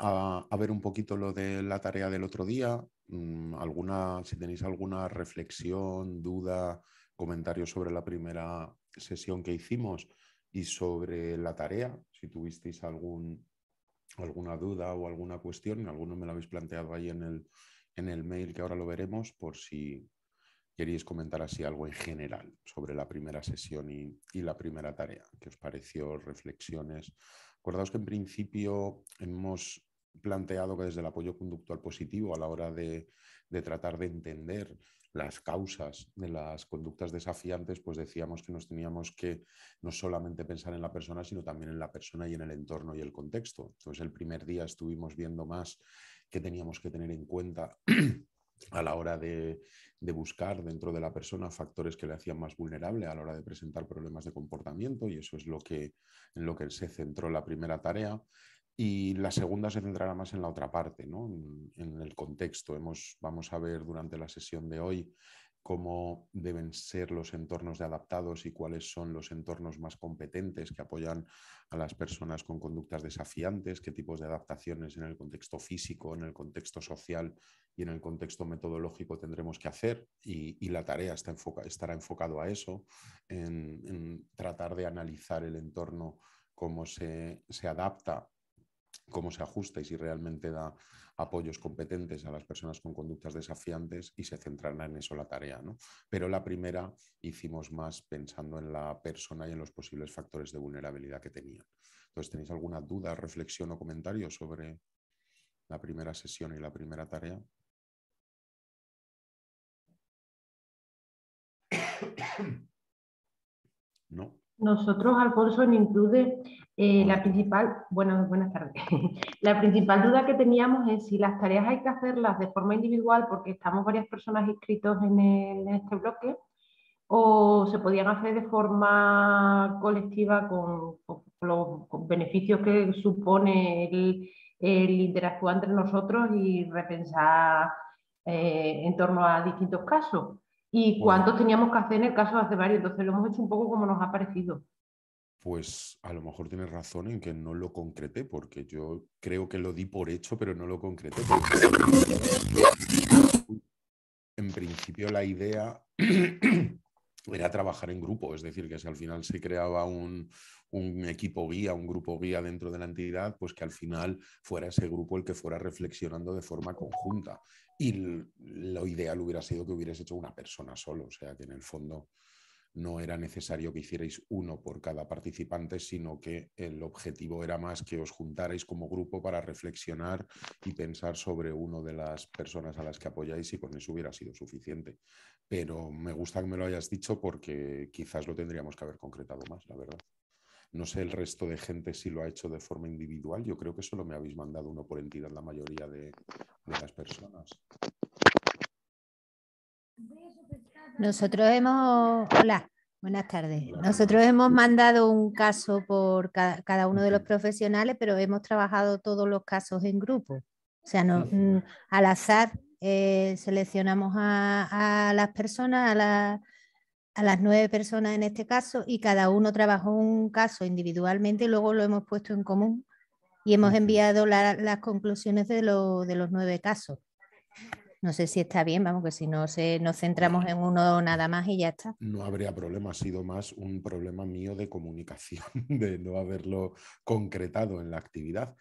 a, ver un poquito lo de la tarea del otro día. Mm, alguna, si tenéis alguna reflexión, duda, comentario sobre la primera sesión que hicimos y sobre la tarea, si tuvisteis algún, alguna duda o alguna cuestión, alguno me lo habéis planteado ahí en el, en el mail que ahora lo veremos, por si queréis comentar así algo en general sobre la primera sesión y, y la primera tarea. ¿Qué os pareció? Reflexiones. Acordaos que en principio hemos planteado que desde el apoyo conductual positivo a la hora de, tratar de entender las causas de las conductas desafiantes, pues decíamos que nos teníamos que no solamente pensar en la persona, sino también en la persona y en el entorno y el contexto. Entonces el primer día estuvimos viendo más que teníamos que tener en cuenta a la hora de, de, buscar dentro de la persona factores que le hacían más vulnerable a la hora de presentar problemas de comportamiento y eso es lo que, en lo que se centró la primera tarea. Y la segunda se centrará más en la otra parte, ¿no? en, el contexto. Vamos a ver durante la sesión de hoy cómo deben ser los entornos de adaptados y cuáles son los entornos más competentes que apoyan a las personas con conductas desafiantes, qué tipos de adaptaciones en el contexto físico, en el contexto social y en el contexto metodológico tendremos que hacer. Y, la tarea estará enfocado a eso, en, en, tratar de analizar el entorno, cómo se, se adapta cómo se ajusta y si realmente da apoyos competentes a las personas con conductas desafiantes y se centrará en eso la tarea. ¿no? Pero la primera hicimos más pensando en la persona y en los posibles factores de vulnerabilidad que tenían. Entonces, ¿tenéis alguna duda, reflexión o comentario sobre la primera sesión y la primera tarea? ¿No? Nosotros, Alfonso, en Include, eh, la principal, bueno, buenas tardes. la principal duda que teníamos es si las tareas hay que hacerlas de forma individual, porque estamos varias personas inscritos en, este bloque, o se podían hacer de forma colectiva con, los beneficios que supone el, interactuar entre nosotros y repensar eh, en torno a distintos casos y cuántos teníamos que hacer en el caso de hacer varios. Entonces lo hemos hecho un poco como nos ha parecido. Pues a lo mejor tienes razón en que no lo concreté, porque yo creo que lo di por hecho, pero no lo concreté. En principio la idea era trabajar en grupo, es decir, que si al final se creaba un, un, equipo guía, un grupo guía dentro de la entidad, pues que al final fuera ese grupo el que fuera reflexionando de forma conjunta. Y lo ideal hubiera sido que hubieras hecho una persona solo, o sea que en el fondo no era necesario que hicierais uno por cada participante, sino que el objetivo era más que os juntarais como grupo para reflexionar y pensar sobre uno de las personas a las que apoyáis y con eso hubiera sido suficiente. Pero me gusta que me lo hayas dicho porque quizás lo tendríamos que haber concretado más, la verdad. No sé el resto de gente si lo ha hecho de forma individual. Yo creo que solo me habéis mandado uno por entidad la mayoría de, las personas. Nosotros hemos, hola, buenas tardes. Nosotros hemos mandado un caso por cada, uno de los profesionales, pero hemos trabajado todos los casos en grupo. O sea, no, mm, al azar eh, seleccionamos a, a, las personas, a, la, a las nueve personas en este caso y cada uno trabajó un caso individualmente y luego lo hemos puesto en común y hemos enviado las conclusiones de, de, los nueve casos. No sé si está bien, vamos, que si no se, nos centramos en uno nada más y ya está. No habría problema, ha sido más un problema mío de comunicación, de no haberlo concretado en la actividad.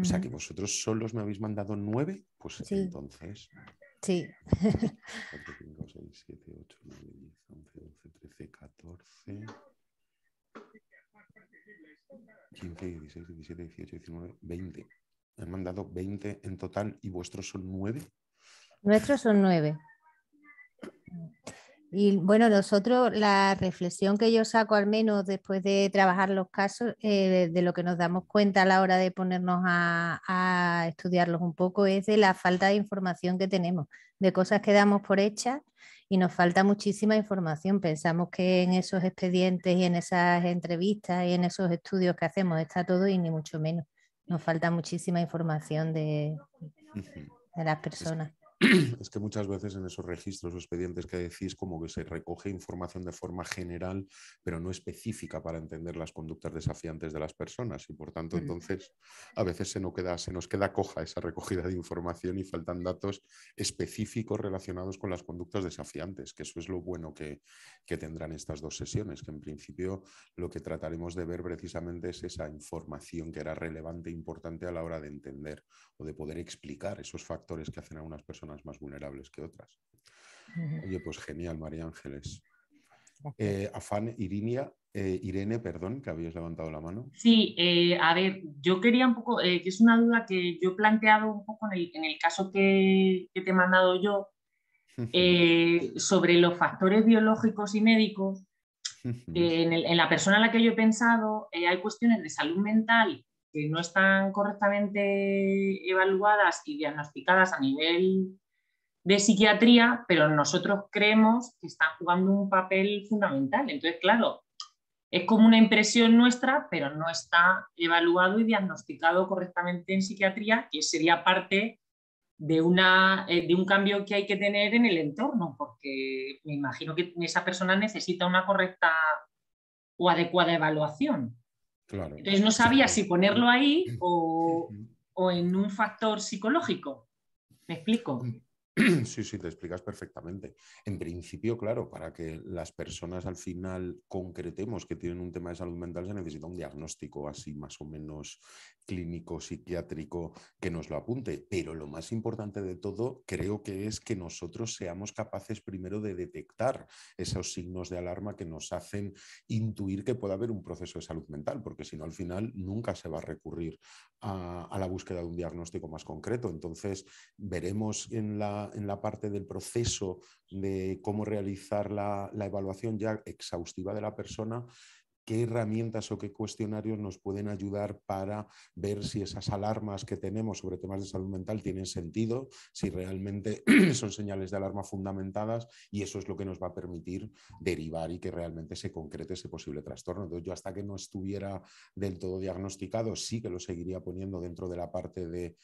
O sea que vosotros solos me habéis mandado nueve, pues entonces Sí. 4, 5, 6, 7, 8, 9, 10, 11, 12, 13, 14, 15, 16, 17, 18, 19, 20. Han mandado 20 en total y vuestros son 9. Nuestros son 9. Y bueno, nosotros la reflexión que yo saco al menos después de trabajar los casos, eh, de lo que nos damos cuenta a la hora de ponernos a, estudiarlos un poco, es de la falta de información que tenemos, de cosas que damos por hechas y nos falta muchísima información. Pensamos que en esos expedientes y en esas entrevistas y en esos estudios que hacemos está todo y ni mucho menos. Nos falta muchísima información de, de las personas. es que muchas veces en esos registros o expedientes que decís como que se recoge información de forma general, pero no específica para entender las conductas desafiantes de las personas y por tanto entonces a veces se nos, queda, se nos queda coja esa recogida de información y faltan datos específicos relacionados con las conductas desafiantes, que eso es lo bueno que, que tendrán estas dos sesiones, que en principio lo que trataremos de ver precisamente es esa información que era relevante e importante a la hora de entender o de poder explicar esos factores que hacen a unas personas más vulnerables que otras. Oye, pues genial, María Ángeles. Eh, Afán, Irinia, eh, Irene, perdón, que habías levantado la mano. Sí, eh, a ver, yo quería un poco, que es una duda que yo he planteado un poco en el, caso que, te he mandado yo, sobre los factores biológicos y médicos. En, en, la persona a la que yo he pensado, hay cuestiones de salud mental que no están correctamente evaluadas y diagnosticadas a nivel de psiquiatría, pero nosotros creemos que están jugando un papel fundamental. Entonces, claro, es como una impresión nuestra, pero no está evaluado y diagnosticado correctamente en psiquiatría, que sería parte de, una, eh, de un cambio que hay que tener en el entorno, porque me imagino que esa persona necesita una correcta o adecuada evaluación. Entonces no sabía si ponerlo ahí o, o en un factor psicológico. ¿Me explico? Sí, sí, te explicas perfectamente. En principio, claro, para que las personas al final concretemos que tienen un tema de salud mental se necesita un diagnóstico así más o menos clínico, psiquiátrico, que nos lo apunte. Pero lo más importante de todo creo que es que nosotros seamos capaces primero de detectar esos signos de alarma que nos hacen intuir que puede haber un proceso de salud mental, porque si no al final nunca se va a recurrir a, a la búsqueda de un diagnóstico más concreto. Entonces, veremos en la en la parte del proceso de cómo realizar la, la evaluación ya exhaustiva de la persona, qué herramientas o qué cuestionarios nos pueden ayudar para ver si esas alarmas que tenemos sobre temas de salud mental tienen sentido, si realmente son señales de alarma fundamentadas y eso es lo que nos va a permitir derivar y que realmente se concrete ese posible trastorno. Entonces yo hasta que no estuviera del todo diagnosticado sí que lo seguiría poniendo dentro de la parte de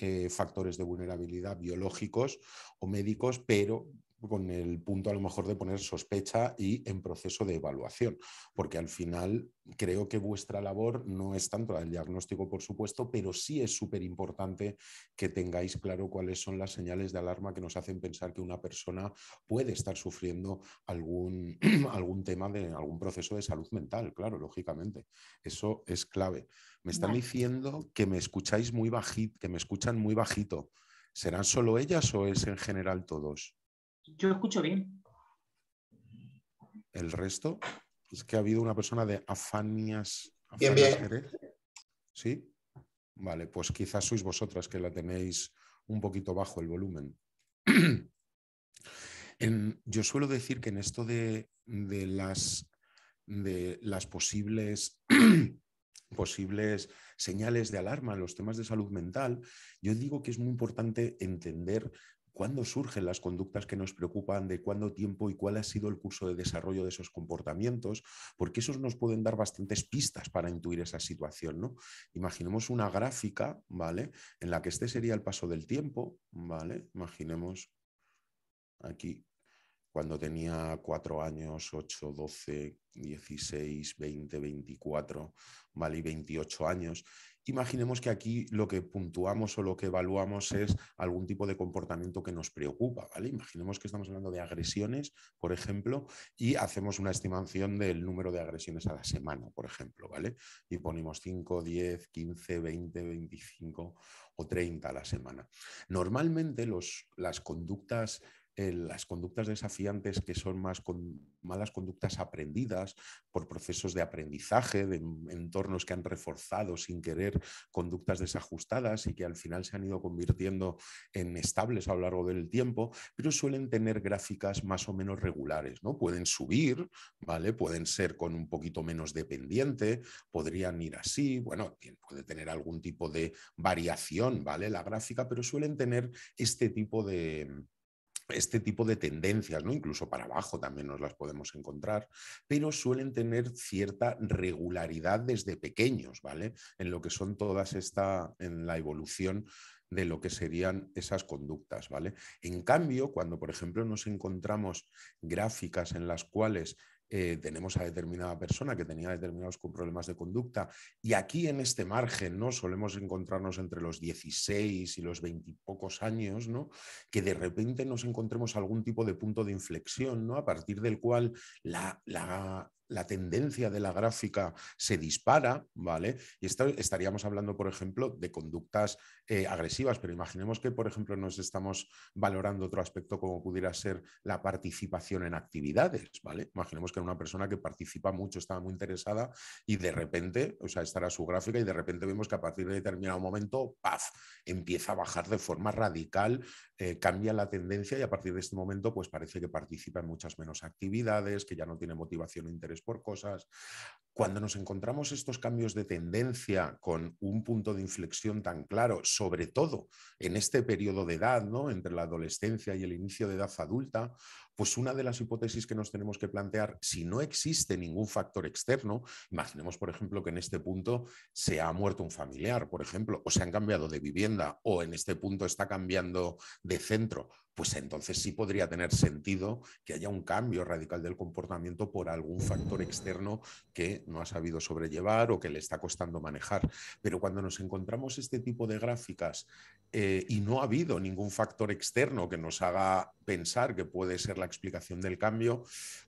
eh, factores de vulnerabilidad biológicos o médicos, pero con el punto a lo mejor de poner sospecha y en proceso de evaluación, porque al final creo que vuestra labor no es tanto el diagnóstico, por supuesto, pero sí es súper importante que tengáis claro cuáles son las señales de alarma que nos hacen pensar que una persona puede estar sufriendo algún, algún tema de algún proceso de salud mental, claro, lógicamente. Eso es clave. Me están diciendo que me escucháis muy bajito, que me escuchan muy bajito. ¿Serán solo ellas o es en general todos? Yo escucho bien. El resto es que ha habido una persona de Afanias. bien, bien. ¿Sí? Vale, pues quizás sois vosotras que la tenéis un poquito bajo el volumen. yo suelo decir que en esto de, las, de las posibles, posibles señales de alarma en los temas de salud mental, yo digo que es muy importante entender cuándo surgen las conductas que nos preocupan, de cuándo tiempo y cuál ha sido el curso de desarrollo de esos comportamientos, porque esos nos pueden dar bastantes pistas para intuir esa situación. ¿no? Imaginemos una gráfica, ¿vale? En la que este sería el paso del tiempo, ¿vale? Imaginemos aquí cuando tenía cuatro años, 8, 12, 16, 20, 24, ¿vale? y 28 años. Imaginemos que aquí lo que puntuamos o lo que evaluamos es algún tipo de comportamiento que nos preocupa, ¿vale? Imaginemos que estamos hablando de agresiones, por ejemplo, y hacemos una estimación del número de agresiones a la semana, por ejemplo, ¿vale? Y ponemos 5, 10, 15, 20, 25 o 30 a la semana. Normalmente los, las conductas las conductas desafiantes que son más con, malas conductas aprendidas por procesos de aprendizaje, de entornos que han reforzado sin querer conductas desajustadas y que al final se han ido convirtiendo en estables a lo largo del tiempo, pero suelen tener gráficas más o menos regulares, ¿no? Pueden subir, ¿vale? Pueden ser con un poquito menos dependiente, podrían ir así, bueno, puede tener algún tipo de variación, ¿vale? La gráfica, pero suelen tener este tipo de este tipo de tendencias, ¿no? Incluso para abajo también nos las podemos encontrar, pero suelen tener cierta regularidad desde pequeños, ¿vale? En lo que son todas esta, en la evolución de lo que serían esas conductas, ¿vale? En cambio, cuando por ejemplo nos encontramos gráficas en las cuales eh, tenemos a determinada persona que tenía determinados problemas de conducta y aquí en este margen no solemos encontrarnos entre los 16 y los 20 y pocos años, ¿no? que de repente nos encontremos algún tipo de punto de inflexión, ¿no? a partir del cual la, la, la tendencia de la gráfica se dispara, ¿vale? Y estaríamos hablando, por ejemplo, de conductas eh, agresivas, pero imaginemos que, por ejemplo, nos estamos valorando otro aspecto como pudiera ser la participación en actividades, ¿vale? Imaginemos que una persona que participa mucho, estaba muy interesada y de repente, o sea, estará su gráfica y de repente vemos que a partir de determinado momento, ¡paf!, empieza a bajar de forma radical, eh, cambia la tendencia y a partir de este momento, pues parece que participa en muchas menos actividades, que ya no tiene motivación o interés por cosas. Cuando nos encontramos estos cambios de tendencia con un punto de inflexión tan claro, sobre todo en este periodo de edad, ¿no? entre la adolescencia y el inicio de edad adulta, pues una de las hipótesis que nos tenemos que plantear, si no existe ningún factor externo, imaginemos, por ejemplo, que en este punto se ha muerto un familiar, por ejemplo, o se han cambiado de vivienda, o en este punto está cambiando de centro, pues entonces sí podría tener sentido que haya un cambio radical del comportamiento por algún factor externo que no ha sabido sobrellevar o que le está costando manejar. Pero cuando nos encontramos este tipo de gráficas eh, y no ha habido ningún factor externo que nos haga pensar que puede ser la explicación del cambio,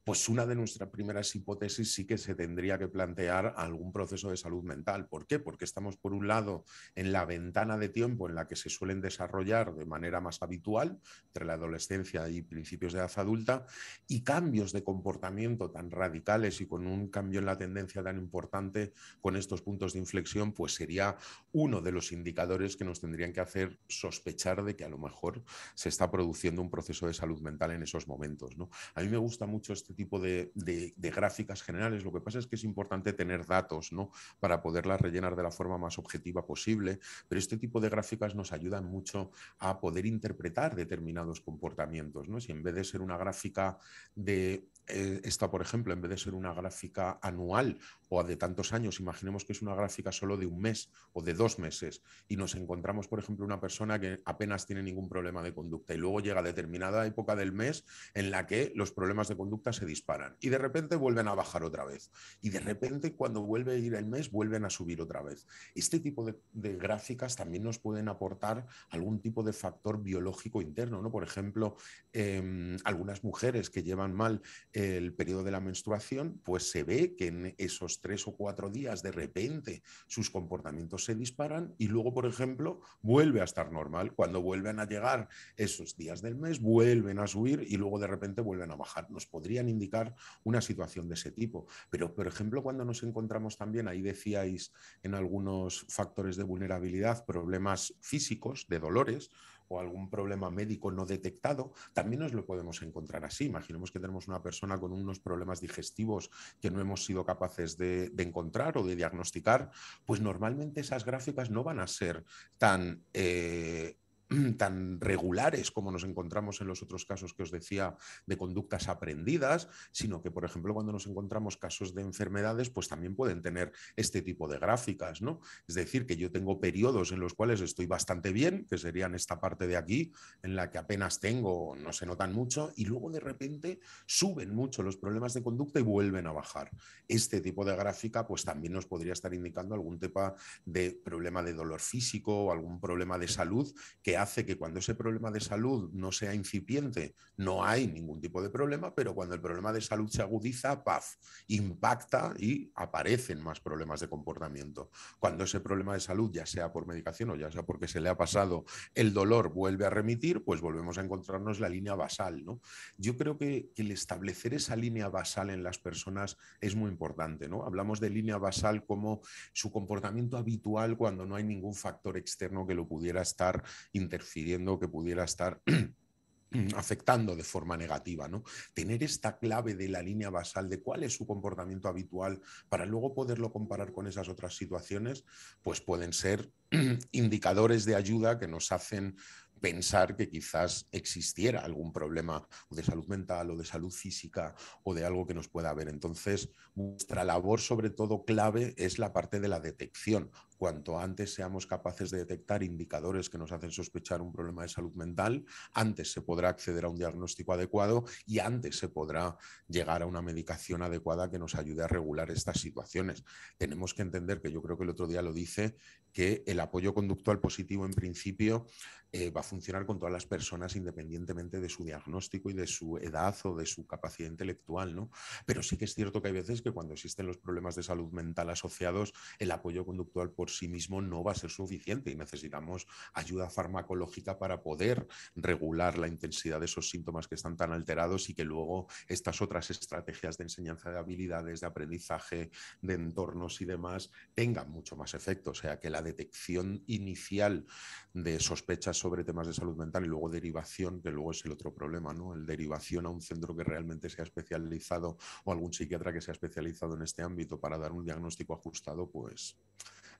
pues una de nuestras primeras hipótesis sí que se tendría que plantear algún proceso de salud mental. ¿Por qué? Porque estamos, por un lado, en la ventana de tiempo en la que se suelen desarrollar de manera más habitual, entre la adolescencia y principios de edad adulta, y cambios de comportamiento tan radicales y con un cambio en la tendencia tan importante con estos puntos de inflexión, pues sería uno de los indicadores que nos tendrían que hacer sospechar de que a lo mejor se está produciendo un proceso de salud mental en esos momentos. ¿no? A mí me gusta mucho este tipo de, gráficas generales, lo que pasa es que es importante tener datos ¿no? para poderlas rellenar de la forma más objetiva posible, pero este tipo de gráficas nos ayudan mucho a poder interpretar determinados comportamientos. ¿no? Si en vez de ser una gráfica de eh, esta, por ejemplo, en vez de ser una gráfica anual o de tantos años, imaginemos que es una gráfica solo de un mes o de dos meses y nos encontramos, por ejemplo, una persona que apenas tiene ningún problema de conducta y luego llega determinada época del mes en la que los problemas de conducta se disparan y de repente vuelven a bajar otra vez y de repente cuando vuelve a ir el mes vuelven a subir otra vez. Este tipo de, gráficas también nos pueden aportar algún tipo de factor biológico interno, ¿no? Por ejemplo, em, algunas mujeres que llevan mal el periodo de la menstruación, pues se ve que en esos tres o cuatro días de repente sus comportamientos se disparan y luego, por ejemplo, vuelve a estar normal. Cuando vuelven a llegar esos días del mes, vuelven a subir y luego de repente vuelven a bajar. Nos podrían indicar una situación de ese tipo. Pero, por ejemplo, cuando nos encontramos también, ahí decíais en algunos factores de vulnerabilidad, problemas físicos, de dolores, o algún problema médico no detectado, también nos lo podemos encontrar así. Imaginemos que tenemos una persona con unos problemas digestivos que no hemos sido capaces de, encontrar o de diagnosticar, pues normalmente esas gráficas no van a ser tan... Eh, tan regulares como nos encontramos en los otros casos que os decía de conductas aprendidas, sino que, por ejemplo, cuando nos encontramos casos de enfermedades, pues también pueden tener este tipo de gráficas, ¿no? Es decir, que yo tengo periodos en los cuales estoy bastante bien, que serían esta parte de aquí, en la que apenas tengo, no se notan mucho, y luego de repente suben mucho los problemas de conducta y vuelven a bajar. Este tipo de gráfica, pues también nos podría estar indicando algún tipo de problema de dolor físico o algún problema de salud que hace que cuando ese problema de salud no sea incipiente, no hay ningún tipo de problema, pero cuando el problema de salud se agudiza, ¡paf!, impacta y aparecen más problemas de comportamiento. Cuando ese problema de salud, ya sea por medicación o ya sea porque se le ha pasado, el dolor vuelve a remitir, pues volvemos a encontrarnos la línea basal. ¿no? Yo creo que, el establecer esa línea basal en las personas es muy importante. ¿no? Hablamos de línea basal como su comportamiento habitual cuando no hay ningún factor externo que lo pudiera estar interfiriendo, que pudiera estar afectando de forma negativa. ¿no? Tener esta clave de la línea basal de cuál es su comportamiento habitual para luego poderlo comparar con esas otras situaciones, pues pueden ser indicadores de ayuda que nos hacen pensar que quizás existiera algún problema de salud mental o de salud física o de algo que nos pueda haber. Entonces, nuestra labor sobre todo clave es la parte de la detección. Cuanto antes seamos capaces de detectar indicadores que nos hacen sospechar un problema de salud mental, antes se podrá acceder a un diagnóstico adecuado y antes se podrá llegar a una medicación adecuada que nos ayude a regular estas situaciones. Tenemos que entender que yo creo que el otro día lo dice, que el apoyo conductual positivo en principio eh, va a funcionar con todas las personas independientemente de su diagnóstico y de su edad o de su capacidad intelectual, ¿no? Pero sí que es cierto que hay veces que cuando existen los problemas de salud mental asociados, el apoyo conductual por sí mismo no va a ser suficiente y necesitamos ayuda farmacológica para poder regular la intensidad de esos síntomas que están tan alterados y que luego estas otras estrategias de enseñanza de habilidades, de aprendizaje, de entornos y demás tengan mucho más efecto. O sea, que la detección inicial de sospechas sobre temas de salud mental y luego derivación, que luego es el otro problema, ¿no? El derivación a un centro que realmente sea especializado o algún psiquiatra que sea especializado en este ámbito para dar un diagnóstico ajustado, pues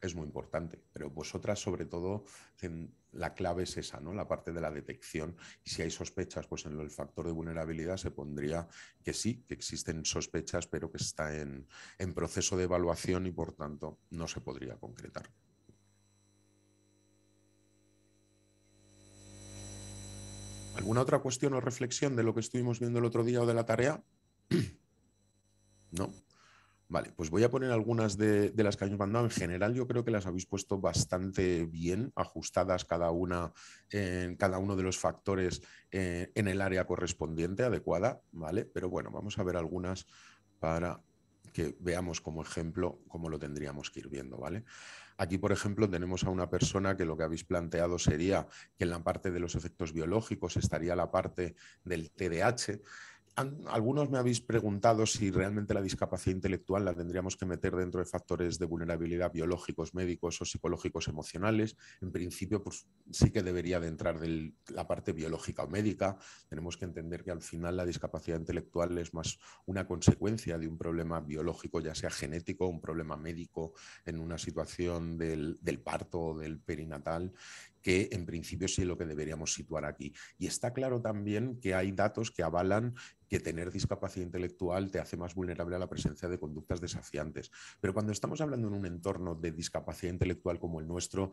es muy importante. Pero vosotras, sobre todo, la clave es esa, ¿no? La parte de la detección. Si hay sospechas, pues en el factor de vulnerabilidad se pondría que sí, que existen sospechas, pero que está en, en proceso de evaluación y por tanto no se podría concretar. ¿Alguna otra cuestión o reflexión de lo que estuvimos viendo el otro día o de la tarea? ¿No? Vale, pues voy a poner algunas de, las que habéis mandado. En general, yo creo que las habéis puesto bastante bien, ajustadas cada una en cada uno de los factores eh, en el área correspondiente, adecuada, ¿vale? Pero bueno, vamos a ver algunas para que veamos como ejemplo cómo lo tendríamos que ir viendo, ¿vale? Aquí, por ejemplo, tenemos a una persona que lo que habéis planteado sería que en la parte de los efectos biológicos estaría la parte del TDAH algunos me habéis preguntado si realmente la discapacidad intelectual la tendríamos que meter dentro de factores de vulnerabilidad biológicos, médicos o psicológicos emocionales. En principio, pues sí que debería de entrar de la parte biológica o médica. Tenemos que entender que al final la discapacidad intelectual es más una consecuencia de un problema biológico, ya sea genético, un problema médico en una situación del, del parto o del perinatal que en principio sí es lo que deberíamos situar aquí. Y está claro también que hay datos que avalan que tener discapacidad intelectual te hace más vulnerable a la presencia de conductas desafiantes. Pero cuando estamos hablando en un entorno de discapacidad intelectual como el nuestro,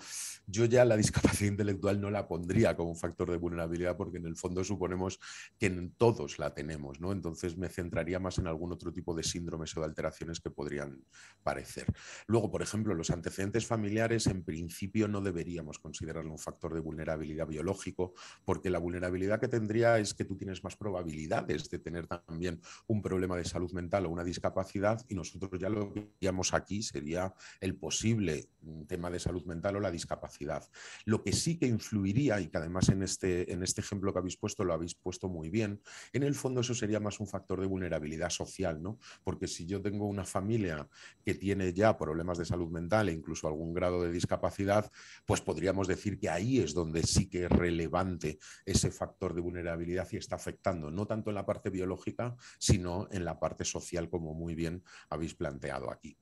yo ya la discapacidad intelectual no la pondría como un factor de vulnerabilidad porque en el fondo suponemos que todos la tenemos, ¿no? Entonces me centraría más en algún otro tipo de síndromes o de alteraciones que podrían parecer. Luego, por ejemplo, los antecedentes familiares en principio no deberíamos considerarlo un factor de vulnerabilidad biológico porque la vulnerabilidad que tendría es que tú tienes más probabilidades de tener también un problema de salud mental o una discapacidad y nosotros ya lo veíamos aquí sería el posible mm, tema de salud mental o la discapacidad. Lo que sí que influiría y que además en este, en este ejemplo que habéis puesto lo habéis puesto muy bien, en el fondo eso sería más un factor de vulnerabilidad social, ¿no? Porque si yo tengo una familia que tiene ya problemas de salud mental e incluso algún grado de discapacidad, pues podríamos decir que ahí es donde sí que es relevante ese factor de vulnerabilidad y está afectando, no tanto en la parte biológica, sino en la parte social, como muy bien habéis planteado aquí.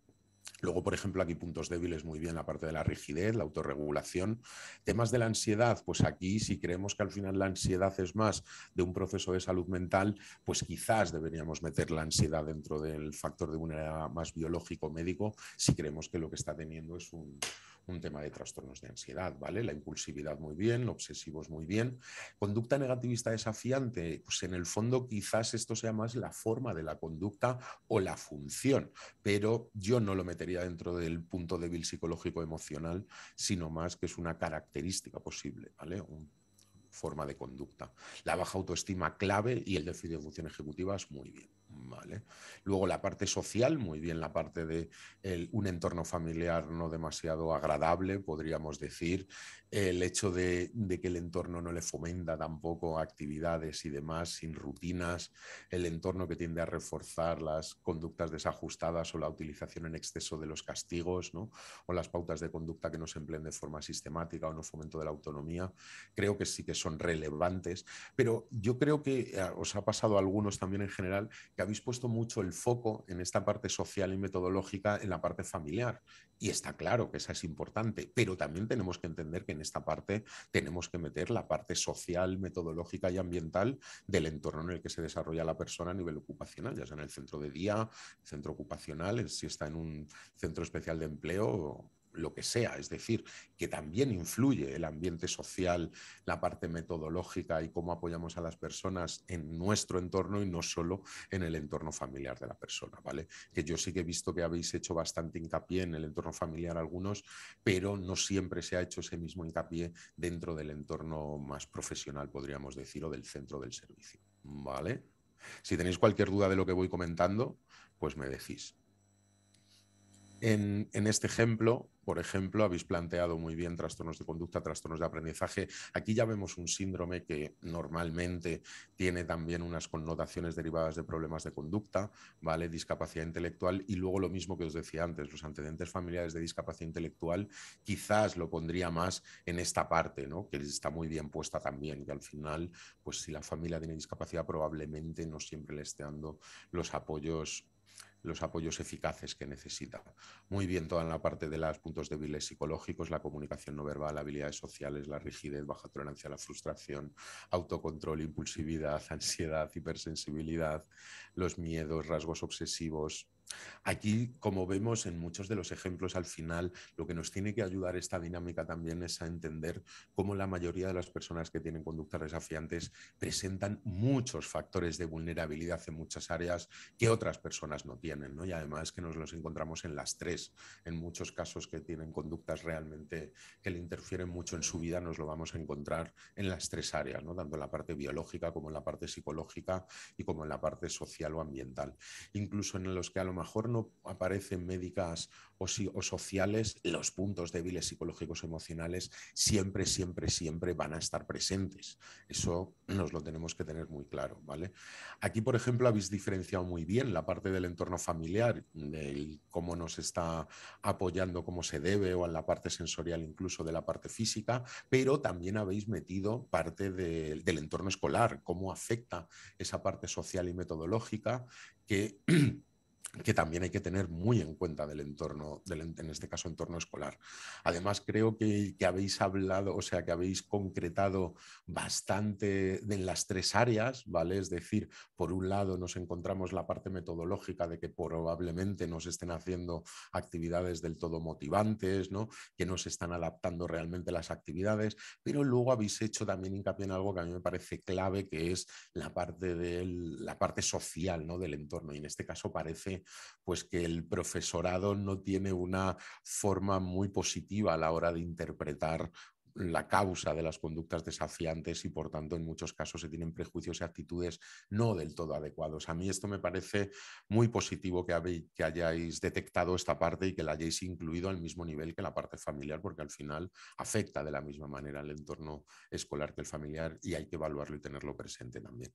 Luego, por ejemplo, aquí puntos débiles muy bien la parte de la rigidez, la autorregulación. Temas de la ansiedad, pues aquí si creemos que al final la ansiedad es más de un proceso de salud mental, pues quizás deberíamos meter la ansiedad dentro del factor de una más biológico médico si creemos que lo que está teniendo es un, un tema de trastornos de ansiedad, ¿vale? La impulsividad muy bien, obsesivos muy bien. Conducta negativista desafiante, pues en el fondo quizás esto sea más la forma de la conducta o la función, pero yo no lo metería dentro del punto débil psicológico emocional, sino más que es una característica posible, ¿vale? forma de conducta. La baja autoestima clave y el déficit de función ejecutiva es muy bien. Luego la parte social, muy bien la parte de un entorno familiar no demasiado agradable, podríamos decir, el hecho de, que el entorno no le fomenta tampoco actividades y demás sin rutinas, el entorno que tiende a reforzar las conductas desajustadas o la utilización en exceso de los castigos, ¿no? o las pautas de conducta que no se empleen de forma sistemática o no fomento de la autonomía, creo que sí que son relevantes, pero yo creo que eh, os ha pasado a algunos también en general que que habéis puesto mucho el foco en esta parte social y metodológica en la parte familiar. Y está claro que esa es importante, pero también tenemos que entender que en esta parte tenemos que meter la parte social, metodológica y ambiental del entorno en el que se desarrolla la persona a nivel ocupacional, ya sea en el centro de día, centro ocupacional, si está en un centro especial de empleo lo que sea, es decir, que también influye el ambiente social, la parte metodológica y cómo apoyamos a las personas en nuestro entorno y no solo en el entorno familiar de la persona, ¿vale? Que yo sí que he visto que habéis hecho bastante hincapié en el entorno familiar algunos, pero no siempre se ha hecho ese mismo hincapié dentro del entorno más profesional, podríamos decir, o del centro del servicio, ¿vale? Si tenéis cualquier duda de lo que voy comentando, pues me decís. En, este ejemplo, por ejemplo, habéis planteado muy bien trastornos de conducta, trastornos de aprendizaje. Aquí ya vemos un síndrome que normalmente tiene también unas connotaciones derivadas de problemas de conducta, ¿vale? Discapacidad intelectual y luego lo mismo que os decía antes, los antecedentes familiares de discapacidad intelectual, quizás lo pondría más en esta parte, ¿no? Que está muy bien puesta también, que al final, pues si la familia tiene discapacidad, probablemente no siempre le esté dando los apoyos los apoyos eficaces que necesita. Muy bien toda la parte de los puntos débiles psicológicos, la comunicación no verbal, habilidades sociales, la rigidez, baja tolerancia a la frustración, autocontrol, impulsividad, ansiedad, hipersensibilidad, los miedos, rasgos obsesivos, Aquí, como vemos en muchos de los ejemplos al final, lo que nos tiene que ayudar esta dinámica también es a entender cómo la mayoría de las personas que tienen conductas desafiantes presentan muchos factores de vulnerabilidad en muchas áreas que otras personas no tienen. ¿no? Y además que nos los encontramos en las tres. En muchos casos que tienen conductas realmente que le interfieren mucho en su vida, nos lo vamos a encontrar en las tres áreas, ¿no? tanto en la parte biológica como en la parte psicológica y como en la parte social o ambiental. Incluso en los que a lo mejor no aparecen médicas o, sociales, los puntos débiles psicológicos emocionales siempre, siempre, siempre van a estar presentes. Eso nos lo tenemos que tener muy claro, ¿vale? Aquí, por ejemplo, habéis diferenciado muy bien la parte del entorno familiar, de cómo nos está apoyando como se debe o en la parte sensorial incluso de la parte física, pero también habéis metido parte del entorno escolar, cómo afecta esa parte social y metodológica que que también hay que tener muy en cuenta del entorno, del, en este caso entorno escolar. Además, creo que, habéis hablado, o sea, que habéis concretado bastante en las tres áreas, ¿vale? Es decir, por un lado nos encontramos la parte metodológica de que probablemente nos estén haciendo actividades del todo motivantes, ¿no? Que nos están adaptando realmente las actividades, pero luego habéis hecho también hincapié en algo que a mí me parece clave, que es la parte, la parte social, ¿no? Del entorno. Y en este caso parece pues que el profesorado no tiene una forma muy positiva a la hora de interpretar la causa de las conductas desafiantes y por tanto en muchos casos se tienen prejuicios y actitudes no del todo adecuados. A mí esto me parece muy positivo que, que hayáis detectado esta parte y que la hayáis incluido al mismo nivel que la parte familiar porque al final afecta de la misma manera el entorno escolar que el familiar y hay que evaluarlo y tenerlo presente también.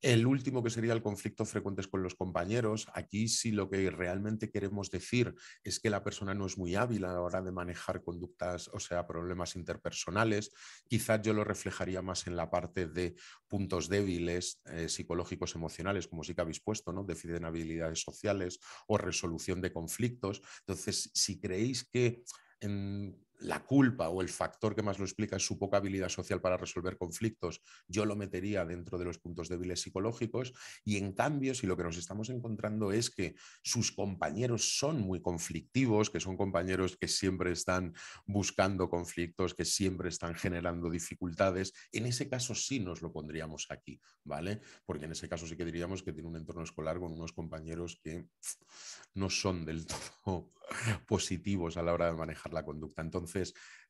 El último que sería el conflicto frecuentes con los compañeros. Aquí sí lo que realmente queremos decir es que la persona no es muy hábil a la hora de manejar conductas, o sea, problemas interpersonales personales. Quizás yo lo reflejaría más en la parte de puntos débiles eh, psicológicos emocionales, como sí que habéis puesto, ¿no? Deciden habilidades sociales o resolución de conflictos. Entonces, si creéis que en la culpa o el factor que más lo explica es su poca habilidad social para resolver conflictos, yo lo metería dentro de los puntos débiles psicológicos y en cambio si lo que nos estamos encontrando es que sus compañeros son muy conflictivos, que son compañeros que siempre están buscando conflictos, que siempre están generando dificultades, en ese caso sí nos lo pondríamos aquí, ¿vale? Porque en ese caso sí que diríamos que tiene un entorno escolar con unos compañeros que no son del todo positivos a la hora de manejar la conducta. Entonces,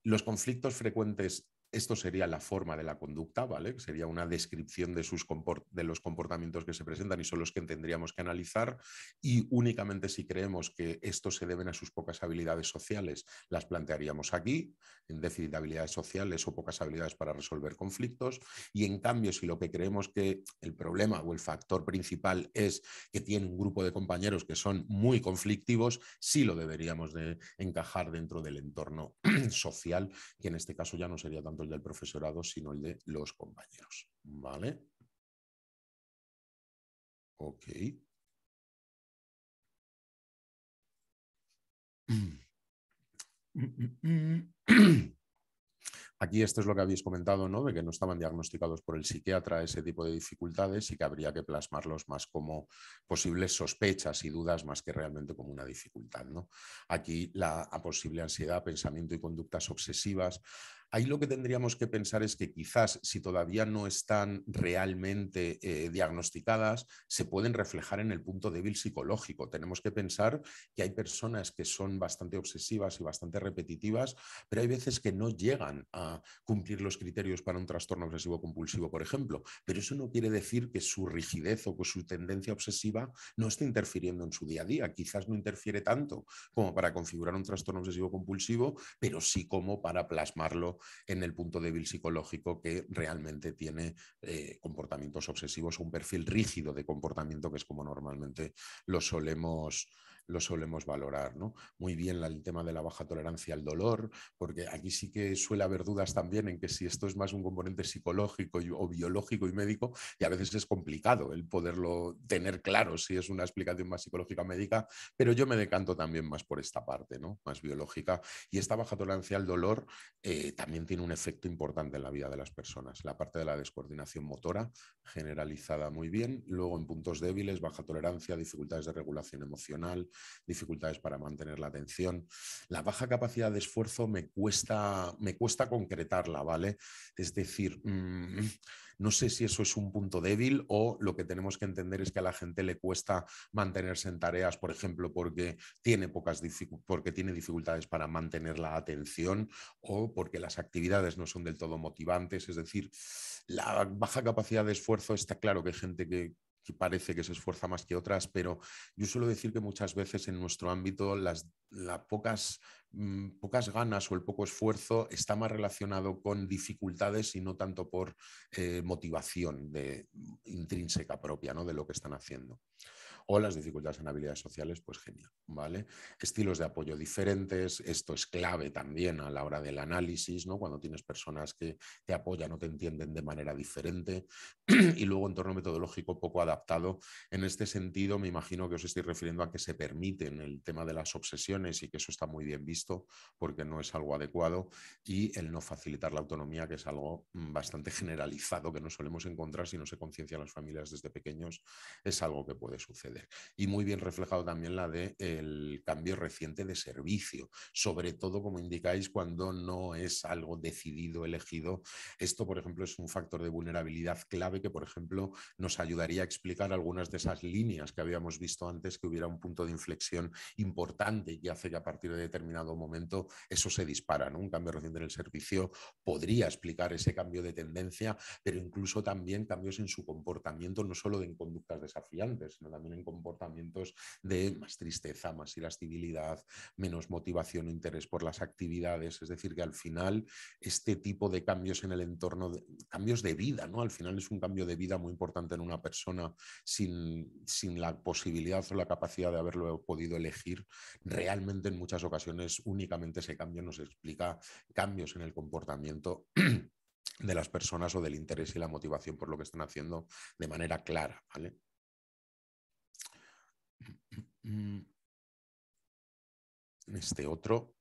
los conflictos frecuentes esto sería la forma de la conducta, ¿vale? Sería una descripción de, sus de los comportamientos que se presentan y son los que tendríamos que analizar. Y únicamente si creemos que estos se deben a sus pocas habilidades sociales, las plantearíamos aquí, en déficit de habilidades sociales o pocas habilidades para resolver conflictos. Y en cambio, si lo que creemos que el problema o el factor principal es que tiene un grupo de compañeros que son muy conflictivos, sí lo deberíamos de encajar dentro del entorno social, que en este caso ya no sería tan el del profesorado, sino el de los compañeros. ¿Vale? Ok. Aquí esto es lo que habéis comentado, ¿no? De que no estaban diagnosticados por el psiquiatra ese tipo de dificultades y que habría que plasmarlos más como posibles sospechas y dudas más que realmente como una dificultad, ¿no? Aquí la posible ansiedad, pensamiento y conductas obsesivas Ahí lo que tendríamos que pensar es que quizás si todavía no están realmente eh, diagnosticadas, se pueden reflejar en el punto débil psicológico. Tenemos que pensar que hay personas que son bastante obsesivas y bastante repetitivas, pero hay veces que no llegan a cumplir los criterios para un trastorno obsesivo compulsivo, por ejemplo. Pero eso no quiere decir que su rigidez o su tendencia obsesiva no esté interfiriendo en su día a día. Quizás no interfiere tanto como para configurar un trastorno obsesivo compulsivo, pero sí como para plasmarlo en el punto débil psicológico que realmente tiene eh, comportamientos obsesivos, un perfil rígido de comportamiento que es como normalmente lo solemos, lo solemos valorar. ¿no? Muy bien el tema de la baja tolerancia al dolor, porque aquí sí que suele haber dudas también en que si esto es más un componente psicológico o biológico y médico, y a veces es complicado el poderlo tener claro si es una explicación más psicológica médica, pero yo me decanto también más por esta parte, ¿no? más biológica. Y esta baja tolerancia al dolor eh, también tiene un efecto importante en la vida de las personas. La parte de la descoordinación motora generalizada muy bien, luego en puntos débiles, baja tolerancia, dificultades de regulación emocional, dificultades para mantener la atención. La baja capacidad de esfuerzo me cuesta, me cuesta concretarla, ¿vale? Es decir, mm, no sé si eso es un punto débil o lo que tenemos que entender es que a la gente le cuesta mantenerse en tareas, por ejemplo, porque tiene pocas porque tiene dificultades para mantener la atención o porque las actividades no son del todo motivantes. Es decir, la baja capacidad de esfuerzo está claro que hay gente que, parece que se esfuerza más que otras, pero yo suelo decir que muchas veces en nuestro ámbito las, pocas, mm, pocas, ganas o el poco esfuerzo está más relacionado con dificultades y no tanto por eh, motivación de, intrínseca propia ¿no? de lo que están haciendo o las dificultades en habilidades sociales, pues genial, ¿vale? Estilos de apoyo diferentes, esto es clave también a la hora del análisis, ¿no? Cuando tienes personas que te apoyan o te entienden de manera diferente y luego entorno metodológico poco adaptado. En este sentido, me imagino que os estoy refiriendo a que se permiten el tema de las obsesiones y que eso está muy bien visto porque no es algo adecuado y el no facilitar la autonomía, que es algo mm, bastante generalizado que no solemos encontrar si no se conciencia a las familias desde pequeños, es algo que puede suceder. Y muy bien reflejado también la del el cambio reciente de servicio, sobre todo como indicáis cuando no es algo decidido, elegido. Esto, por ejemplo, es un factor de vulnerabilidad clave que, por ejemplo, nos ayudaría a explicar algunas de esas líneas que habíamos visto antes, que hubiera un punto de inflexión importante y que hace que a partir de determinado momento eso se dispara. Un cambio reciente en el servicio podría explicar ese cambio de tendencia, pero incluso también cambios en su comportamiento, no solo en conductas desafiantes, sino también en comportamientos de más tristeza, más irascibilidad, menos motivación o interés por las actividades. Es decir, que al final este tipo de cambios en el entorno, cambios de vida, ¿no? Al final es un cambio de vida muy importante en una persona sin, sin la posibilidad o la capacidad de haberlo podido elegir. Realmente en muchas ocasiones únicamente ese cambio nos explica cambios en el comportamiento de las personas o del interés y la motivación por lo que están haciendo de manera clara. ¿vale? Mm. Este otro.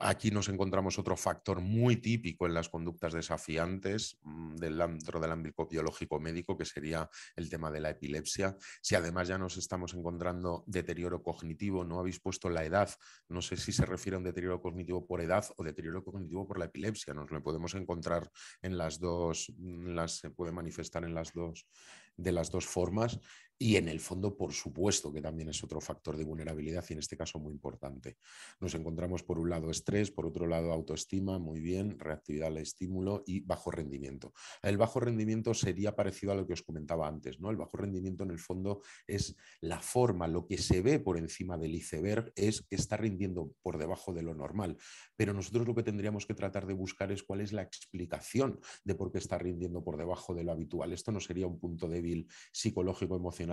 Aquí nos encontramos otro factor muy típico en las conductas desafiantes mm, dentro del ámbito biológico médico, que sería el tema de la epilepsia. Si además ya nos estamos encontrando deterioro cognitivo, no habéis puesto la edad, no sé si se refiere a un deterioro cognitivo por edad o deterioro cognitivo por la epilepsia. Nos lo podemos encontrar en las dos, las, se puede manifestar en las dos, de las dos formas y en el fondo, por supuesto, que también es otro factor de vulnerabilidad y en este caso muy importante. Nos encontramos por un lado estrés, por otro lado autoestima, muy bien, reactividad al estímulo y bajo rendimiento. El bajo rendimiento sería parecido a lo que os comentaba antes, ¿no? El bajo rendimiento en el fondo es la forma, lo que se ve por encima del iceberg es que está rindiendo por debajo de lo normal, pero nosotros lo que tendríamos que tratar de buscar es cuál es la explicación de por qué está rindiendo por debajo de lo habitual. Esto no sería un punto débil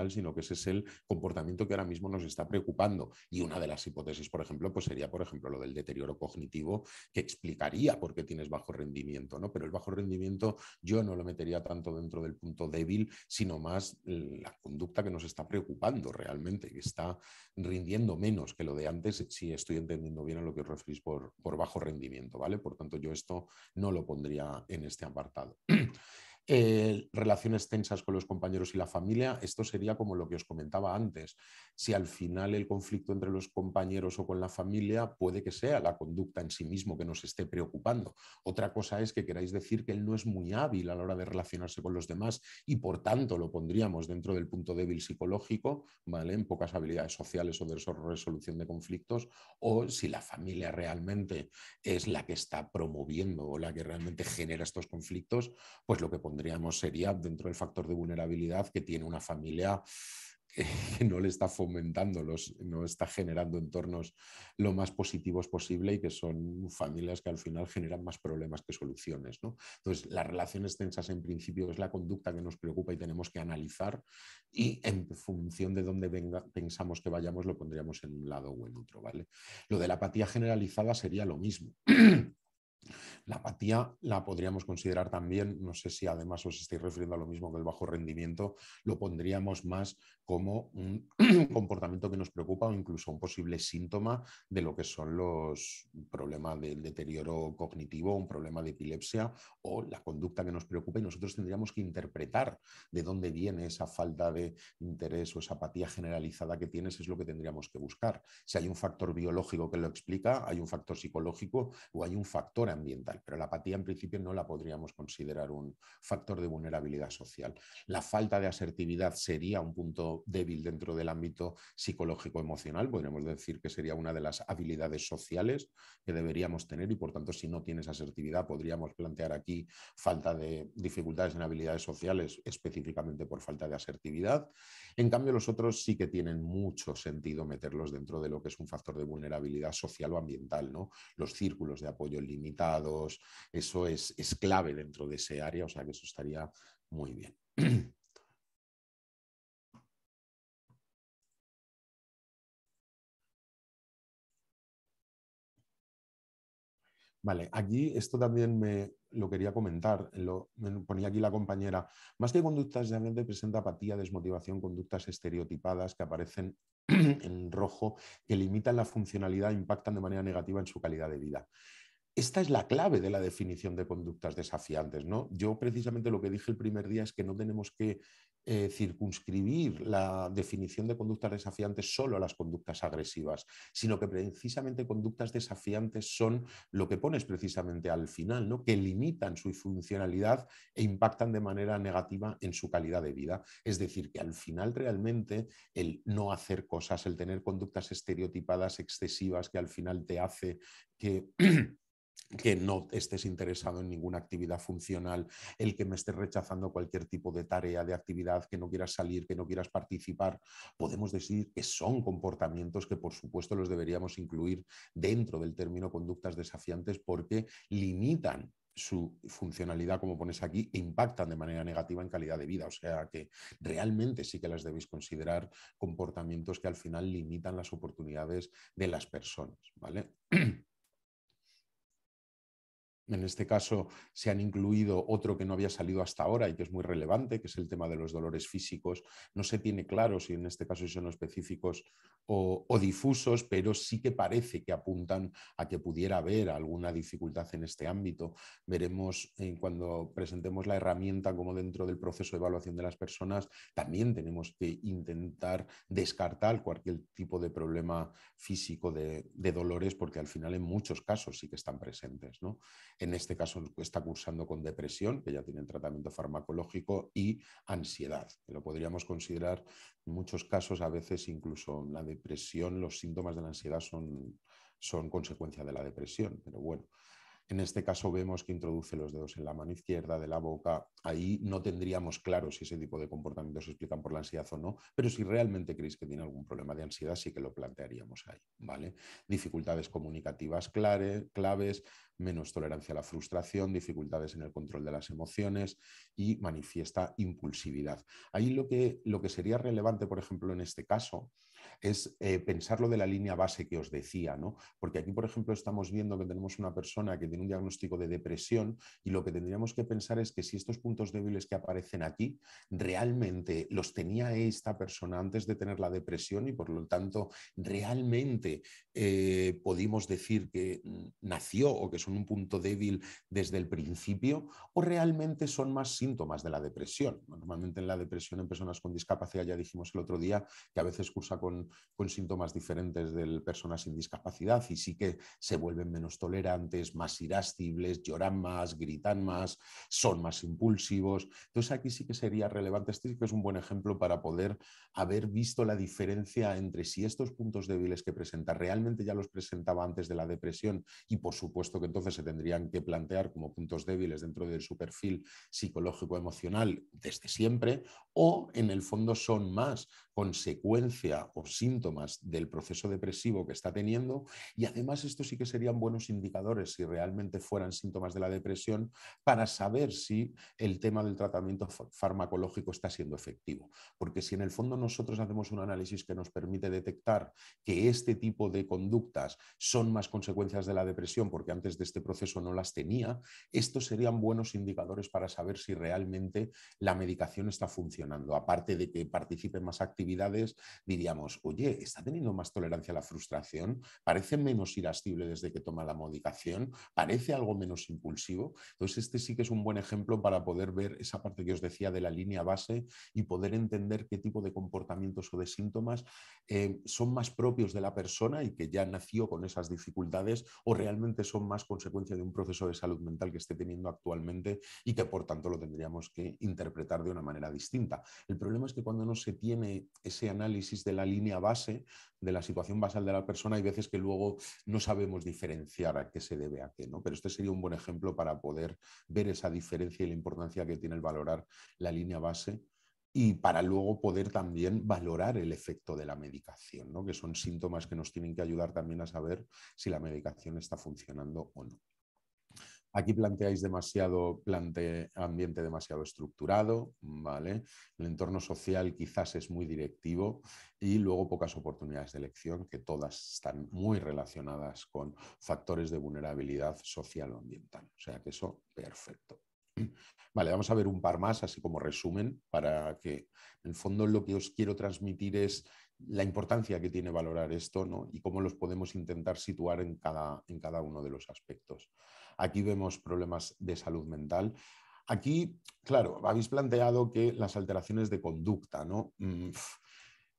sino que ese es el comportamiento que ahora mismo nos está preocupando. Y una de las hipótesis, por ejemplo, pues sería, por ejemplo, lo del deterioro cognitivo, que explicaría por qué tienes bajo rendimiento, ¿no? Pero el bajo rendimiento yo no lo metería tanto dentro del punto débil, sino más la conducta que nos está preocupando realmente, que está rindiendo menos que lo de antes, si estoy entendiendo bien a lo que os referís por, por bajo rendimiento, ¿vale? Por tanto, yo esto no lo pondría en este apartado. Eh, relaciones tensas con los compañeros y la familia, esto sería como lo que os comentaba antes. Si al final el conflicto entre los compañeros o con la familia puede que sea la conducta en sí mismo que nos esté preocupando. Otra cosa es que queráis decir que él no es muy hábil a la hora de relacionarse con los demás y por tanto lo pondríamos dentro del punto débil psicológico, ¿vale? En pocas habilidades sociales o de resolución de conflictos, o si la familia realmente es la que está promoviendo o la que realmente genera estos conflictos, pues lo que pondríamos sería dentro del factor de vulnerabilidad que tiene una familia que no le está fomentando, los, no está generando entornos lo más positivos posible y que son familias que al final generan más problemas que soluciones. ¿no? Entonces, las relaciones tensas en principio es la conducta que nos preocupa y tenemos que analizar y en función de dónde venga, pensamos que vayamos lo pondríamos en un lado o en otro. ¿vale? Lo de la apatía generalizada sería lo mismo. La apatía la podríamos considerar también, no sé si además os estáis refiriendo a lo mismo que el bajo rendimiento, lo pondríamos más como un comportamiento que nos preocupa o incluso un posible síntoma de lo que son los problemas del deterioro cognitivo, un problema de epilepsia o la conducta que nos preocupa y nosotros tendríamos que interpretar de dónde viene esa falta de interés o esa apatía generalizada que tienes, es lo que tendríamos que buscar. Si hay un factor biológico que lo explica, hay un factor psicológico o hay un factor ambiental, pero la apatía en principio no la podríamos considerar un factor de vulnerabilidad social. La falta de asertividad sería un punto débil dentro del ámbito psicológico-emocional, podríamos decir que sería una de las habilidades sociales que deberíamos tener y por tanto si no tienes asertividad podríamos plantear aquí falta de dificultades en habilidades sociales específicamente por falta de asertividad. En cambio los otros sí que tienen mucho sentido meterlos dentro de lo que es un factor de vulnerabilidad social o ambiental, ¿no? Los círculos de apoyo limitados eso es, es clave dentro de ese área, o sea que eso estaría muy bien. Vale, aquí esto también me lo quería comentar, lo, ponía aquí la compañera. Más que conductas de ambiente presenta apatía, desmotivación, conductas estereotipadas que aparecen en rojo, que limitan la funcionalidad impactan de manera negativa en su calidad de vida. Esta es la clave de la definición de conductas desafiantes. ¿no? Yo precisamente lo que dije el primer día es que no tenemos que eh, circunscribir la definición de conductas desafiantes solo a las conductas agresivas, sino que precisamente conductas desafiantes son lo que pones precisamente al final, ¿no? que limitan su funcionalidad e impactan de manera negativa en su calidad de vida. Es decir, que al final realmente el no hacer cosas, el tener conductas estereotipadas excesivas que al final te hace que que no estés interesado en ninguna actividad funcional, el que me estés rechazando cualquier tipo de tarea, de actividad, que no quieras salir, que no quieras participar, podemos decir que son comportamientos que por supuesto los deberíamos incluir dentro del término conductas desafiantes porque limitan su funcionalidad, como pones aquí, e impactan de manera negativa en calidad de vida. O sea que realmente sí que las debéis considerar comportamientos que al final limitan las oportunidades de las personas. ¿vale? En este caso se han incluido otro que no había salido hasta ahora y que es muy relevante, que es el tema de los dolores físicos. No se tiene claro si en este caso son específicos o, difusos, pero sí que parece que apuntan a que pudiera haber alguna dificultad en este ámbito. Veremos en cuando presentemos la herramienta como dentro del proceso de evaluación de las personas, también tenemos que intentar descartar cualquier tipo de problema físico de, de dolores, porque al final en muchos casos sí que están presentes. ¿no? En este caso está cursando con depresión, que ya tiene tratamiento farmacológico, y ansiedad, lo podríamos considerar en muchos casos, a veces incluso la depresión, los síntomas de la ansiedad son, son consecuencia de la depresión. Pero bueno, En este caso vemos que introduce los dedos en la mano izquierda de la boca. Ahí no tendríamos claro si ese tipo de comportamientos se explican por la ansiedad o no, pero si realmente creéis que tiene algún problema de ansiedad, sí que lo plantearíamos ahí. ¿vale? Dificultades comunicativas claves, menos tolerancia a la frustración, dificultades en el control de las emociones y manifiesta impulsividad. Ahí lo que, lo que sería relevante, por ejemplo, en este caso, es eh, pensar lo de la línea base que os decía, ¿no? Porque aquí, por ejemplo, estamos viendo que tenemos una persona que tiene un diagnóstico de depresión y lo que tendríamos que pensar es que si estos puntos débiles que aparecen aquí realmente los tenía esta persona antes de tener la depresión y por lo tanto realmente eh, podemos decir que nació o que son un punto débil desde el principio o realmente son más síntomas de la depresión. Normalmente en la depresión en personas con discapacidad ya dijimos el otro día que a veces cursa con, síntomas diferentes de personas sin discapacidad y sí que se vuelven menos tolerantes, más irascibles, lloran más, gritan más, son más impulsivos. Entonces aquí sí que sería relevante, este sí que es un buen ejemplo para poder haber visto la diferencia entre si estos puntos débiles que presenta realmente ya los presentaba antes de la depresión y por supuesto que entonces se tendrían que plantear como puntos débiles dentro de su perfil psicológico emocional desde siempre o en el fondo son más consecuencia o síntomas del proceso depresivo que está teniendo y además estos sí que serían buenos indicadores si realmente fueran síntomas de la depresión para saber si el tema del tratamiento farmacológico está siendo efectivo. Porque si en el fondo nosotros hacemos un análisis que nos permite detectar que este tipo de conductas son más consecuencias de la depresión porque antes de este proceso no las tenía, estos serían buenos indicadores para saber si realmente la medicación está funcionando. Aparte de que participen más actividades, diríamos, oye, está teniendo más tolerancia a la frustración, parece menos irascible desde que toma la medicación, parece algo menos impulsivo. Entonces, este sí que es un buen ejemplo para poder ver esa parte que os decía de la línea base y poder entender qué tipo de comportamientos o de síntomas eh, son más propios de la persona y que ya nació con esas dificultades o realmente son más consecuencia de un proceso de salud mental que esté teniendo actualmente y que por tanto lo tendríamos que interpretar de una manera distinta. El problema es que cuando no se tiene ese análisis de la línea base, de la situación basal de la persona, hay veces que luego no sabemos diferenciar a qué se debe a qué, ¿no? Pero este sería un buen ejemplo para poder ver esa diferencia y la importancia que tiene el valorar la línea base y para luego poder también valorar el efecto de la medicación, ¿no? que son síntomas que nos tienen que ayudar también a saber si la medicación está funcionando o no. Aquí planteáis demasiado ambiente demasiado estructurado, ¿vale? El entorno social quizás es muy directivo y luego pocas oportunidades de elección que todas están muy relacionadas con factores de vulnerabilidad social o ambiental. O sea que eso, perfecto. Vale, vamos a ver un par más, así como resumen, para que en el fondo lo que os quiero transmitir es la importancia que tiene valorar esto ¿no? y cómo los podemos intentar situar en cada, en cada uno de los aspectos. Aquí vemos problemas de salud mental. Aquí, claro, habéis planteado que las alteraciones de conducta, ¿no? Mm,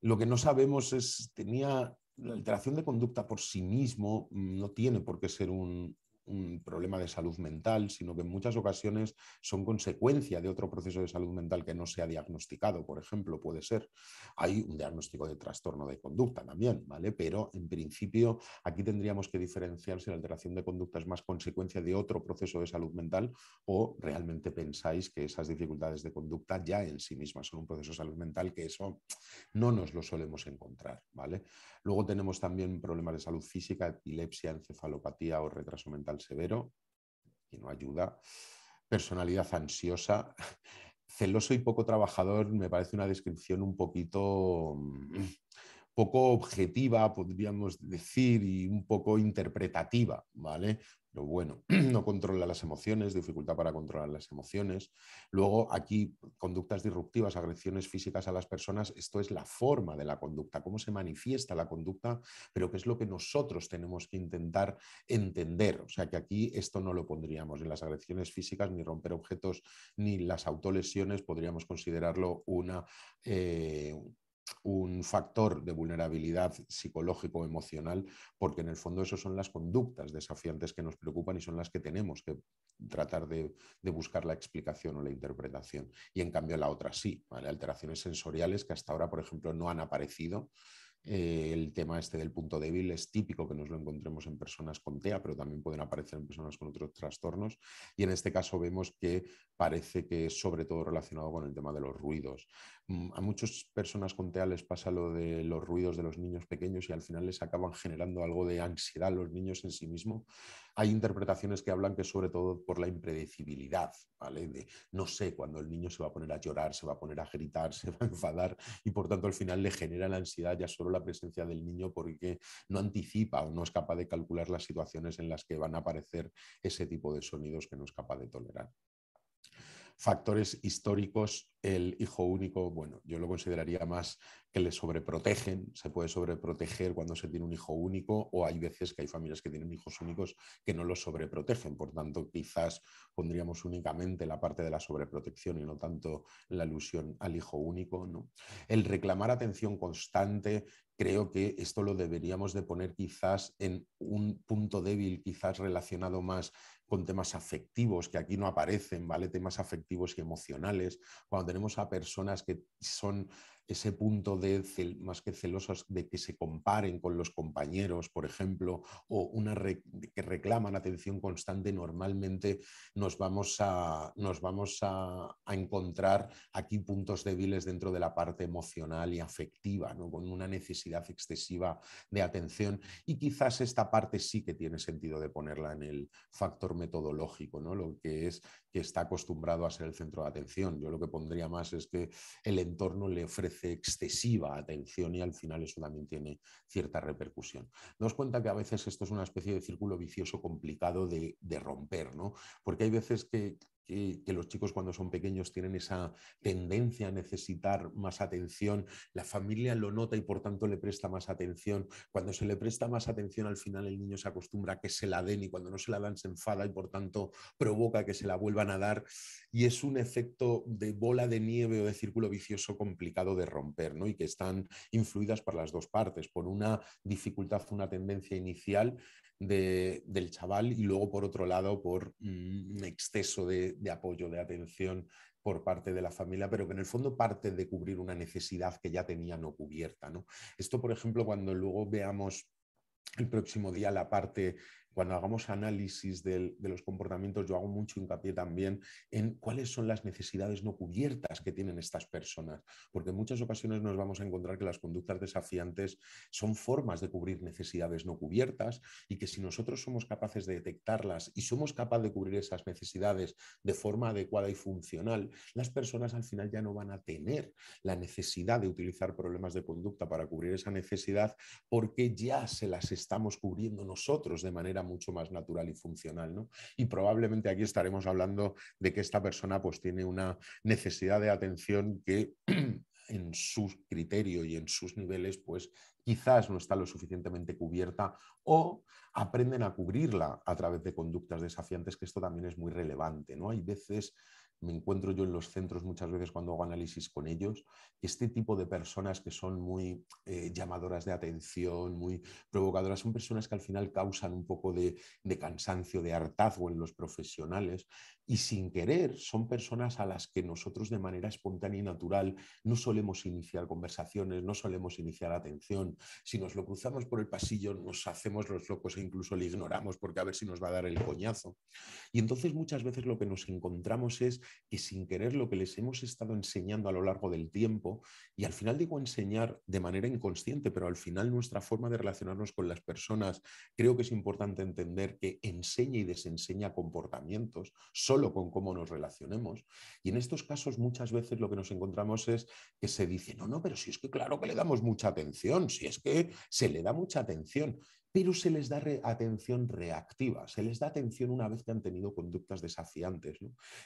lo que no sabemos es, tenía la alteración de conducta por sí mismo mm, no tiene por qué ser un, un problema de salud mental, sino que en muchas ocasiones son consecuencia de otro proceso de salud mental que no se ha diagnosticado, por ejemplo, puede ser. Hay un diagnóstico de trastorno de conducta también, ¿vale? Pero en principio aquí tendríamos que diferenciar si la alteración de conducta es más consecuencia de otro proceso de salud mental o realmente pensáis que esas dificultades de conducta ya en sí mismas son un proceso de salud mental, que eso no nos lo solemos encontrar, ¿vale? Luego tenemos también problemas de salud física, epilepsia, encefalopatía o retraso mental severo, que no ayuda. Personalidad ansiosa. Celoso y poco trabajador me parece una descripción un poquito mm, poco objetiva, podríamos decir, y un poco interpretativa, ¿vale? Pero bueno, no controla las emociones, dificultad para controlar las emociones. Luego, aquí, conductas disruptivas, agresiones físicas a las personas, esto es la forma de la conducta, cómo se manifiesta la conducta, pero qué es lo que nosotros tenemos que intentar entender. O sea, que aquí esto no lo pondríamos en las agresiones físicas, ni romper objetos, ni las autolesiones, podríamos considerarlo una... Eh, un factor de vulnerabilidad psicológico emocional, porque en el fondo eso son las conductas desafiantes que nos preocupan y son las que tenemos que tratar de, buscar la explicación o la interpretación. Y en cambio la otra sí, alteraciones sensoriales que hasta ahora, por ejemplo, no han aparecido Eh, el tema este del punto débil es típico que nos lo encontremos en personas con TEA, pero también pueden aparecer en personas con otros trastornos. Y en este caso vemos que parece que es sobre todo relacionado con el tema de los ruidos. Mm, a muchas personas con TEA les pasa lo de los ruidos de los niños pequeños y al final les acaban generando algo de ansiedad los niños en sí mismos. Hay interpretaciones que hablan que sobre todo por la impredecibilidad, ¿vale? De no sé cuándo el niño se va a poner a llorar, se va a poner a gritar, se va a enfadar y por tanto al final le genera la ansiedad ya solo la presencia del niño porque no anticipa o no es capaz de calcular las situaciones en las que van a aparecer ese tipo de sonidos que no es capaz de tolerar. Factores históricos, el hijo único, bueno, yo lo consideraría más que le sobreprotegen, se puede sobreproteger cuando se tiene un hijo único o hay veces que hay familias que tienen hijos únicos que no los sobreprotegen, por tanto quizás pondríamos únicamente la parte de la sobreprotección y no tanto la alusión al hijo único. ¿no? El reclamar atención constante, creo que esto lo deberíamos de poner quizás en un punto débil, quizás relacionado más con temas afectivos que aquí no aparecen, ¿vale? Temas afectivos y emocionales. Cuando tenemos a personas que son ese punto de, más que celosos, de que se comparen con los compañeros, por ejemplo, o que reclaman atención constante, normalmente nos vamos, a, nos vamos a, encontrar aquí puntos débiles dentro de la parte emocional y afectiva, ¿no? con una necesidad excesiva de atención. Y quizás esta parte sí que tiene sentido de ponerla en el factor metodológico, ¿no? lo que es que está acostumbrado a ser el centro de atención. Yo lo que pondría más es que el entorno le ofrece excesiva atención y al final eso también tiene cierta repercusión. Nos cuenta que a veces esto es una especie de círculo vicioso complicado de, de romper, ¿no? porque hay veces que que, los chicos cuando son pequeños tienen esa tendencia a necesitar más atención, la familia lo nota y por tanto le presta más atención. Cuando se le presta más atención al final el niño se acostumbra a que se la den y cuando no se la dan se enfada y por tanto provoca que se la vuelvan a dar y es un efecto de bola de nieve o de círculo vicioso complicado de romper ¿no? y que están influidas por las dos partes, por una dificultad, una tendencia inicial del chaval y luego por otro lado por un exceso de, apoyo, de atención por parte de la familia, pero que en el fondo parte de cubrir una necesidad que ya tenía no cubierta. ¿no? Esto, por ejemplo, cuando luego veamos el próximo día la parte cuando hagamos análisis de los comportamientos, yo hago mucho hincapié también en cuáles son las necesidades no cubiertas que tienen estas personas, porque en muchas ocasiones nos vamos a encontrar que las conductas desafiantes son formas de cubrir necesidades no cubiertas y que si nosotros somos capaces de detectarlas y somos capaces de cubrir esas necesidades de forma adecuada y funcional, las personas al final ya no van a tener la necesidad de utilizar problemas de conducta para cubrir esa necesidad porque ya se las estamos cubriendo nosotros de manera mucho más natural y funcional. ¿no? Y probablemente aquí estaremos hablando de que esta persona pues, tiene una necesidad de atención que en su criterio y en sus niveles, pues quizás no está lo suficientemente cubierta o aprenden a cubrirla a través de conductas desafiantes, que esto también es muy relevante. ¿no? Hay veces me encuentro yo en los centros muchas veces cuando hago análisis con ellos, este tipo de personas que son muy eh, llamadoras de atención, muy provocadoras, son personas que al final causan un poco de, de, cansancio, de hartazgo en los profesionales y sin querer son personas a las que nosotros de manera espontánea y natural no solemos iniciar conversaciones, no solemos iniciar atención. Si nos lo cruzamos por el pasillo nos hacemos los locos e incluso le ignoramos porque a ver si nos va a dar el coñazo. Y entonces muchas veces lo que nos encontramos es que sin querer lo que les hemos estado enseñando a lo largo del tiempo, y al final digo enseñar de manera inconsciente, pero al final nuestra forma de relacionarnos con las personas, creo que es importante entender que enseña y desenseña comportamientos solo con cómo nos relacionemos. Y en estos casos muchas veces lo que nos encontramos es que se dice, no, no, pero si es que claro que le damos mucha atención, si es que se le da mucha atención pero se les da atención reactiva, se les da atención una vez que han tenido conductas desafiantes.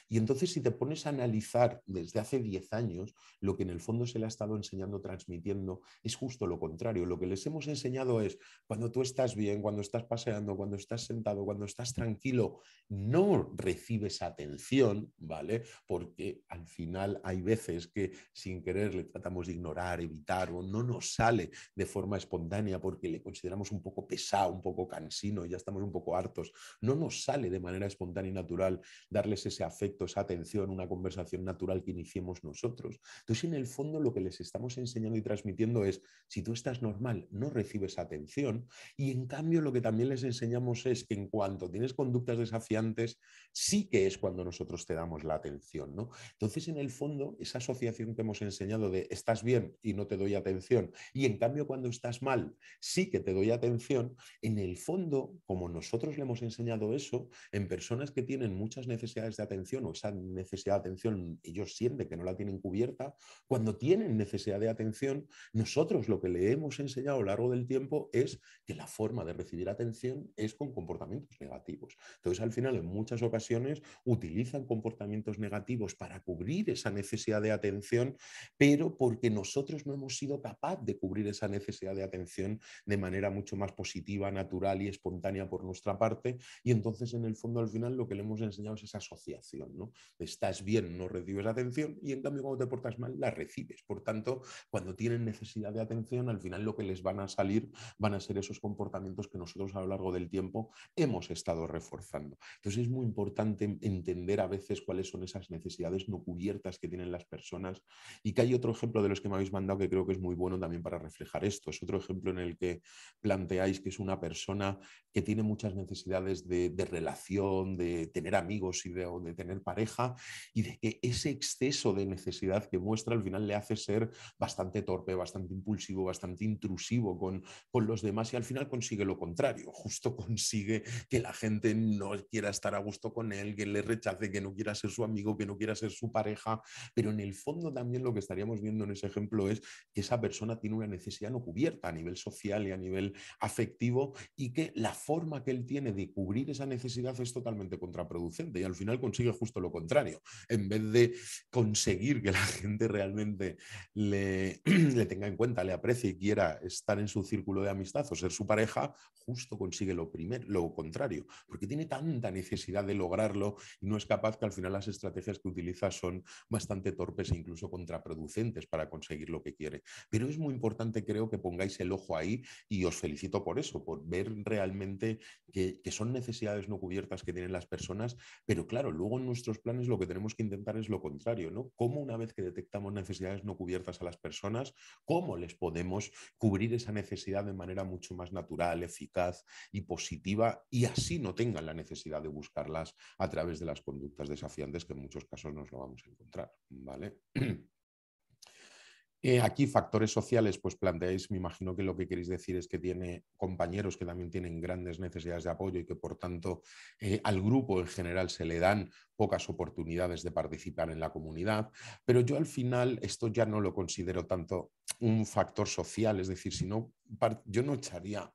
Y entonces si te pones a analizar desde hace 10 años, lo que en el fondo se le ha estado enseñando, transmitiendo, es justo lo contrario. Lo que les hemos enseñado es, cuando tú estás bien, cuando estás paseando, cuando estás sentado, cuando estás tranquilo, no recibes atención, ¿vale? Porque al final hay veces que sin querer le tratamos de ignorar, evitar o no nos sale de forma espontánea porque le consideramos un poco un poco cansino, ya estamos un poco hartos, no nos sale de manera espontánea y natural darles ese afecto, esa atención, una conversación natural que iniciemos nosotros. Entonces, en el fondo, lo que les estamos enseñando y transmitiendo es, si tú estás normal, no recibes atención. Y en cambio, lo que también les enseñamos es que en cuanto tienes conductas desafiantes, sí que es cuando nosotros te damos la atención. ¿no? Entonces, en el fondo, esa asociación que hemos enseñado de estás bien y no te doy atención, y en cambio cuando estás mal, sí que te doy atención, en el fondo, como nosotros le hemos enseñado eso, en personas que tienen muchas necesidades de atención o esa necesidad de atención ellos sienten que no la tienen cubierta, cuando tienen necesidad de atención, nosotros lo que le hemos enseñado a lo largo del tiempo es que la forma de recibir atención es con comportamientos negativos. Entonces, al final, en muchas ocasiones utilizan comportamientos negativos para cubrir esa necesidad de atención, pero porque nosotros no hemos sido capaz de cubrir esa necesidad de atención de manera mucho más positiva, natural y espontánea por nuestra parte. Y entonces, en el fondo, al final, lo que le hemos enseñado es esa asociación. ¿no? Estás bien, no recibes atención y en cambio cuando te portas mal, la recibes. Por tanto, cuando tienen necesidad de atención, al final lo que les van a salir van a ser esos comportamientos que nosotros a lo largo del tiempo hemos estado reforzando. Entonces, es muy importante entender a veces cuáles son esas necesidades no cubiertas que tienen las personas y que hay otro ejemplo de los que me habéis mandado que creo que es muy bueno también para reflejar esto. Es otro ejemplo en el que planteáis que es una persona que tiene muchas necesidades de, relación, de tener amigos y de, de, tener pareja, y de que ese exceso de necesidad que muestra al final le hace ser bastante torpe, bastante impulsivo, bastante intrusivo con, con los demás y al final consigue lo contrario, justo consigue que la gente no quiera estar a gusto con él, que le rechace, que no quiera ser su amigo, que no quiera ser su pareja, pero en el fondo también lo que estaríamos viendo en ese ejemplo es que esa persona tiene una necesidad no cubierta a nivel social y a nivel afectivo y que la forma que él tiene de cubrir esa necesidad es totalmente contraproducente y al final consigue justo lo contrario. En vez de conseguir que la gente realmente le, le tenga en cuenta, le aprecie y quiera estar en su círculo de amistad o ser su pareja, justo consigue lo, primero, lo contrario, porque tiene tanta necesidad de lograrlo y no es capaz que al final las estrategias que utiliza son bastante torpes e incluso contraproducentes para conseguir lo que quiere. Pero es muy importante, creo, que pongáis el ojo ahí y os felicito por eso, por ver realmente que, son necesidades no cubiertas que tienen las personas, pero claro, luego en nuestros planes lo que tenemos que intentar es lo contrario, ¿no? ¿Cómo una vez que detectamos necesidades no cubiertas a las personas, cómo les podemos cubrir esa necesidad de manera mucho más natural, eficaz y positiva y así no tengan la necesidad de buscarlas a través de las conductas desafiantes que en muchos casos nos lo vamos a encontrar, ¿vale? Eh, aquí factores sociales, pues planteáis, me imagino que lo que queréis decir es que tiene compañeros que también tienen grandes necesidades de apoyo y que por tanto eh, al grupo en general se le dan pocas oportunidades de participar en la comunidad, pero yo al final esto ya no lo considero tanto un factor social, es decir, si no, yo no echaría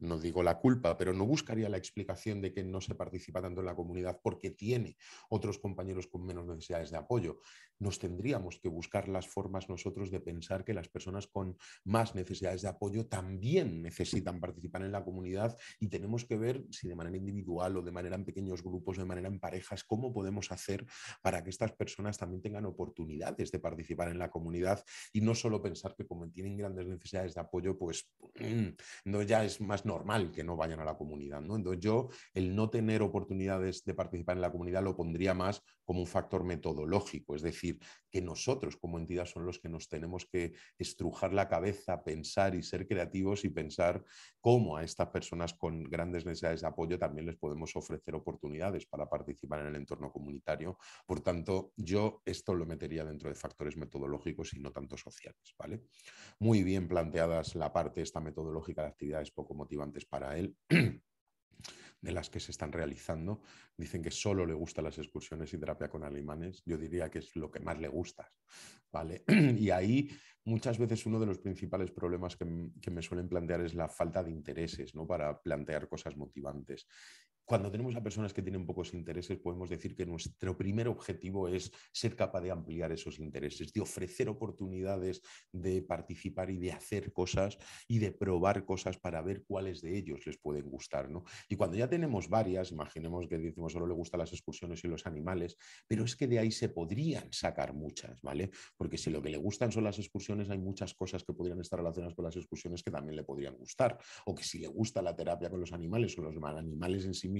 no digo la culpa, pero no buscaría la explicación de que no se participa tanto en la comunidad porque tiene otros compañeros con menos necesidades de apoyo. Nos tendríamos que buscar las formas nosotros de pensar que las personas con más necesidades de apoyo también necesitan participar en la comunidad y tenemos que ver si de manera individual o de manera en pequeños grupos, de manera en parejas, cómo podemos hacer para que estas personas también tengan oportunidades de participar en la comunidad y no solo pensar que como tienen grandes necesidades de apoyo, pues mm, no ya es más normal que no vayan a la comunidad. ¿no? Entonces yo el no tener oportunidades de participar en la comunidad lo pondría más como un factor metodológico, es decir, que nosotros como entidad son los que nos tenemos que estrujar la cabeza, pensar y ser creativos y pensar cómo a estas personas con grandes necesidades de apoyo también les podemos ofrecer oportunidades para participar en el entorno comunitario. Por tanto, yo esto lo metería dentro de factores metodológicos y no tanto sociales. ¿vale? Muy bien planteadas la parte esta metodológica de actividades poco motivantes para él. de las que se están realizando. Dicen que solo le gustan las excursiones y terapia con alemanes. Yo diría que es lo que más le gusta. ¿vale? Y ahí muchas veces uno de los principales problemas que, que, me suelen plantear es la falta de intereses ¿no? para plantear cosas motivantes cuando tenemos a personas que tienen pocos intereses, podemos decir que nuestro primer objetivo es ser capaz de ampliar esos intereses, de ofrecer oportunidades de participar y de hacer cosas y de probar cosas para ver cuáles de ellos les pueden gustar. ¿no? Y cuando ya tenemos varias, imaginemos que decimos solo le gustan las excursiones y los animales, pero es que de ahí se podrían sacar muchas, ¿vale? Porque si lo que le gustan son las excursiones, hay muchas cosas que podrían estar relacionadas con las excursiones que también le podrían gustar. O que si le gusta la terapia con los animales o los animales en sí mismos,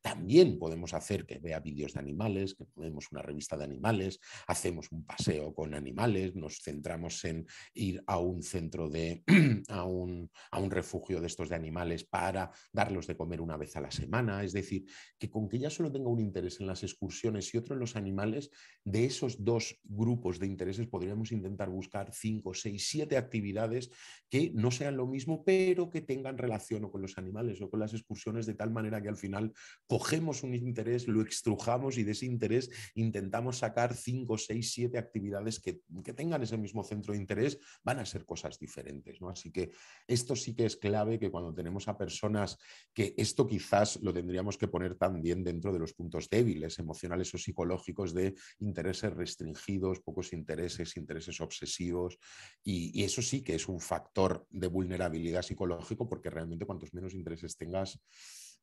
también podemos hacer que vea vídeos de animales, que vemos una revista de animales, hacemos un paseo con animales, nos centramos en ir a un centro de, a un, a un refugio de estos de animales para darlos de comer una vez a la semana. Es decir, que con que ya solo tenga un interés en las excursiones y otro en los animales, de esos dos grupos de intereses podríamos intentar buscar cinco, seis, siete actividades que no sean lo mismo, pero que tengan relación o con los animales o con las excursiones de tal manera que al final cogemos un interés, lo extrujamos y de ese interés intentamos sacar cinco, seis, siete actividades que, tengan ese mismo centro de interés, van a ser cosas diferentes. ¿no? Así que esto sí que es clave que cuando tenemos a personas que esto quizás lo tendríamos que poner también dentro de los puntos débiles, emocionales o psicológicos de intereses restringidos, pocos intereses, intereses obsesivos. Y, y eso sí que es un factor de vulnerabilidad psicológico porque realmente cuantos menos intereses tengas,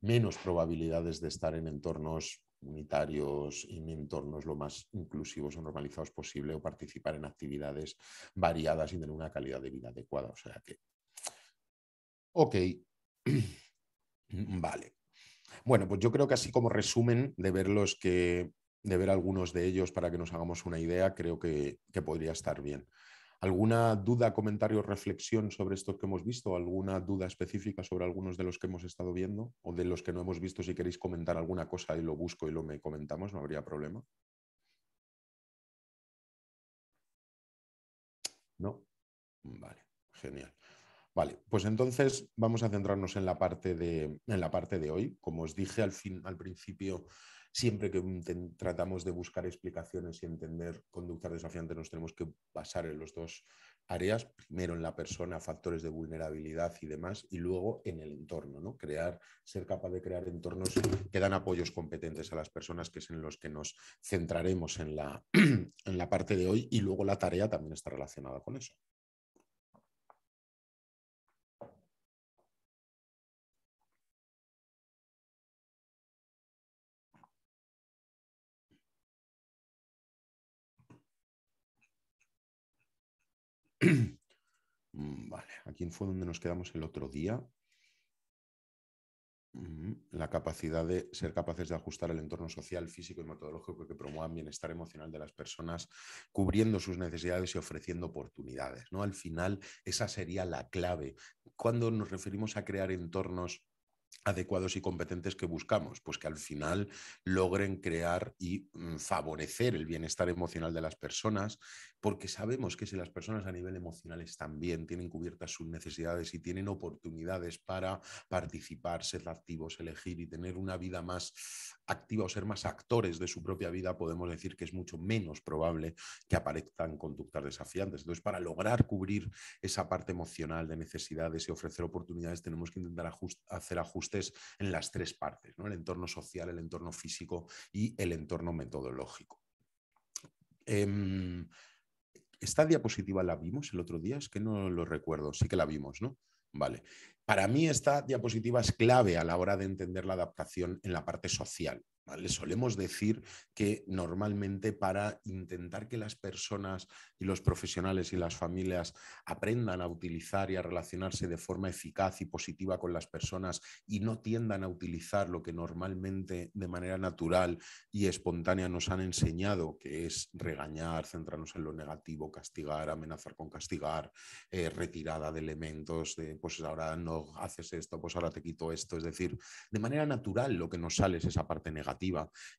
menos probabilidades de estar en entornos unitarios en entornos lo más inclusivos o normalizados posible o participar en actividades variadas y tener una calidad de vida adecuada. O sea que, ok, vale. Bueno, pues yo creo que así como resumen de ver los que, de ver algunos de ellos para que nos hagamos una idea, creo que, que podría estar bien. ¿Alguna duda, comentario, reflexión sobre esto que hemos visto? ¿Alguna duda específica sobre algunos de los que hemos estado viendo? ¿O de los que no hemos visto? Si queréis comentar alguna cosa y lo busco y lo me comentamos, no habría problema. ¿No? Vale, genial. Vale, pues entonces vamos a centrarnos en la parte de, en la parte de hoy. Como os dije al, fin, al principio, siempre que tratamos de buscar explicaciones y entender conductas desafiantes, nos tenemos que basar en los dos áreas, primero en la persona, factores de vulnerabilidad y demás, y luego en el entorno, ¿no? Crear, ser capaz de crear entornos que dan apoyos competentes a las personas, que es en los que nos centraremos en la, en la parte de hoy, y luego la tarea también está relacionada con eso. Mm, vale, aquí fue donde nos quedamos el otro día. Mm, la capacidad de ser capaces de ajustar el entorno social, físico y metodológico que promuevan bienestar emocional de las personas, cubriendo sus necesidades y ofreciendo oportunidades. ¿no? Al final, esa sería la clave. Cuando nos referimos a crear entornos adecuados y competentes que buscamos, pues que al final logren crear y mm, favorecer el bienestar emocional de las personas, porque sabemos que si las personas a nivel emocional están bien, tienen cubiertas sus necesidades y tienen oportunidades para participar, ser activos, elegir y tener una vida más activa o ser más actores de su propia vida, podemos decir que es mucho menos probable que aparezcan conductas desafiantes. Entonces, para lograr cubrir esa parte emocional de necesidades y ofrecer oportunidades, tenemos que intentar hacer ajustes en las tres partes, ¿no? el entorno social, el entorno físico y el entorno metodológico. Em, esta diapositiva la vimos el otro día, es que no lo recuerdo, sí que la vimos, ¿no? Vale. Para mí esta diapositiva es clave a la hora de entender la adaptación en la parte social. Le Solemos decir que normalmente para intentar que las personas y los profesionales y las familias aprendan a utilizar y a relacionarse de forma eficaz y positiva con las personas y no tiendan a utilizar lo que normalmente de manera natural y espontánea nos han enseñado, que es regañar, centrarnos en lo negativo, castigar, amenazar con castigar, eh, retirada de elementos, de pues ahora no haces esto, pues ahora te quito esto. Es decir, de manera natural lo que nos sale es esa parte negativa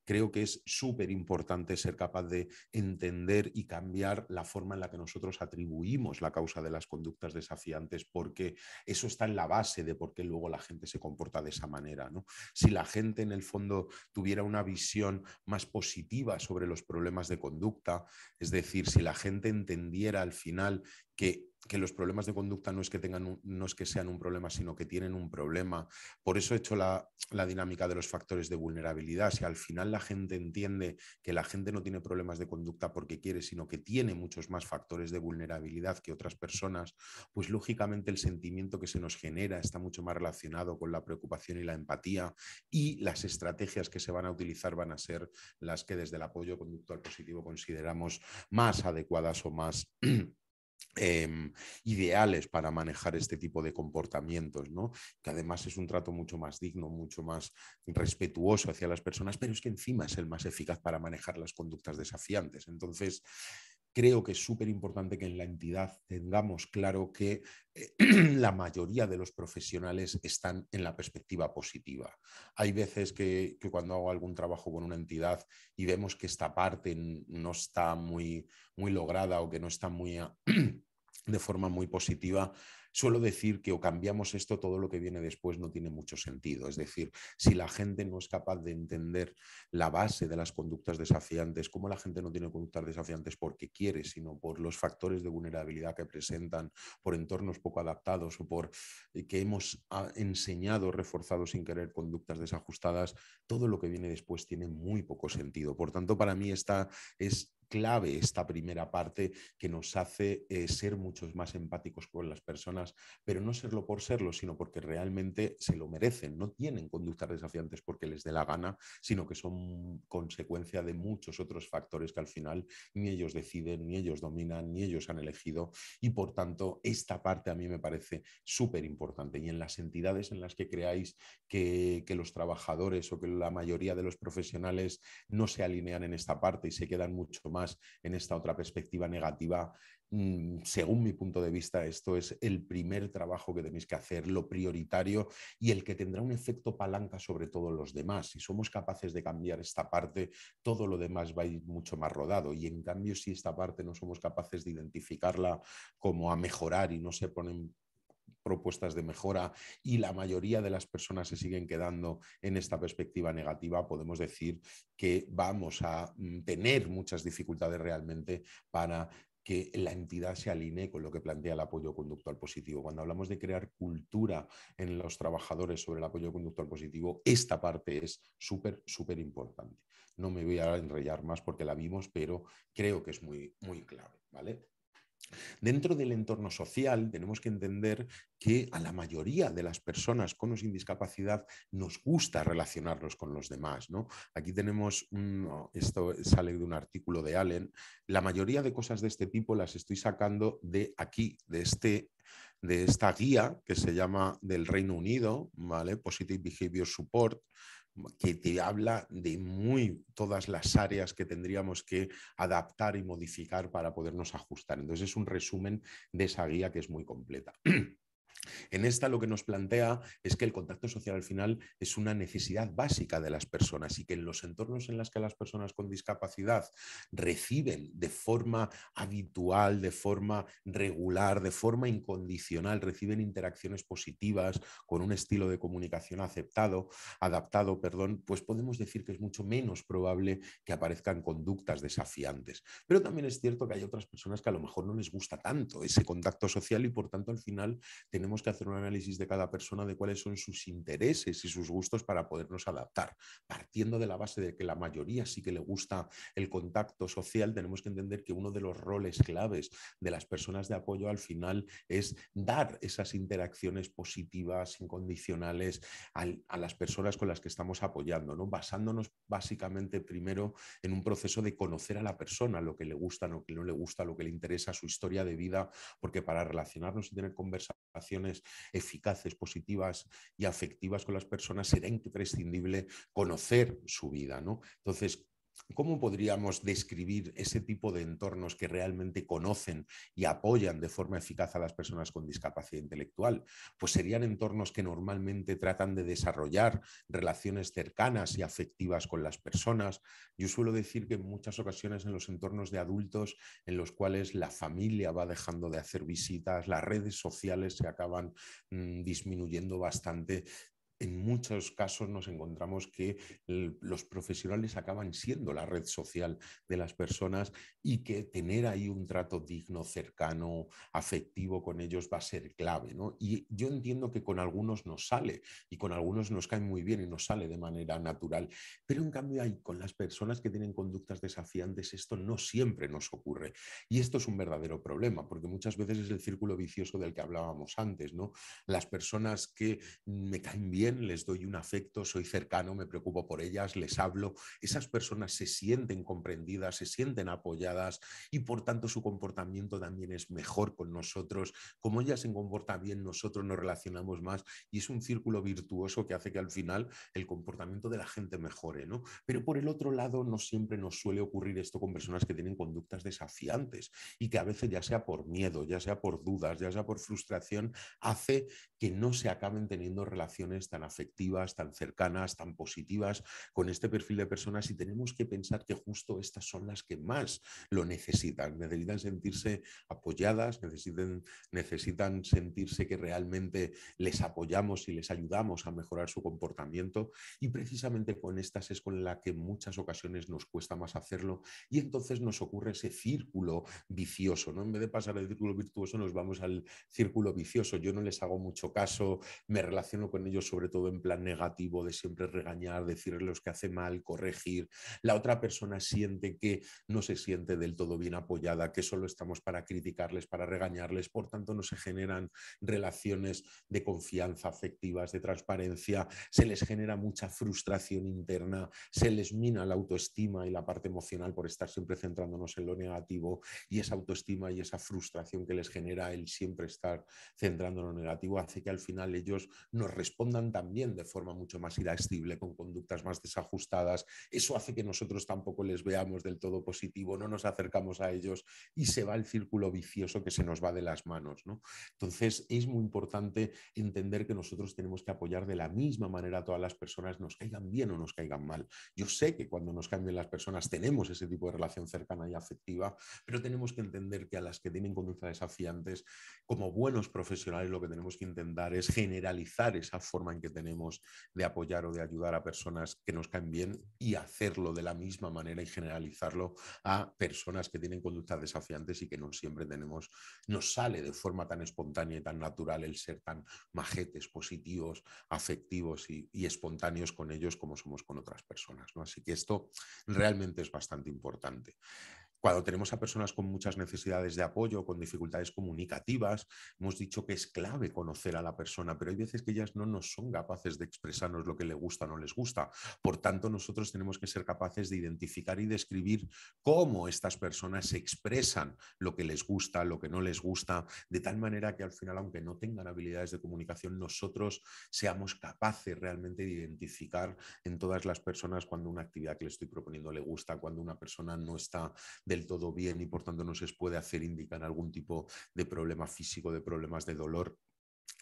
creo que es súper importante ser capaz de entender y cambiar la forma en la que nosotros atribuimos la causa de las conductas desafiantes, porque eso está en la base de por qué luego la gente se comporta de esa manera. ¿no? Si la gente en el fondo tuviera una visión más positiva sobre los problemas de conducta, es decir, si la gente entendiera al final que que los problemas de conducta no es que, tengan no es que sean un problema, sino que tienen un problema. Por eso he hecho la, la, dinámica de los factores de vulnerabilidad. Si al final la gente entiende que la gente no tiene problemas de conducta porque quiere, sino que tiene muchos más factores de vulnerabilidad que otras personas, pues lógicamente el sentimiento que se nos genera está mucho más relacionado con la preocupación y la empatía y las estrategias que se van a utilizar van a ser las que desde el apoyo conductual positivo consideramos más adecuadas o más Em, ideales para manejar este tipo de comportamientos, ¿no? que además es un trato mucho más digno, mucho más respetuoso hacia las personas, pero es que encima es el más eficaz para manejar las conductas desafiantes. Entonces, creo que es súper importante que en la entidad tengamos claro que eh, la mayoría de los profesionales están en la perspectiva positiva. Hay veces que, cuando hago algún trabajo con una entidad y vemos que esta parte no está muy, muy lograda o que no está muy de forma muy positiva, suelo decir que o cambiamos esto, todo lo que viene después no tiene mucho sentido. Es decir, si la gente no es capaz de entender la base de las conductas desafiantes, cómo la gente no tiene conductas desafiantes porque quiere, sino por los factores de vulnerabilidad que presentan, por entornos poco adaptados o por eh, que hemos ah, enseñado, reforzado sin querer conductas desajustadas, todo lo que viene después tiene muy poco sentido. Por tanto, para mí esta es clave esta primera parte que nos hace eh, ser muchos más empáticos con las personas, pero no serlo por serlo, sino porque realmente se lo merecen. No tienen conductas desafiantes porque les dé la gana, sino que son consecuencia de muchos otros factores que al final ni ellos deciden, ni ellos dominan, ni ellos han elegido. Y por tanto, esta parte a mí me parece súper importante. Y en las entidades en las que creáis que, que los trabajadores o que la mayoría de los profesionales no se alinean en esta parte y se quedan mucho más en esta otra perspectiva negativa. Mm, según mi punto de vista, esto es el primer trabajo que tenéis que hacer, lo prioritario y el que tendrá un efecto palanca sobre todos los demás. Si somos capaces de cambiar esta parte, todo lo demás va a ir mucho más rodado. Y en cambio, si esta parte no somos capaces de identificarla como a mejorar y no se ponen propuestas de mejora y la mayoría de las personas se siguen quedando en esta perspectiva negativa, podemos decir que vamos a mm, tener muchas dificultades realmente para que la entidad se alinee con lo que plantea el apoyo conductual positivo. Cuando hablamos de crear cultura en los trabajadores sobre el apoyo conductual positivo, esta parte es súper, súper importante. No me voy a enrollar más porque la vimos, pero creo que es muy, muy clave. ¿vale? Dentro del entorno social tenemos que entender que a la mayoría de las personas con o sin discapacidad nos gusta relacionarnos con los demás. ¿no? Aquí tenemos, esto sale de un artículo de Allen, la mayoría de cosas de este tipo las estoy sacando de aquí, de este de esta guía que se llama del Reino Unido, ¿vale? Positive Behavior Support, que te habla de muy todas las áreas que tendríamos que adaptar y modificar para podernos ajustar. Entonces es un resumen de esa guía que es muy completa. En esta lo que nos plantea es que el contacto social al final es una necesidad básica de las personas y que en los entornos en los que las personas con discapacidad reciben de forma habitual, de forma regular, de forma incondicional, reciben interacciones positivas con un estilo de comunicación aceptado, adaptado, perdón, pues podemos decir que es mucho menos probable que aparezcan conductas desafiantes. Pero también es cierto que hay otras personas que a lo mejor no les gusta tanto ese contacto social y por tanto al final tenemos que hacer un análisis de cada persona de cuáles son sus intereses y sus gustos para podernos adaptar. Partiendo de la base de que la mayoría sí que le gusta el contacto social, tenemos que entender que uno de los roles claves de las personas de apoyo al final es dar esas interacciones positivas, incondicionales a, las personas con las que estamos apoyando, ¿no? basándonos básicamente primero en un proceso de conocer a la persona, lo que le gusta, lo que no le gusta, lo que le interesa, su historia de vida, porque para relacionarnos y tener conversaciones eficaces, positivas y afectivas con las personas, será imprescindible conocer su vida. ¿no? Entonces, ¿Cómo podríamos describir ese tipo de entornos que realmente conocen y apoyan de forma eficaz a las personas con discapacidad intelectual? Pues serían entornos que normalmente tratan de desarrollar relaciones cercanas y afectivas con las personas. Yo suelo decir que en muchas ocasiones en los entornos de adultos en los cuales la familia va dejando de hacer visitas, las redes sociales se acaban mm, disminuyendo bastante, en muchos casos nos encontramos que los profesionales acaban siendo la red social de las personas y que tener ahí un trato digno, cercano, afectivo con ellos va a ser clave. ¿no? Y yo entiendo que con algunos nos sale y con algunos nos cae muy bien y nos sale de manera natural, pero en cambio hay con las personas que tienen conductas desafiantes esto no siempre nos ocurre. Y esto es un verdadero problema, porque muchas veces es el círculo vicioso del que hablábamos antes. ¿no? Las personas que me caen bien, les doy un afecto, soy cercano, me preocupo por ellas, les hablo, esas personas se sienten comprendidas, se sienten apoyadas y por tanto su comportamiento también es mejor con nosotros. Como ellas se comportan bien, nosotros nos relacionamos más y es un círculo virtuoso que hace que al final el comportamiento de la gente mejore, ¿no? Pero por el otro lado, no siempre nos suele ocurrir esto con personas que tienen conductas desafiantes y que a veces ya sea por miedo, ya sea por dudas, ya sea por frustración, hace que no se acaben teniendo relaciones tan afectivas, tan cercanas, tan positivas con este perfil de personas y tenemos que pensar que justo estas son las que más lo necesitan. Necesitan sentirse apoyadas, necesitan, necesitan sentirse que realmente les apoyamos y les ayudamos a mejorar su comportamiento y precisamente con estas es con la que en muchas ocasiones nos cuesta más hacerlo y entonces nos ocurre ese círculo vicioso, ¿no? En vez de pasar del círculo virtuoso nos vamos al círculo vicioso. Yo no les hago mucho caso, me relaciono con ellos sobre todo en plan negativo, de siempre regañar, decirles los que hace mal, corregir. La otra persona siente que no se siente del todo bien apoyada, que solo estamos para criticarles, para regañarles, por tanto no se generan relaciones de confianza afectivas, de transparencia, se les genera mucha frustración interna, se les mina la autoestima y la parte emocional por estar siempre centrándonos en lo negativo. Y esa autoestima y esa frustración que les genera el siempre estar centrando en lo negativo hace que al final ellos nos respondan también de forma mucho más irascible, con conductas más desajustadas. Eso hace que nosotros tampoco les veamos del todo positivo, no nos acercamos a ellos y se va el círculo vicioso que se nos va de las manos. ¿no? Entonces, es muy importante entender que nosotros tenemos que apoyar de la misma manera a todas las personas, nos caigan bien o nos caigan mal. Yo sé que cuando nos caen bien las personas tenemos ese tipo de relación cercana y afectiva, pero tenemos que entender que a las que tienen conductas desafiantes, como buenos profesionales, lo que tenemos que intentar es generalizar esa forma en que tenemos de apoyar o de ayudar a personas que nos caen bien y hacerlo de la misma manera y generalizarlo a personas que tienen conductas desafiantes y que no siempre tenemos, nos sale de forma tan espontánea y tan natural el ser tan majetes, positivos, afectivos y, espontáneos con ellos como somos con otras personas. ¿no? Así que esto realmente es bastante importante. Cuando tenemos a personas con muchas necesidades de apoyo, con dificultades comunicativas, hemos dicho que es clave conocer a la persona, pero hay veces que ellas no nos son capaces de expresarnos lo que le gusta o no les gusta. Por tanto, nosotros tenemos que ser capaces de identificar y describir cómo estas personas expresan lo que les gusta, lo que no les gusta, de tal manera que al final, aunque no tengan habilidades de comunicación, nosotros seamos capaces realmente de identificar en todas las personas cuando una actividad que le estoy proponiendo le gusta, cuando una persona no está del todo bien y por tanto no se puede hacer indicar algún tipo de problema físico, de problemas de dolor.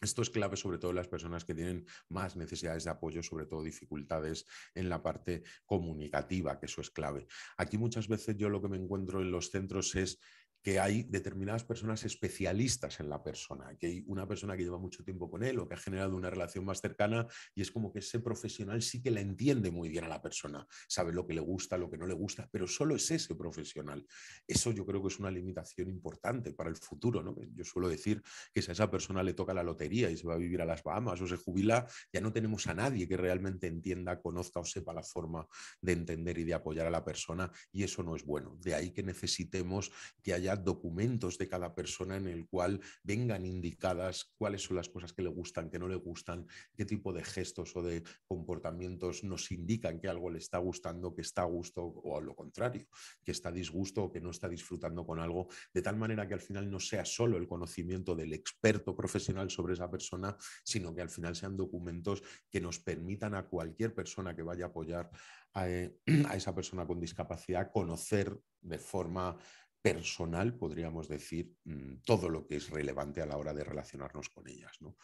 Esto es clave sobre todo en las personas que tienen más necesidades de apoyo, sobre todo dificultades en la parte comunicativa, que eso es clave. Aquí muchas veces yo lo que me encuentro en los centros es que hay determinadas personas especialistas en la persona, que hay una persona que lleva mucho tiempo con él o que ha generado una relación más cercana y es como que ese profesional sí que la entiende muy bien a la persona, sabe lo que le gusta, lo que no le gusta, pero solo es ese profesional. Eso yo creo que es una limitación importante para el futuro. ¿no? Yo suelo decir que si a esa persona le toca la lotería y se va a vivir a las Bahamas o se jubila, ya no tenemos a nadie que realmente entienda, conozca o sepa la forma de entender y de apoyar a la persona y eso no es bueno. De ahí que necesitemos que haya documentos de cada persona en el cual vengan indicadas cuáles son las cosas que le gustan, que no le gustan, qué tipo de gestos o de comportamientos nos indican que algo le está gustando, que está a gusto o a lo contrario, que está a disgusto o que no está disfrutando con algo, de tal manera que al final no sea solo el conocimiento del experto profesional sobre esa persona, sino que al final sean documentos que nos permitan a cualquier persona que vaya a apoyar a, eh, a esa persona con discapacidad conocer de forma personal, podríamos decir, mm, todo lo que es relevante a la hora de relacionarnos con ellas. ¿no?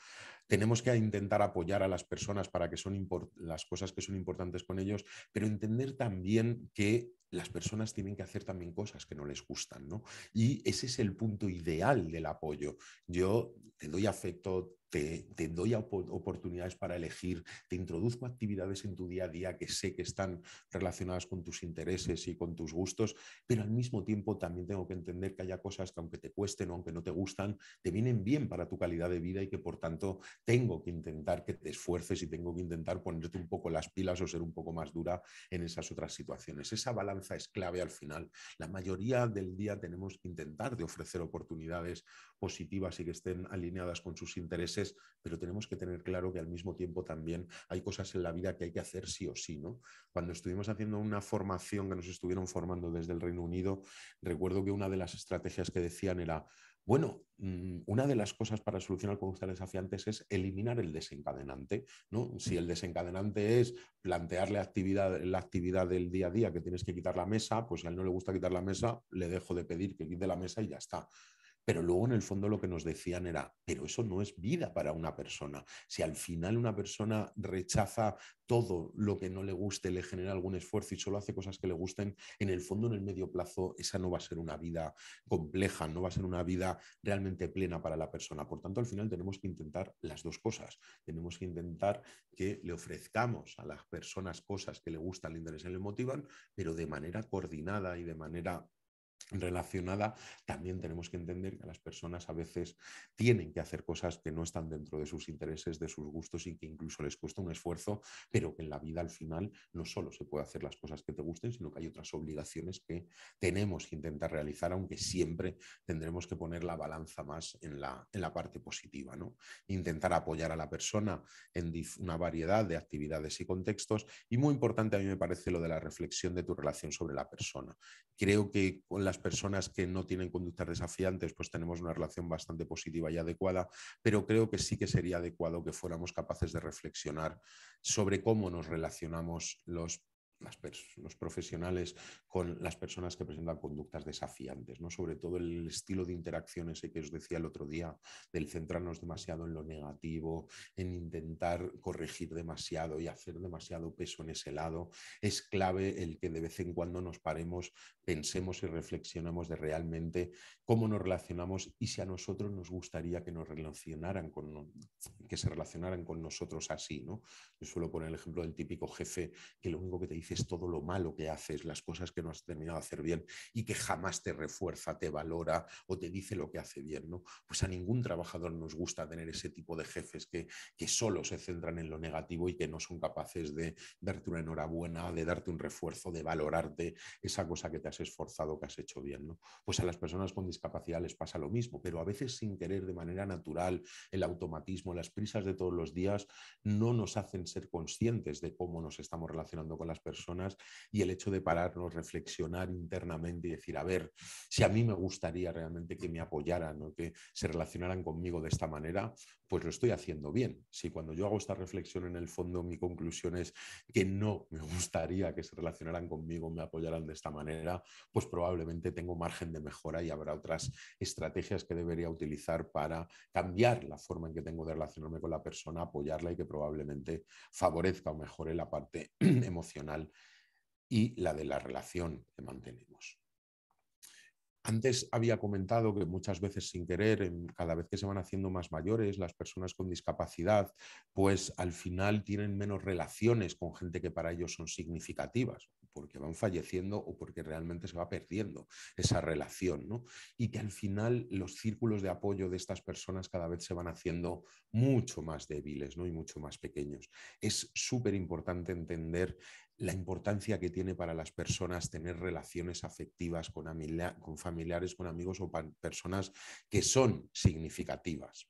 Tenemos que intentar apoyar a las personas para que son las cosas que son importantes con ellos, pero entender también que las personas tienen que hacer también cosas que no les gustan, ¿no? Y ese es el punto ideal del apoyo. Yo te doy afecto, te, doy oportunidades para elegir, te introduzco actividades en tu día a día que sé que están relacionadas con tus intereses y con tus gustos, pero al mismo tiempo también tengo que entender que haya cosas que aunque te cuesten o aunque no te gustan, te vienen bien para tu calidad de vida y que por tanto tengo que intentar que te esfuerces y tengo que intentar ponerte un poco las pilas o ser un poco más dura en esas otras situaciones. Esa balanza es clave al final. La mayoría del día tenemos que intentar de ofrecer oportunidades positivas y que estén alineadas con sus intereses, pero tenemos que tener claro que al mismo tiempo también hay cosas en la vida que hay que hacer sí o sí, ¿no? Cuando estuvimos haciendo una formación que nos estuvieron formando desde el Reino Unido, recuerdo que una de las estrategias que decían era, bueno, mm, una de las cosas para solucionar conductas desafiantes es eliminar el desencadenante. ¿no? Si el desencadenante es plantearle actividad, la actividad del día a día que tienes que quitar la mesa, pues si a él no le gusta quitar la mesa, le dejo de pedir que quite la mesa y ya está. Pero luego en el fondo lo que nos decían era, pero eso no es vida para una persona. Si al final una persona rechaza todo lo que no le guste, le genera algún esfuerzo y solo hace cosas que le gusten, en el fondo en el medio plazo esa no va a ser una vida compleja, no va a ser una vida realmente plena para la persona. Por tanto, al final tenemos que intentar las dos cosas. Tenemos que intentar que le ofrezcamos a las personas cosas que le gustan, le interesan, le motivan, pero de manera coordinada y de manera relacionada, también tenemos que entender que las personas a veces tienen que hacer cosas que no están dentro de sus intereses, de sus gustos y que incluso les cuesta un esfuerzo, pero que en la vida al final no solo se puede hacer las cosas que te gusten, sino que hay otras obligaciones que tenemos que intentar realizar, aunque siempre tendremos que poner la balanza más en la, en la parte positiva. ¿no? Intentar apoyar a la persona en una variedad de actividades y contextos y muy importante a mí me parece lo de la reflexión de tu relación sobre la persona. Creo que con las personas que no tienen conductas desafiantes, pues tenemos una relación bastante positiva y adecuada, pero creo que sí que sería adecuado que fuéramos capaces de reflexionar sobre cómo nos relacionamos los los profesionales con las personas que presentan conductas desafiantes, ¿no? sobre todo el estilo de interacción ese que os decía el otro día, del centrarnos demasiado en lo negativo, en intentar corregir demasiado y hacer demasiado peso en ese lado, es clave el que de vez en cuando nos paremos, pensemos y reflexionemos de realmente cómo nos relacionamos y si a nosotros nos gustaría que nos relacionaran con que se relacionaran con nosotros así, ¿no? Yo suelo poner el ejemplo del típico jefe que lo único que te dice es todo lo malo que haces, las cosas que no has terminado de hacer bien y que jamás te refuerza, te valora o te dice lo que hace bien, ¿no? Pues a ningún trabajador nos gusta tener ese tipo de jefes que, que solo se centran en lo negativo y que no son capaces de darte una enhorabuena, de darte un refuerzo, de valorarte esa cosa que te has esforzado, que has hecho bien, ¿no? Pues a las personas con discapacidad les pasa lo mismo, pero a veces sin querer, de manera natural, el automatismo, las prisas de todos los días no nos hacen ser conscientes de cómo nos estamos relacionando con las personas y el hecho de pararnos, reflexionar internamente y decir, a ver, si a mí me gustaría realmente que me apoyaran o que se relacionaran conmigo de esta manera, pues lo estoy haciendo bien. Si cuando yo hago esta reflexión en el fondo mi conclusión es que no me gustaría que se relacionaran conmigo, me apoyaran de esta manera, pues probablemente tengo margen de mejora y habrá otras estrategias que debería utilizar para cambiar la forma en que tengo de relacionarme con la persona, apoyarla y que probablemente favorezca o mejore la parte emocional y la de la relación que mantenemos. Antes había comentado que muchas veces sin querer, cada vez que se van haciendo más mayores, las personas con discapacidad, pues al final tienen menos relaciones con gente que para ellos son significativas, porque van falleciendo o porque realmente se va perdiendo esa relación, ¿no? Y que al final los círculos de apoyo de estas personas cada vez se van haciendo mucho más débiles, ¿no? Y mucho más pequeños. Es súper importante entender la importancia que tiene para las personas tener relaciones afectivas con, familiares, con amigos o personas que son significativas.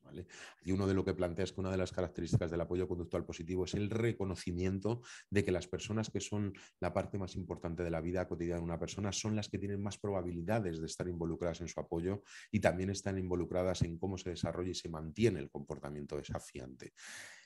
Y uno de lo que plantea es que una de las características del apoyo conductual positivo es el reconocimiento de que las personas que son la parte más importante de la vida cotidiana de una persona son las que tienen más probabilidades de estar involucradas en su apoyo y también están involucradas en cómo se desarrolla y se mantiene el comportamiento desafiante.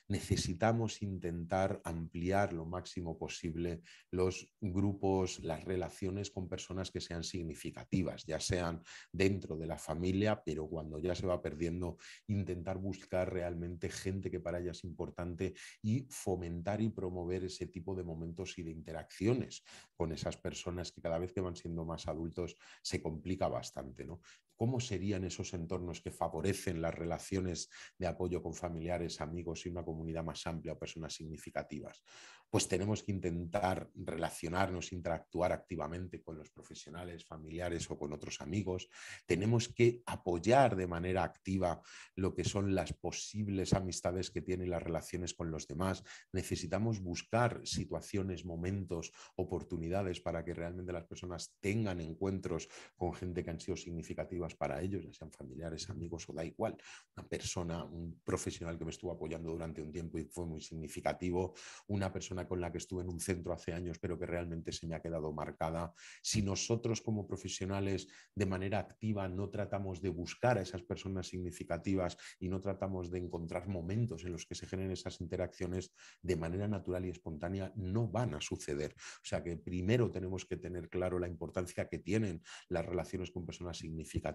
Necesitamos intentar ampliar lo máximo posible los grupos, las relaciones con personas que sean significativas, ya sean dentro de la familia, pero cuando ya se va perdiendo, intentar buscar realmente gente que para ella es importante y fomentar y promover ese tipo de momentos y de interacciones con esas personas que cada vez que van siendo más adultos se complica bastante. ¿no? ¿Cómo serían esos entornos que favorecen las relaciones de apoyo con familiares, amigos y una comunidad más amplia o personas significativas? Pues tenemos que intentar relacionarnos, interactuar activamente con los profesionales, familiares o con otros amigos. Tenemos que apoyar de manera activa lo que son las posibles amistades que tienen las relaciones con los demás. Necesitamos buscar situaciones, momentos, oportunidades para que realmente las personas tengan encuentros con gente que han sido significativas para ellos, ya sean familiares, amigos o da igual. Una persona, un profesional que me estuvo apoyando durante un tiempo y fue muy significativo, una persona con la que estuve en un centro hace años, pero que realmente se me ha quedado marcada. Si nosotros como profesionales de manera activa no tratamos de buscar a esas personas significativas y no tratamos de encontrar momentos en los que se generen esas interacciones de manera natural y espontánea, no van a suceder. O sea que primero tenemos que tener claro la importancia que tienen las relaciones con personas significativas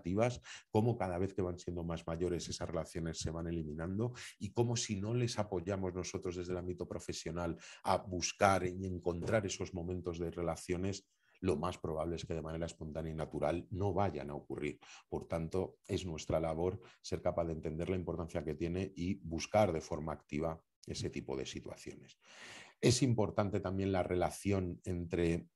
cómo cada vez que van siendo más mayores esas relaciones se van eliminando y cómo si no les apoyamos nosotros desde el ámbito profesional buscar y encontrar esos momentos de relaciones, lo más probable es que de manera espontánea y natural no vayan a ocurrir. Por tanto, es nuestra labor ser capaz de entender la importancia que tiene y buscar de forma activa ese tipo de situaciones. Es importante también la relación entre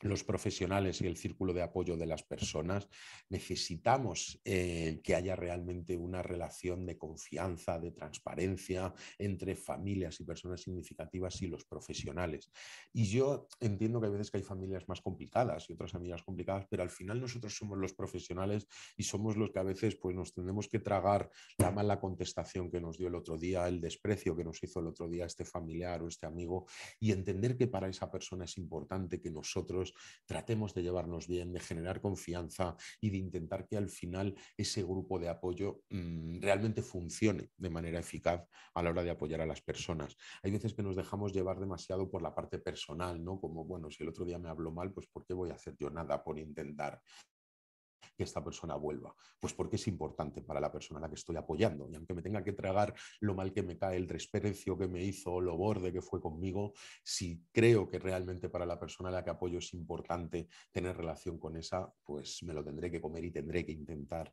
los profesionales y el círculo de apoyo de las personas, necesitamos eh, que haya realmente una relación de confianza, de transparencia entre familias y personas significativas y los profesionales. Y yo entiendo que hay veces que hay familias más complicadas y otras familias complicadas, pero al final nosotros somos los profesionales y somos los que a veces pues, nos tenemos que tragar la mala contestación que nos dio el otro día, el desprecio que nos hizo el otro día este familiar o este amigo y entender que para esa persona es importante que nosotros tratemos de llevarnos bien, de generar confianza y de intentar que al final ese grupo de apoyo mm, realmente funcione de manera eficaz a la hora de apoyar a las personas. Hay veces que nos dejamos llevar demasiado por la parte personal, ¿no? Como, bueno, si el otro día me habló mal, pues ¿por qué voy a hacer yo nada por intentar que esta persona vuelva? Pues porque es importante para la persona a la que estoy apoyando. Y aunque me tenga que tragar lo mal que me cae, el desprecio que me hizo, lo borde que fue conmigo, si creo que realmente para la persona a la que apoyo es importante tener relación con esa, pues me lo tendré que comer y tendré que intentar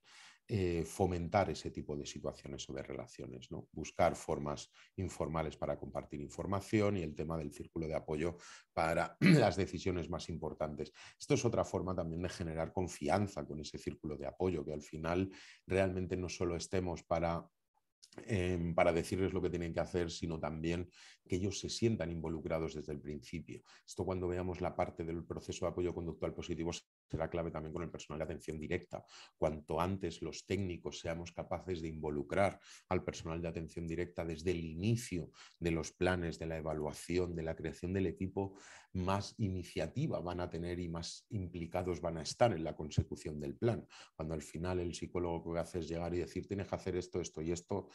eh, fomentar ese tipo de situaciones o de relaciones, ¿no? buscar formas informales para compartir información y el tema del círculo de apoyo para las decisiones más importantes. Esto es otra forma también de generar confianza con ese círculo de apoyo, que al final realmente no solo estemos para Em, para decirles lo que tienen que hacer, sino también que ellos se sientan involucrados desde el principio. Esto cuando veamos la parte del proceso de apoyo conductual positivo será clave también con el personal de atención directa. Cuanto antes los técnicos seamos capaces de involucrar al personal de atención directa desde el inicio de los planes, de la evaluación, de la creación del equipo, más iniciativa van a tener y más implicados van a estar en la consecución del plan. Cuando al final el psicólogo lo que hace es llegar y decir, tienes que hacer esto, esto y esto,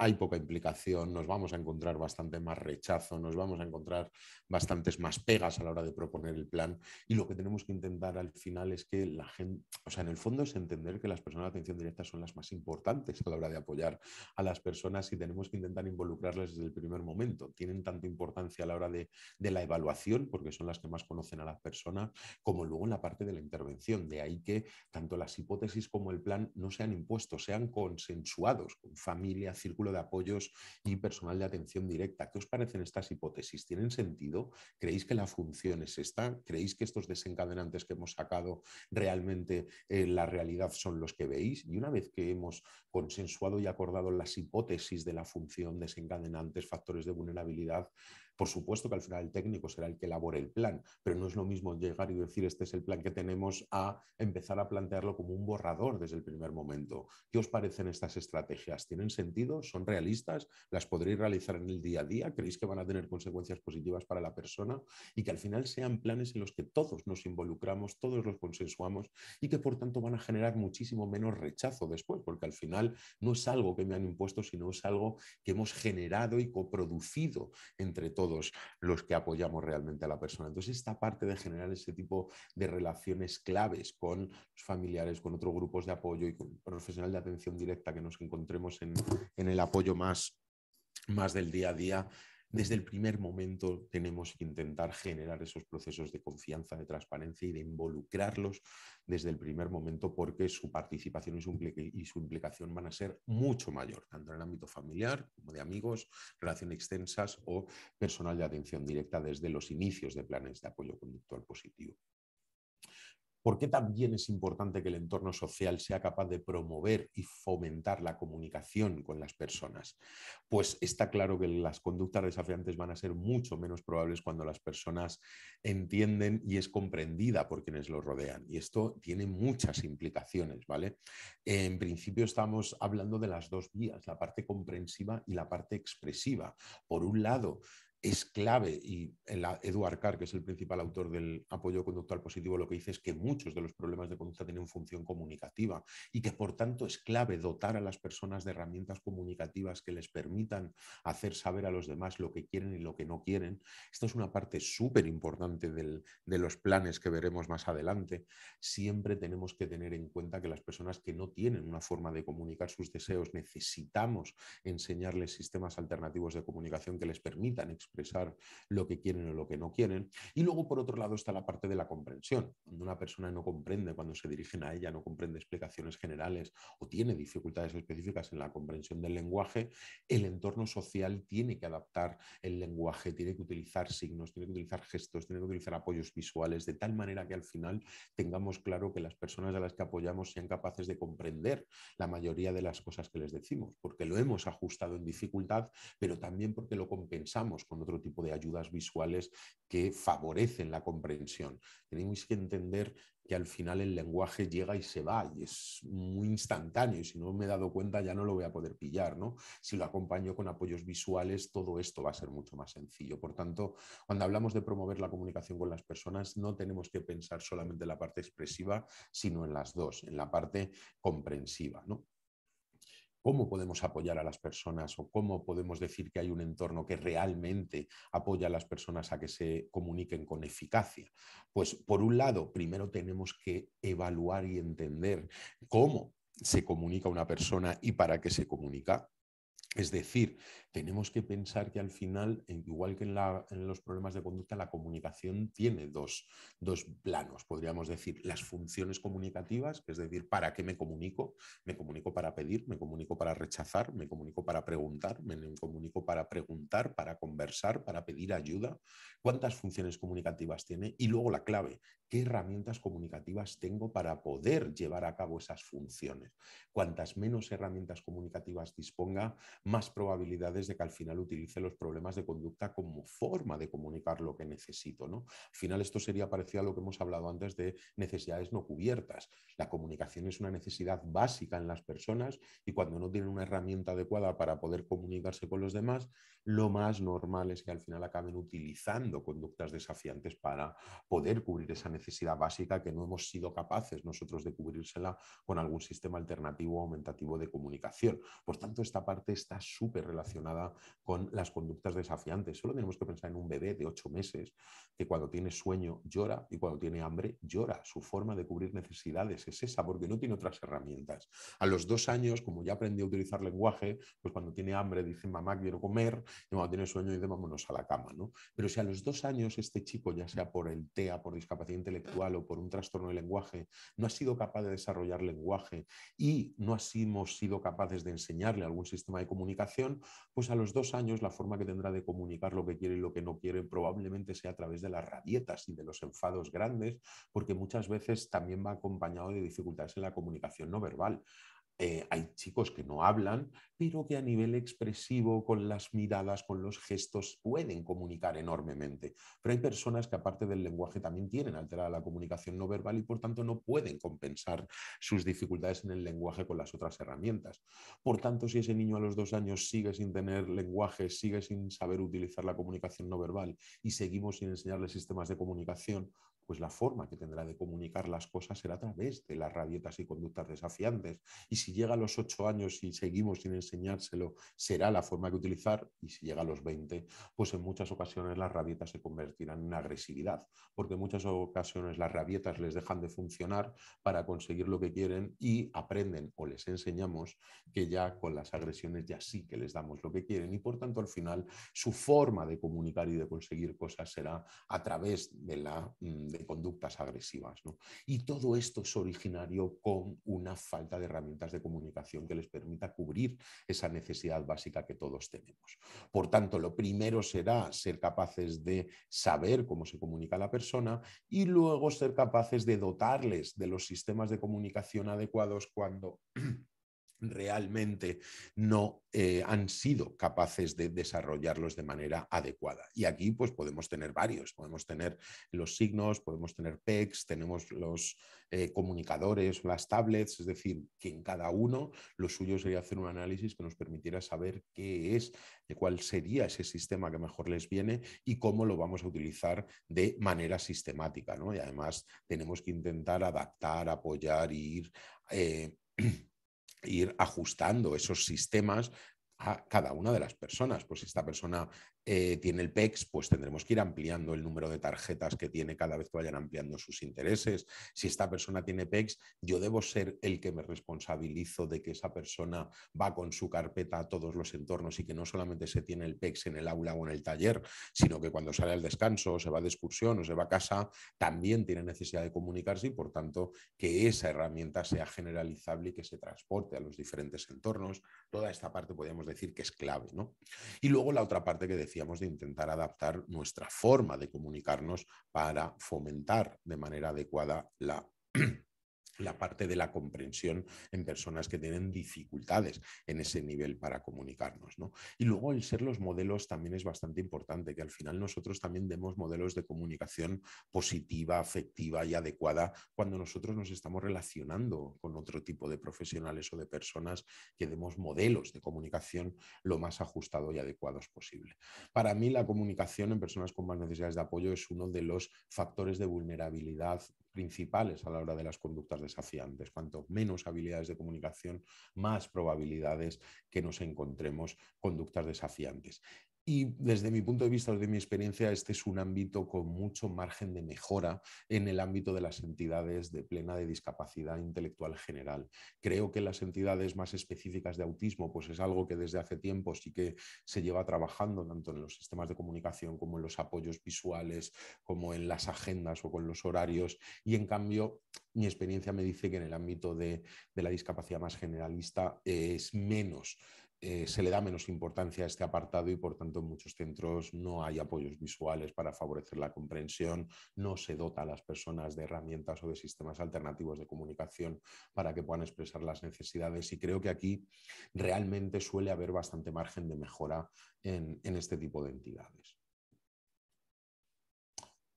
hay poca implicación, nos vamos a encontrar bastante más rechazo, nos vamos a encontrar bastantes más pegas a la hora de proponer el plan y lo que tenemos que intentar al final es que la gente, o sea, en el fondo es entender que las personas de atención directa son las más importantes a la hora de apoyar a las personas y tenemos que intentar involucrarlas desde el primer momento. Tienen tanta importancia a la hora de, la evaluación porque son las que más conocen a las personas, como luego en la parte de la intervención. De ahí que tanto las hipótesis como el plan no sean impuestos, sean consensuados con familia, círculo de apoyos y personal de atención directa. ¿Qué os parecen estas hipótesis? ¿Tienen sentido? ¿Creéis que la función es esta? ¿Creéis que estos desencadenantes que hemos sacado realmente en eh, la realidad son los que veis? Y una vez que hemos consensuado y acordado las hipótesis de la función, desencadenantes, factores de vulnerabilidad, Por supuesto que al final el técnico será el que elabore el plan, pero no es lo mismo llegar y decir este es el plan que tenemos a empezar a plantearlo como un borrador desde el primer momento. ¿Qué os parecen estas estrategias? ¿Tienen sentido? ¿Son realistas? ¿Las podréis realizar en el día a día? ¿Creéis que van a tener consecuencias positivas para la persona? Y que al final sean planes en los que todos nos involucramos, todos los consensuamos y que por tanto van a generar muchísimo menos rechazo después, porque al final no es algo que me han impuesto, sino es algo que hemos generado y coproducido entre todos los que apoyamos realmente a la persona. Entonces, esta parte de generar ese tipo de relaciones claves con los familiares, con otros grupos de apoyo y con profesional de atención directa que nos encontremos en, en el apoyo más, más del día a día, desde el primer momento tenemos que intentar generar esos procesos de confianza, de transparencia y de involucrarlos desde el primer momento porque su participación y su, implicación van a ser mucho mayor, tanto en el ámbito familiar como de amigos, relaciones extensas o personal de atención directa desde los inicios de planes de apoyo conductual positivo. ¿Por qué también es importante que el entorno social sea capaz de promover y fomentar la comunicación con las personas? Pues está claro que las conductas desafiantes van a ser mucho menos probables cuando las personas entienden y es comprendida por quienes los rodean. Y esto tiene muchas implicaciones, ¿vale? En principio estamos hablando de las dos vías, la parte comprensiva y la parte expresiva. Por un lado, es clave, y Eduard Carr, que es el principal autor del apoyo conductual positivo, lo que dice es que muchos de los problemas de conducta tienen función comunicativa y que por tanto es clave dotar a las personas de herramientas comunicativas que les permitan hacer saber a los demás lo que quieren y lo que no quieren. Esto es una parte súper importante de los planes que veremos más adelante. Siempre tenemos que tener en cuenta que las personas que no tienen una forma de comunicar sus deseos necesitamos enseñarles sistemas alternativos de comunicación que les permitan expresar lo que quieren o lo que no quieren. Y luego, por otro lado, está la parte de la comprensión. Cuando una persona no comprende, cuando se dirigen a ella, no comprende explicaciones generales o tiene dificultades específicas en la comprensión del lenguaje, el entorno social tiene que adaptar el lenguaje, tiene que utilizar signos, tiene que utilizar gestos, tiene que utilizar apoyos visuales, de tal manera que al final tengamos claro que las personas a las que apoyamos sean capaces de comprender la mayoría de las cosas que les decimos, porque lo hemos ajustado en dificultad, pero también porque lo compensamos con otro tipo de ayudas visuales que favorecen la comprensión. Tenemos que entender que al final el lenguaje llega y se va y es muy instantáneo y si no me he dado cuenta ya no lo voy a poder pillar, ¿no? Si lo acompaño con apoyos visuales, todo esto va a ser mucho más sencillo. Por tanto, cuando hablamos de promover la comunicación con las personas, no tenemos que pensar solamente en la parte expresiva, sino en las dos, en la parte comprensiva, ¿no? Cómo podemos apoyar a las personas o cómo podemos decir que hay un entorno que realmente apoya a las personas a que se comuniquen con eficacia. Pues por un lado, primero tenemos que evaluar y entender cómo se comunica una persona y para qué se comunica. Es decir, tenemos que pensar que al final, igual que en, los problemas de conducta, la comunicación tiene dos, planos, podríamos decir, las funciones comunicativas, es decir, ¿para qué me comunico? Me comunico para pedir, me comunico para rechazar, me comunico para preguntar, me comunico para preguntar, para conversar, para pedir ayuda. ¿Cuántas funciones comunicativas tiene? Y luego la clave, ¿qué herramientas comunicativas tengo para poder llevar a cabo esas funciones? Cuantas menos herramientas comunicativas disponga, más probabilidades de que al final utilice los problemas de conducta como forma de comunicar lo que necesito. ¿no? Al final esto sería parecido a lo que hemos hablado antes de necesidades no cubiertas. La comunicación es una necesidad básica en las personas y cuando no tienen una herramienta adecuada para poder comunicarse con los demás, lo más normal es que al final acaben utilizando conductas desafiantes para poder cubrir esa necesidad básica que no hemos sido capaces nosotros de cubrírsela con algún sistema alternativo o aumentativo de comunicación. Por tanto, esta parte está súper relacionada con las conductas desafiantes. Solo tenemos que pensar en un bebé de ocho meses que cuando tiene sueño llora y cuando tiene hambre llora. Su forma de cubrir necesidades es esa porque no tiene otras herramientas. A los dos años, como ya aprendió a utilizar lenguaje, pues cuando tiene hambre dice mamá quiero comer y cuando tiene sueño dice vámonos a la cama. ¿no? Pero si a los dos años este chico, ya sea por el TEA, por discapacidad intelectual o por un trastorno de lenguaje, no ha sido capaz de desarrollar lenguaje y no hemos sido capaces de enseñarle algún sistema de comunicación, pues a los dos años la forma que tendrá de comunicar lo que quiere y lo que no quiere probablemente sea a través de las rabietas y de los enfados grandes, porque muchas veces también va acompañado de dificultades en la comunicación no verbal eh, hay chicos que no hablan, pero que a nivel expresivo, con las miradas, con los gestos, pueden comunicar enormemente. Pero hay personas que aparte del lenguaje también tienen alterada la comunicación no verbal y por tanto no pueden compensar sus dificultades en el lenguaje con las otras herramientas. Por tanto, si ese niño a los dos años sigue sin tener lenguaje, sigue sin saber utilizar la comunicación no verbal y seguimos sin enseñarle sistemas de comunicación, pues la forma que tendrá de comunicar las cosas será a través de las rabietas y conductas desafiantes. Y si llega a los ocho años y seguimos sin enseñárselo, será la forma que utilizar. Y si llega a los 20, pues en muchas ocasiones las rabietas se convertirán en agresividad, porque en muchas ocasiones las rabietas les dejan de funcionar para conseguir lo que quieren y aprenden o les enseñamos que ya con las agresiones ya sí que les damos lo que quieren y por tanto al final su forma de comunicar y de conseguir cosas será a través de la mm, conductas agresivas. Y todo esto es originario con una falta de herramientas de comunicación que les permita cubrir esa necesidad básica que todos tenemos. Por tanto, lo primero será ser capaces de saber cómo se comunica la persona y luego ser capaces de dotarles de los sistemas de comunicación adecuados cuando realmente no eh, han sido capaces de desarrollarlos de manera adecuada. Y aquí pues podemos tener varios, podemos tener los signos, podemos tener PECs, tenemos los eh, comunicadores, las tablets, es decir, que en cada uno lo suyo sería hacer un análisis que nos permitiera saber qué es, cuál sería ese sistema que mejor les viene y cómo lo vamos a utilizar de manera sistemática. ¿no? Y además tenemos que intentar adaptar, apoyar y ir... Eh, ir ajustando esos sistemas a cada una de las personas. Pues si esta persona eh, tiene el PEX, pues tendremos que ir ampliando el número de tarjetas que tiene cada vez que vayan ampliando sus intereses. Si esta persona tiene PEX, yo debo ser el que me responsabilizo de que esa persona va con su carpeta a todos los entornos y que no solamente se tiene el PEX en el aula o en el taller, sino que cuando sale al descanso, o se va de excursión o se va a casa, también tiene necesidad de comunicarse y por tanto que esa herramienta sea generalizable y que se transporte a los diferentes entornos. Toda esta parte podríamos decir que es clave. ¿no? Y luego la otra parte que de intentar adaptar nuestra forma de comunicarnos para fomentar de manera adecuada la la parte de la comprensión en personas que tienen dificultades en ese nivel para comunicarnos. ¿no? Y luego el ser los modelos también es bastante importante, que al final nosotros también demos modelos de comunicación positiva, afectiva y adecuada cuando nosotros nos estamos relacionando con otro tipo de profesionales o de personas, que demos modelos de comunicación lo más ajustado y adecuados posible. Para mí la comunicación en personas con más necesidades de apoyo es uno de los factores de vulnerabilidad principales a la hora de las conductas desafiantes. Cuanto menos habilidades de comunicación, más probabilidades que nos encontremos conductas desafiantes. Y desde mi punto de vista, desde mi experiencia, este es un ámbito con mucho margen de mejora en el ámbito de las entidades de plena de discapacidad intelectual general. Creo que las entidades más específicas de autismo, pues es algo que desde hace tiempo sí que se lleva trabajando tanto en los sistemas de comunicación como en los apoyos visuales, como en las agendas o con los horarios. Y en cambio, mi experiencia me dice que en el ámbito de, de la discapacidad más generalista es menos eh, se le da menos importancia a este apartado y por tanto en muchos centros no hay apoyos visuales para favorecer la comprensión, no se dota a las personas de herramientas o de sistemas alternativos de comunicación para que puedan expresar las necesidades y creo que aquí realmente suele haber bastante margen de mejora en este tipo de entidades.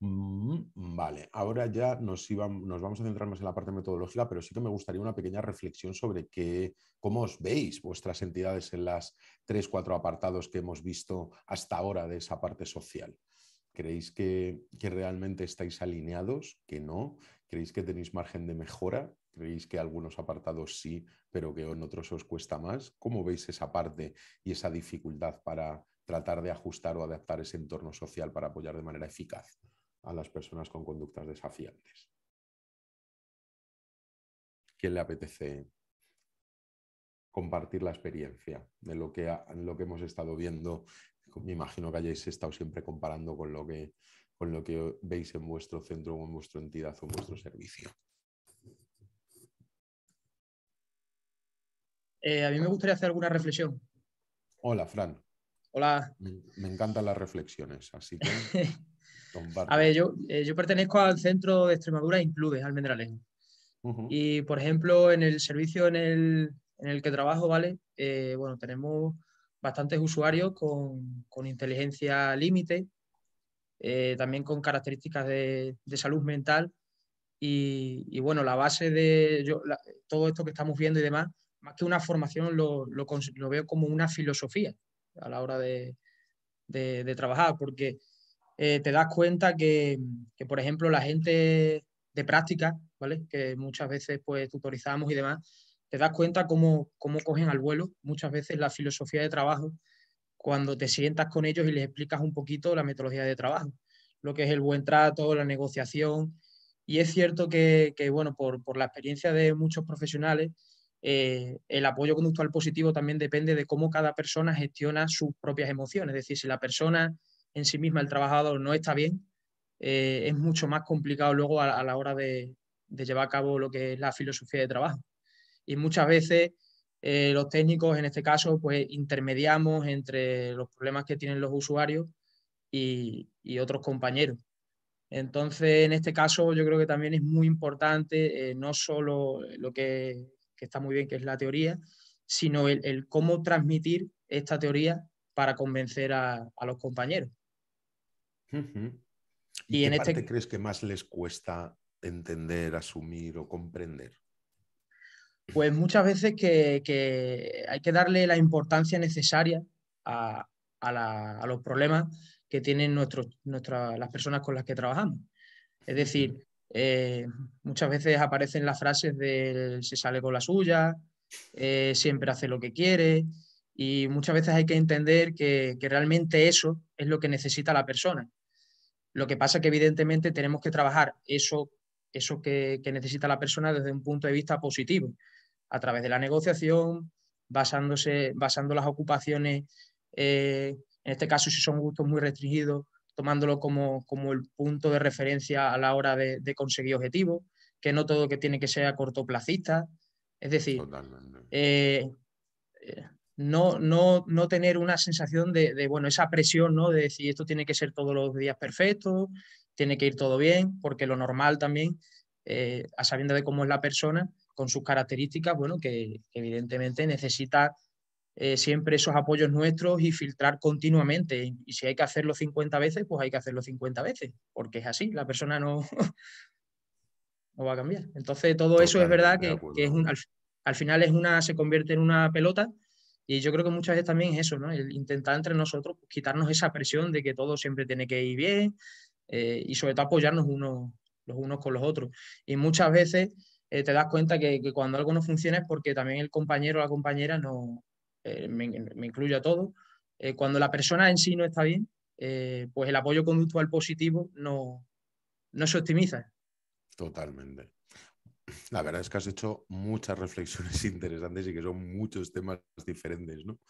Mm, vale, ahora ya nos, nos vamos a centrar más en la parte metodológica, pero sí que me gustaría una pequeña reflexión sobre qué, cómo os veis vuestras entidades en las tres, cuatro apartados que hemos visto hasta ahora de esa parte social. ¿Creéis que, que realmente estáis alineados? ¿Que no? ¿Creéis que tenéis margen de mejora? ¿Creéis que algunos apartados sí, pero que en otros os cuesta más? ¿Cómo veis esa parte y esa dificultad para tratar de ajustar o adaptar ese entorno social para apoyar de manera eficaz? A las personas con conductas desafiantes. ¿Quién le apetece compartir la experiencia de lo que, lo que hemos estado viendo? Me imagino que hayáis estado siempre comparando con lo que, con lo que veis en vuestro centro o en vuestra entidad o en vuestro servicio. Eh, a mí me gustaría hacer alguna reflexión. Hola, Fran. Hola. Me, me encantan las reflexiones, así que A ver, yo, eh, yo pertenezco al centro de Extremadura Include, Almendralejo. Y, por ejemplo, en el servicio en el, en el que trabajo, ¿vale? Eh, bueno, tenemos bastantes usuarios con, con inteligencia límite, eh, también con características de, de salud mental. Y, y, bueno, la base de yo, todo esto que estamos viendo y demás, más que una formación, lo, lo, lo veo como una filosofía a la hora de, de, de trabajar, porque eh, te das cuenta que, que, por ejemplo, la gente de práctica, ¿vale? Que muchas veces pues tutorizamos y demás, te das cuenta cómo, cómo cogen al vuelo muchas veces la filosofía de trabajo cuando te sientas con ellos y les explicas un poquito la metodología de trabajo, lo que es el buen trato, la negociación. Y es cierto que, que bueno, por, por, la experiencia de muchos profesionales, eh, el apoyo conductual positivo también depende de cómo cada persona gestiona sus propias emociones. Es decir, si la persona en sí misma, el trabajador, no está bien, eh, es mucho más complicado luego a, la hora de, llevar a cabo lo que es la filosofía de trabajo. Y muchas veces eh, los técnicos, en este caso, pues intermediamos entre los problemas que tienen los usuarios y, otros compañeros. Entonces, en este caso, yo creo que también es muy importante eh, no solo lo que, está muy bien, que es la teoría, sino el, cómo transmitir esta teoría para convencer a los compañeros. Uh -huh. ¿Y, ¿Y qué en parte este... crees que más les cuesta entender, asumir o comprender? Pues muchas veces que, que hay que darle la importancia necesaria a, a, la, a los problemas que tienen nuestra, las personas con las que trabajamos. Es decir, eh, muchas veces aparecen las frases de se sale con la suya, eh, siempre hace lo que quiere, y muchas veces hay que entender que, que, realmente eso es lo que necesita la persona. Lo que pasa es que evidentemente tenemos que trabajar eso, eso que, que necesita la persona desde un punto de vista positivo, a través de la negociación, basándose, basando las ocupaciones, eh, en este caso si son gustos muy restringidos, tomándolo como, como el punto de referencia a la hora de, de, conseguir objetivos, que no todo que tiene que ser a cortoplacista. Es decir, eh, no, no, no tener una sensación de, de, bueno, esa presión, ¿no? De decir esto tiene que ser todos los días perfecto, tiene que ir todo bien, porque lo normal también, eh, a sabiendo de cómo es la persona, con sus características, bueno, que, que evidentemente necesita eh, siempre esos apoyos nuestros y filtrar continuamente. Y, y, si hay que hacerlo 50 veces, pues hay que hacerlo 50 veces, porque es así, la persona no, no va a cambiar. Entonces, todo Totalmente eso es verdad que, que es un, al, al, final es una, se convierte en una pelota. Y yo creo que muchas veces también es eso, ¿no? El intentar entre nosotros pues, quitarnos esa presión de que todo siempre tiene que ir bien eh, y sobre todo apoyarnos unos, los unos con los otros. Y muchas veces eh, te das cuenta que, cuando algo no funciona es porque también el compañero o la compañera no, eh, me, me, incluye a todo. Eh, cuando la persona en sí no está bien, pues el apoyo conductual positivo no, no se optimiza. Totalmente. La verdad es que has hecho muchas reflexiones interesantes y que son muchos temas diferentes, ¿no?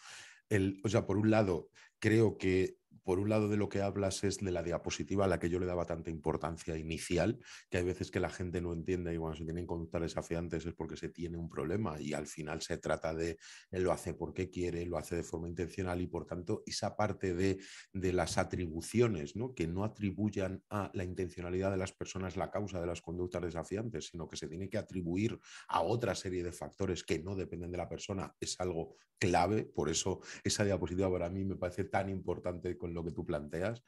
El, o sea, por un lado, creo que por un lado de lo que hablas es de la diapositiva a la que yo le daba tanta importancia inicial, que hay veces que la gente no entiende y cuando se tienen conductas desafiantes es porque se tiene un problema y al final se trata de lo hace porque quiere, lo hace de forma intencional y por tanto esa parte de, de las atribuciones, ¿no? que no atribuyan a la intencionalidad de las personas la causa de las conductas desafiantes, sino que se tiene que atribuir a otra serie de factores que no dependen de la persona, es algo clave, por eso esa diapositiva para mí me parece tan importante con lo que tú planteas,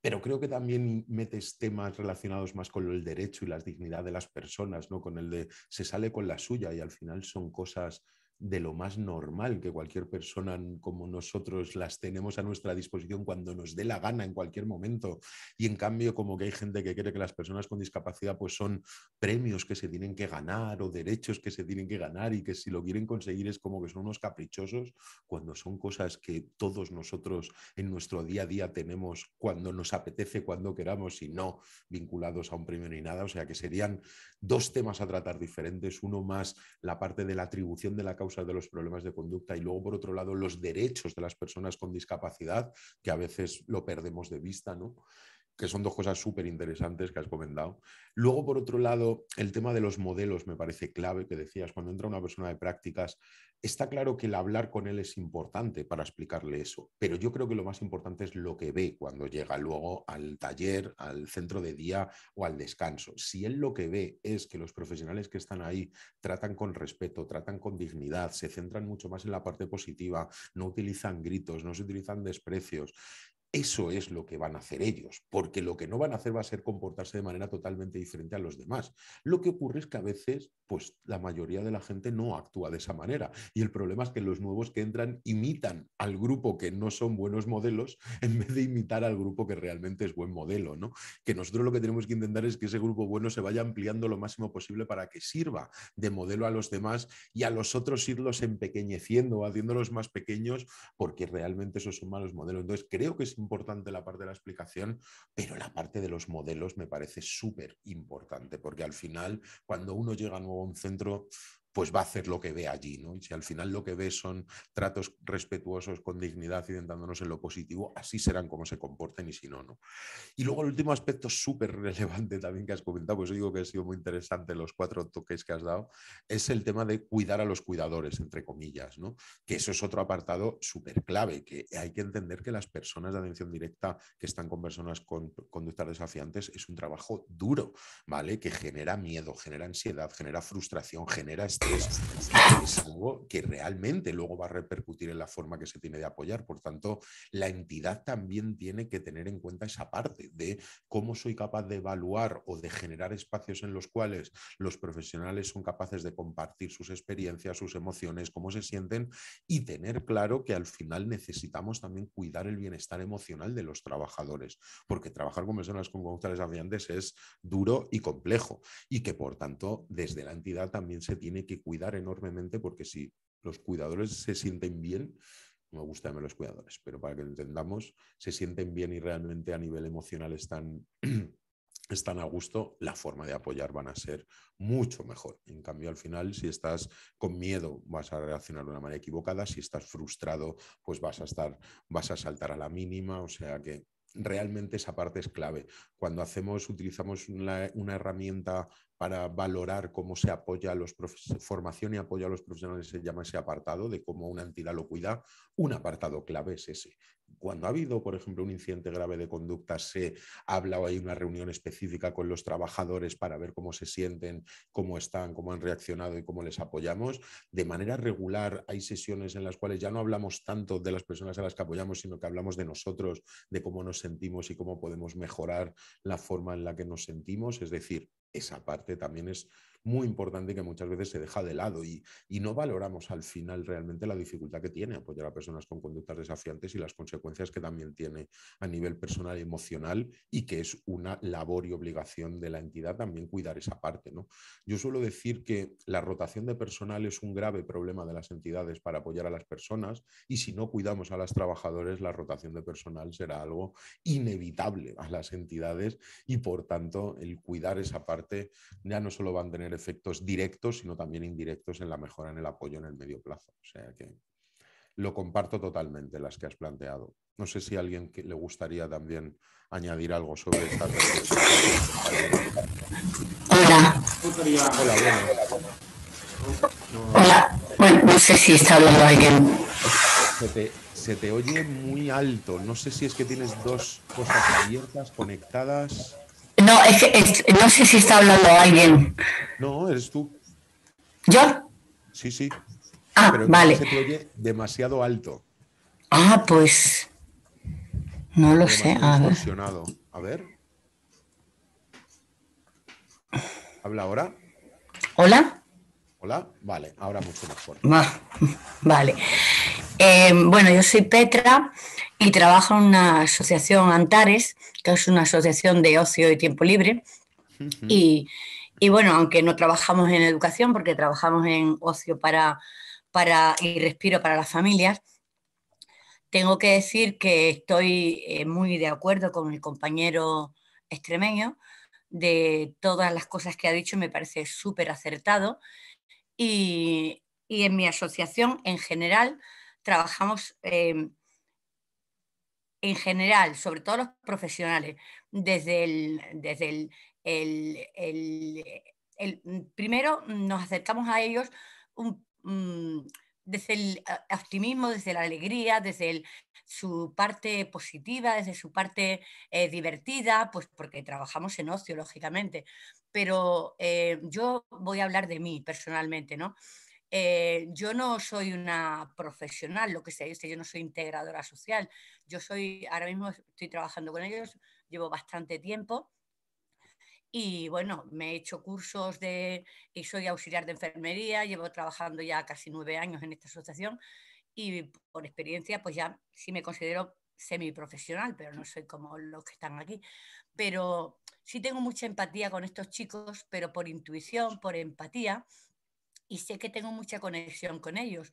pero creo que también metes temas relacionados más con el derecho y la dignidad de las personas, ¿no? Con el de se sale con la suya y al final son cosas de lo más normal que cualquier persona como nosotros las tenemos a nuestra disposición cuando nos dé la gana en cualquier momento. Y en cambio, como que hay gente que cree que las personas con discapacidad pues son premios que se tienen que ganar o derechos que se tienen que ganar y que si lo quieren conseguir es como que son unos caprichosos cuando son cosas que todos nosotros en nuestro día a día tenemos cuando nos apetece, cuando queramos y no vinculados a un premio ni nada. O sea que serían dos temas a tratar diferentes. Uno más la parte de la atribución de la causa de los problemas de conducta y luego, por otro lado, los derechos de las personas con discapacidad, que a veces lo perdemos de vista, ¿no? que son dos cosas súper interesantes que has comentado. Luego, por otro lado, el tema de los modelos me parece clave, que decías, cuando entra una persona de prácticas, está claro que el hablar con él es importante para explicarle eso, pero yo creo que lo más importante es lo que ve cuando llega luego al taller, al centro de día o al descanso. Si él lo que ve es que los profesionales que están ahí tratan con respeto, tratan con dignidad, se centran mucho más en la parte positiva, no utilizan gritos, no se utilizan desprecios, eso es lo que van a hacer ellos, porque lo que no van a hacer va a ser comportarse de manera totalmente diferente a los demás. Lo que ocurre es que a veces, pues la mayoría de la gente no actúa de esa manera. Y el problema es que los nuevos que entran imitan al grupo que no son buenos modelos en vez de imitar al grupo que realmente es buen modelo, ¿no? Que nosotros lo que tenemos que intentar es que ese grupo bueno se vaya ampliando lo máximo posible para que sirva de modelo a los demás y a los otros irlos empequeñeciendo, haciéndolos más pequeños, porque realmente esos son malos modelos. Entonces, creo que es importante la parte de la explicación, pero la parte de los modelos me parece súper importante, porque al final, cuando uno llega nuevo a un centro, pues va a hacer lo que ve allí, ¿no? Y si al final lo que ve son tratos respetuosos, con dignidad, y centrándonos en lo positivo, así serán como se comporten y si no, ¿no? Y luego el último aspecto súper relevante también que has comentado, pues digo que ha sido muy interesante los cuatro toques que has dado, es el tema de cuidar a los cuidadores, entre comillas, ¿no? Que eso es otro apartado súper clave, que hay que entender que las personas de atención directa que están con personas con conductas desafiantes es un trabajo duro, ¿vale? Que genera miedo, genera ansiedad, genera frustración, genera es algo que realmente luego va a repercutir en la forma que se tiene de apoyar. Por tanto, la entidad también tiene que tener en cuenta esa parte de cómo soy capaz de evaluar o de generar espacios en los cuales los profesionales son capaces de compartir sus experiencias, sus emociones, cómo se sienten y tener claro que al final necesitamos también cuidar el bienestar emocional de los trabajadores, porque trabajar con personas con conductas desafiantes es duro y complejo y que por tanto desde la entidad también se tiene que cuidar enormemente porque si los cuidadores se sienten bien, me gusta llamarlos los cuidadores, pero para que lo entendamos, se sienten bien y realmente a nivel emocional están, están a gusto, la forma de apoyar van a ser mucho mejor. En cambio, al final, si estás con miedo, vas a reaccionar de una manera equivocada, si estás frustrado, pues vas a estar, vas a saltar a la mínima, o sea que realmente esa parte es clave. Cuando hacemos, utilizamos una, herramienta para valorar cómo se apoya a los formación y apoyo a los profesionales, se llama ese apartado de cómo una entidad lo cuida. Un apartado clave es ese cuando ha habido, por ejemplo, un incidente grave de conducta, se habla o hay una reunión específica con los trabajadores para ver cómo se sienten, cómo están, cómo han reaccionado y cómo les apoyamos. De manera regular hay sesiones en las cuales ya no hablamos tanto de las personas a las que apoyamos, sino que hablamos de nosotros, de cómo nos sentimos y cómo podemos mejorar la forma en la que nos sentimos. Es decir, esa parte también es muy importante que muchas veces se deja de lado y, no valoramos al final realmente la dificultad que tiene apoyar a personas con conductas desafiantes y las consecuencias que también tiene a nivel personal y emocional y que es una labor y obligación de la entidad también cuidar esa parte. ¿no? Yo suelo decir que la rotación de personal es un grave problema de las entidades para apoyar a las personas y si no cuidamos a las trabajadores, la rotación de personal será algo inevitable a las entidades y por tanto el cuidar esa parte ya no solo van a tener efectos directos, sino también indirectos en la mejora en el apoyo en el medio plazo. O sea que lo comparto totalmente las que has planteado. No sé si a alguien que le gustaría también añadir algo sobre esta Hola. Hola, Hola. Bueno, no sé si está hablando alguien. Se te, se te oye muy alto. No sé si es que tienes dos cosas abiertas, conectadas. No, es que no sé si está hablando alguien. No, eres tú. ¿Yo? Sí, sí. Ah, Pero vale. Se te oye demasiado alto. Ah, pues. No lo sé. A ver. A ver. ¿Habla ahora? ¿Hola? Hola, vale, ahora mucho mejor. Vale. Eh, bueno, yo soy Petra y trabajo en una asociación Antares, que es una asociación de ocio y tiempo libre. y, bueno, aunque no trabajamos en educación, porque trabajamos en ocio para, para y respiro para las familias, tengo que decir que estoy eh, muy de acuerdo con mi compañero extremeño de todas las cosas que ha dicho, me parece súper acertado. Y, en mi asociación en general trabajamos... Eh, en general, sobre todo los profesionales, desde el, desde el, primero nos acercamos a ellos mm, desde el optimismo, desde la alegría, desde su parte positiva, desde su parte eh, divertida, pues porque trabajamos en ocio, lógicamente. Pero eh, yo voy a hablar de mí personalmente, ¿no? Eh, yo no soy una profesional, lo que se dice, yo no soy integradora social. Yo soy, ahora mismo estoy trabajando con ellos, llevo bastante tiempo y bueno, me he hecho cursos de, y soy auxiliar de enfermería, llevo trabajando ya casi nueve años en esta asociación y por experiencia pues ya sí me considero semiprofesional, pero no soy como los que están aquí. Pero sí tengo mucha empatía con estos chicos, pero por intuición, por empatía, y sé que tengo mucha conexión con ellos,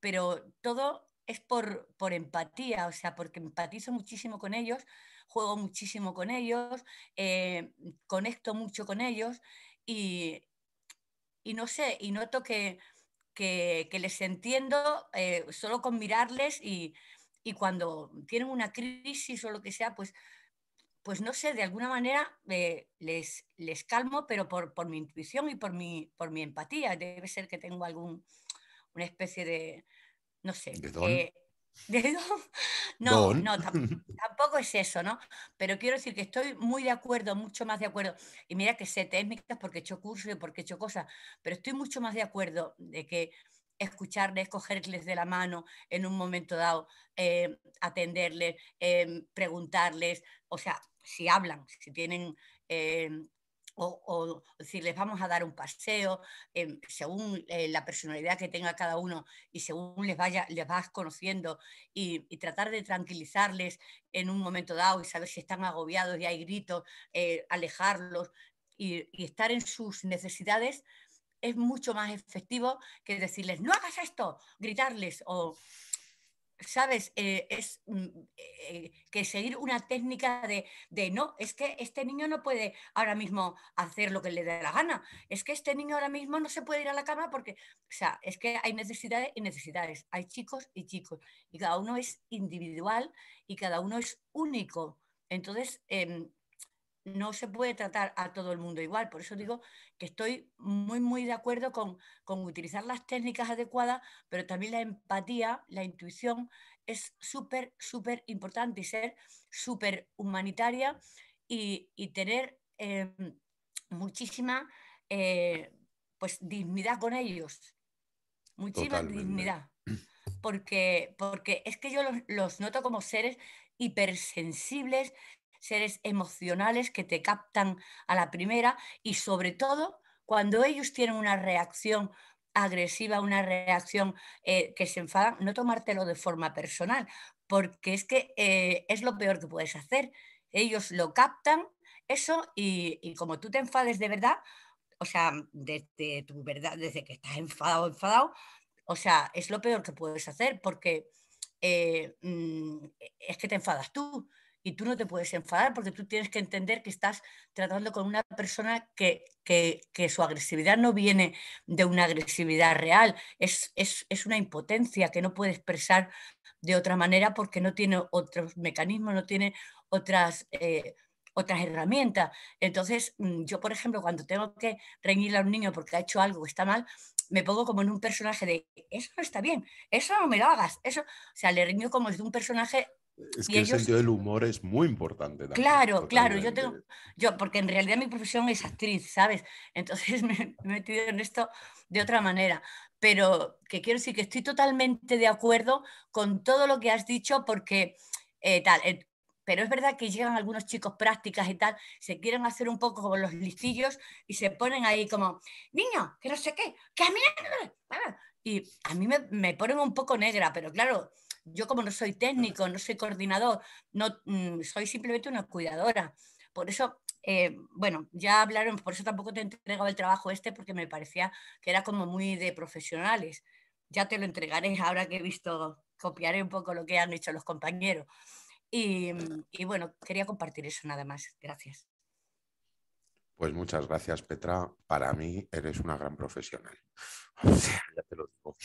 pero todo es por, por empatía, o sea, porque empatizo muchísimo con ellos, juego muchísimo con ellos, eh, conecto mucho con ellos y, y, no sé, y noto que, que, les entiendo eh, solo con mirarles y, y cuando tienen una crisis o lo que sea, pues pues no sé, de alguna manera eh, les, les calmo, pero por, por, mi intuición y por mi, por mi empatía. Debe ser que tengo algún, una especie de, no sé, ¿De don? No, no, tampoco es eso, ¿no? Pero quiero decir que estoy muy de acuerdo, mucho más de acuerdo. Y mira que sé técnicas porque he hecho cursos y porque he hecho cosas, pero estoy mucho más de acuerdo de que escucharles, cogerles de la mano en un momento dado, eh, atenderles, eh, preguntarles, o sea, si hablan, si tienen... Eh, o, decirles vamos a dar un paseo, em, según eh, la personalidad que tenga cada uno y según les, vaya, les vas conociendo y, tratar de tranquilizarles en un momento dado y saber si están agobiados y hay gritos, eh, alejarlos y, estar en sus necesidades es mucho más efectivo que decirles no hagas esto, gritarles o ¿sabes? Eh, es mm, eh, que seguir una técnica de, de, no, es que este niño no puede ahora mismo hacer lo que le dé la gana, es que este niño ahora mismo no se puede ir a la cama porque, o sea, es que hay necesidades y necesidades, hay chicos y chicos, y cada uno es individual y cada uno es único. Entonces, em, no se puede tratar a todo el mundo igual. Por eso digo que estoy muy, muy de acuerdo con, utilizar las técnicas adecuadas, pero también la empatía, la intuición es súper, súper importante y ser súper humanitaria y, tener em, muchísima eh, pues, dignidad con ellos. Muchísima dignidad. Porque, porque es que yo los, los noto como seres hipersensibles, seres emocionales que te captan a la primera y sobre todo cuando ellos tienen una reacción agresiva, una reacción eh, que se enfadan, no tomártelo de forma personal, porque es que eh, es lo peor que puedes hacer. Ellos lo captan, eso, y, como tú te enfades de verdad, o sea, desde tu verdad, desde que estás enfadado, enfadado, o sea, es lo peor que puedes hacer, porque eh, mm, es que te enfadas tú y tú no te puedes enfadar porque tú tienes que entender que estás tratando con una persona que, su agresividad no viene de una agresividad real, es, es, una impotencia que no puede expresar de otra manera porque no tiene otros mecanismos, no tiene otras... Eh, otras herramientas. Entonces, mm, yo, por ejemplo, cuando tengo que reñirle a un niño porque ha hecho algo que está mal, me pongo como en un personaje de, eso no está bien, eso no me lo hagas, eso, o sea, le riño como es de un personaje es que el sentido del humor es muy importante. claro, claro, yo tengo, yo, porque en realidad mi profesión es actriz, ¿sabes? Entonces me, he metido en esto de otra manera. Pero que quiero decir que estoy totalmente de acuerdo con todo lo que has dicho, porque eh, tal, eh, pero es verdad que llegan algunos chicos prácticas y tal, se quieren hacer un poco como los listillos y se ponen ahí como, niño, que no sé qué, que a mí... Y a mí me, me ponen un poco negra, pero claro, yo como no soy técnico, no soy coordinador, no, mm, soy simplemente una cuidadora. Por eso, eh, bueno, ya hablaron, por eso tampoco te he entregado el trabajo este porque me parecía que era como muy de profesionales. Ya te lo entregaré ahora que he visto, copiaré un poco lo que han hecho los compañeros. Y bueno, quería compartir eso nada más. Gracias. Pues muchas gracias, Petra. Para mí eres una gran profesional. ya te lo digo.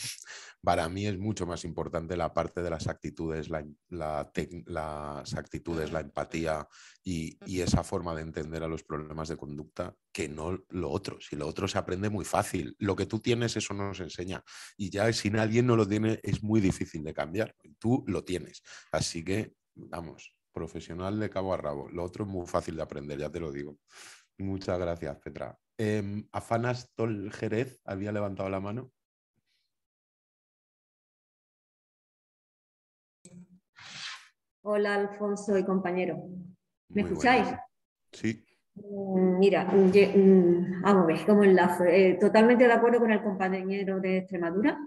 Para mí es mucho más importante la parte de las actitudes, la, las actitudes, la empatía y, y, esa forma de entender a los problemas de conducta que no lo otro. Si lo otro se aprende muy fácil, lo que tú tienes eso no nos enseña y ya si nadie no lo tiene es muy difícil de cambiar. Tú lo tienes, así que vamos, profesional de cabo a rabo. Lo otro es muy fácil de aprender, ya te lo digo. Muchas gracias, Petra. Eh, Afanas Toljerez había levantado la mano. Hola, Alfonso y compañero. ¿Me escucháis? Sí. Mm, mira, mm, vamos a ver cómo enlazo. Eh, totalmente de acuerdo con el compañero de Extremadura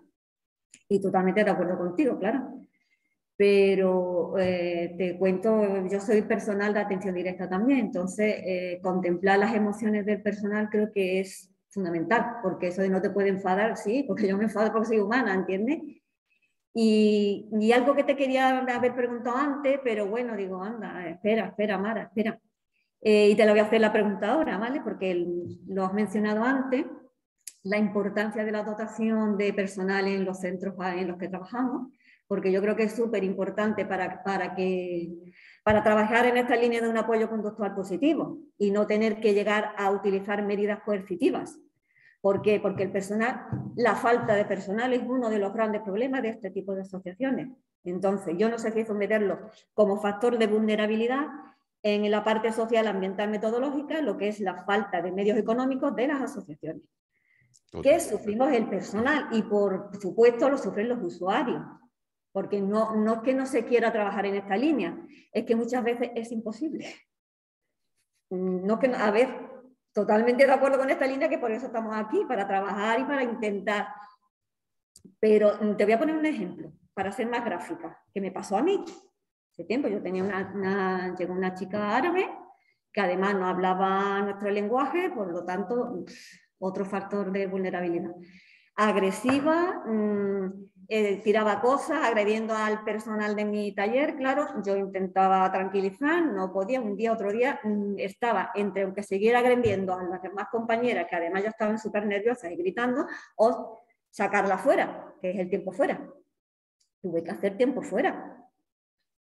y totalmente de acuerdo contigo, claro pero eh, te cuento, yo soy personal de atención directa también, entonces eh, contemplar las emociones del personal creo que es fundamental, porque eso de no te puede enfadar, sí, porque yo me enfado porque soy humana, ¿entiendes? Y, algo que te quería haber preguntado antes, pero bueno, digo, anda, espera, espera, Mara, espera. Eh, y te lo voy a hacer la pregunta ahora, ¿vale? Porque lo has mencionado antes, la importancia de la dotación de personal en los centros en los que trabajamos porque yo creo que es súper importante para, para, que, para trabajar en esta línea de un apoyo conductual positivo y no tener que llegar a utilizar medidas coercitivas. ¿Por qué? Porque el personal, la falta de personal es uno de los grandes problemas de este tipo de asociaciones. Entonces, yo no sé si eso meterlo como factor de vulnerabilidad en la parte social, ambiental, metodológica, lo que es la falta de medios económicos de las asociaciones. Que sufrimos el personal y por supuesto lo sufren los usuarios porque no, no es que no se quiera trabajar en esta línea, es que muchas veces es imposible. Mm, no que, a ver, totalmente de acuerdo con esta línea, que por eso estamos aquí, para trabajar y para intentar. Pero mm, te voy a poner un ejemplo, para ser más gráfica, que me pasó a mí. Hace tiempo yo tenía una, llegó una chica árabe que además no hablaba nuestro lenguaje, por lo tanto, otro factor de vulnerabilidad. Agresiva, mmm, eh, tiraba cosas, agrediendo al personal de mi taller, claro, yo intentaba tranquilizar, no podía, un día, otro día, mm, estaba entre aunque siguiera agrediendo a las demás compañeras, que además ya estaban súper nerviosas y gritando, o sacarla fuera, que es el tiempo fuera. Tuve que hacer tiempo fuera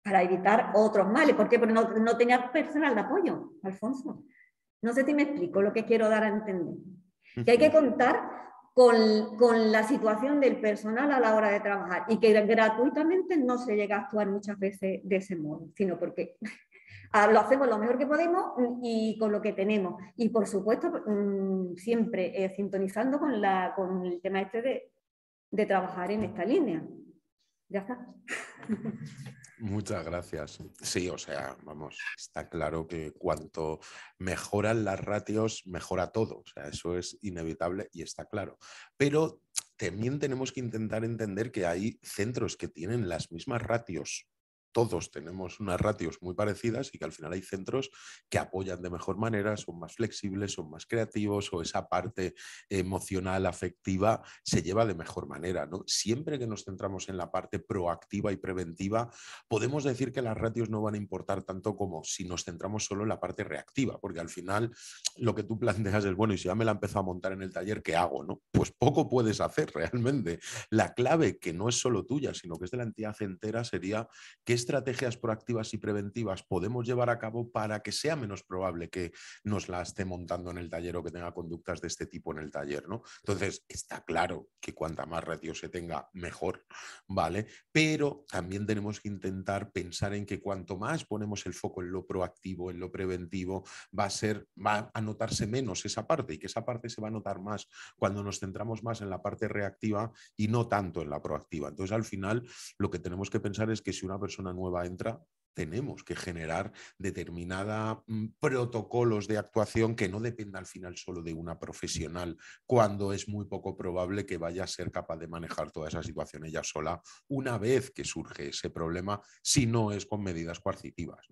para evitar otros males. ¿Por qué? Porque no, no tenía personal de apoyo, Alfonso. No sé si me explico lo que quiero dar a entender. Que hay que contar con, la situación del personal a la hora de trabajar y que gratuitamente no se llega a actuar muchas veces de ese modo, sino porque lo hacemos lo mejor que podemos y con lo que tenemos. Y por supuesto, mm, siempre eh, sintonizando con, la, con el tema este de, de trabajar en esta línea. Ya está. Muchas gracias. Sí, o sea, vamos, está claro que cuanto mejoran las ratios, mejora todo. O sea, eso es inevitable y está claro. Pero también tenemos que intentar entender que hay centros que tienen las mismas ratios todos tenemos unas ratios muy parecidas y que al final hay centros que apoyan de mejor manera, son más flexibles, son más creativos o esa parte emocional, afectiva, se lleva de mejor manera. ¿no? Siempre que nos centramos en la parte proactiva y preventiva, podemos decir que las ratios no van a importar tanto como si nos centramos solo en la parte reactiva, porque al final lo que tú planteas es, bueno, y si ya me la empezado a montar en el taller, ¿qué hago? No? Pues poco puedes hacer realmente. La clave, que no es solo tuya, sino que es de la entidad entera, sería que estrategias proactivas y preventivas podemos llevar a cabo para que sea menos probable que nos la esté montando en el taller o que tenga conductas de este tipo en el taller, ¿no? Entonces, está claro que cuanta más ratio se tenga, mejor, ¿vale? Pero también tenemos que intentar pensar en que cuanto más ponemos el foco en lo proactivo, en lo preventivo, va a ser, va a notarse menos esa parte y que esa parte se va a notar más cuando nos centramos más en la parte reactiva y no tanto en la proactiva. Entonces, al final, lo que tenemos que pensar es que si una persona nueva entra, tenemos que generar determinados mm, protocolos de actuación que no dependan al final solo de una profesional, cuando es muy poco probable que vaya a ser capaz de manejar toda esa situación ella sola una vez que surge ese problema, si no es con medidas coercitivas.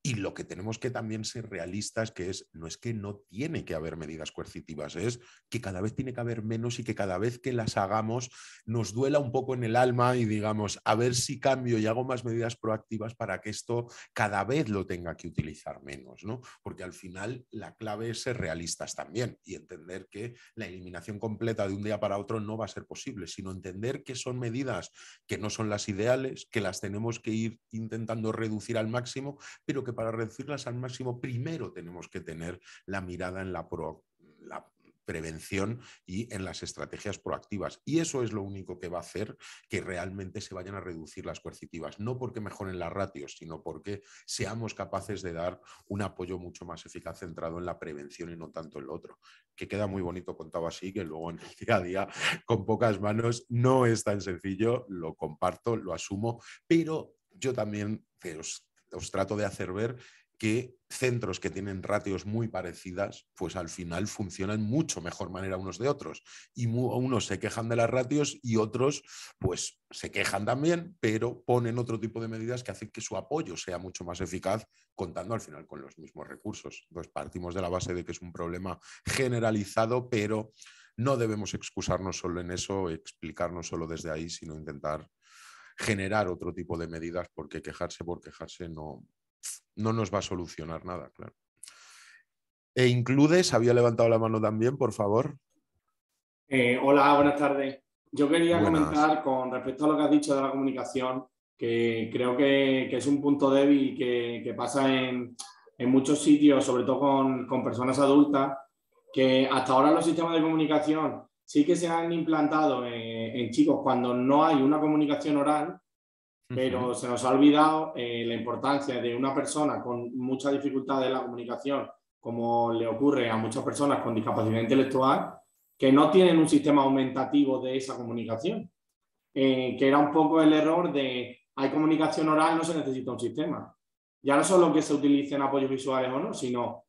Y lo que tenemos que también ser realistas que es, no es que no tiene que haber medidas coercitivas, es que cada vez tiene que haber menos y que cada vez que las hagamos nos duela un poco en el alma y digamos, a ver si cambio y hago más medidas proactivas para que esto cada vez lo tenga que utilizar menos, ¿no? Porque al final la clave es ser realistas también y entender que la eliminación completa de un día para otro no va a ser posible, sino entender que son medidas que no son las ideales, que las tenemos que ir intentando reducir al máximo, pero que para reducirlas al máximo primero tenemos que tener la mirada en la, pro, la prevención y en las estrategias proactivas. Y eso es lo único que va a hacer que realmente se vayan a reducir las coercitivas, no porque mejoren las ratios, sino porque seamos capaces de dar un apoyo mucho más eficaz centrado en la prevención y no tanto en lo otro. Que queda muy bonito contado así, que luego en el día a día, con pocas manos, no es tan sencillo, lo comparto, lo asumo, pero yo también os, os trato de hacer ver que centros que tienen ratios muy parecidas, pues al final funcionan mucho mejor manera unos de otros. Y unos se quejan de las ratios y otros, pues se quejan también, pero ponen otro tipo de medidas que hacen que su apoyo sea mucho más eficaz, contando al final con los mismos recursos. Entonces partimos de la base de que es un problema generalizado, pero no debemos excusarnos solo en eso, explicarnos solo desde ahí, sino intentar generar otro tipo de medidas, porque quejarse por quejarse no, no nos va a solucionar nada, claro. E Includes, había levantado la mano también, por favor. Eh, hola, buenas tardes. Yo quería comentar con respecto a lo que has dicho de la comunicación, que creo que, es un punto débil que, que pasa en, muchos sitios, sobre todo con, personas adultas, que hasta ahora los sistemas de comunicación sí que se han implantado en chicos cuando no hay una comunicación oral, pero se nos ha olvidado eh, la importancia de una persona con mucha dificultad en la comunicación, como le ocurre a muchas personas con discapacidad intelectual, que no tienen un sistema aumentativo de esa comunicación, eh, que era un poco el error de hay comunicación oral, no se necesita un sistema. Ya no solo que se utilicen apoyos visuales o no, sino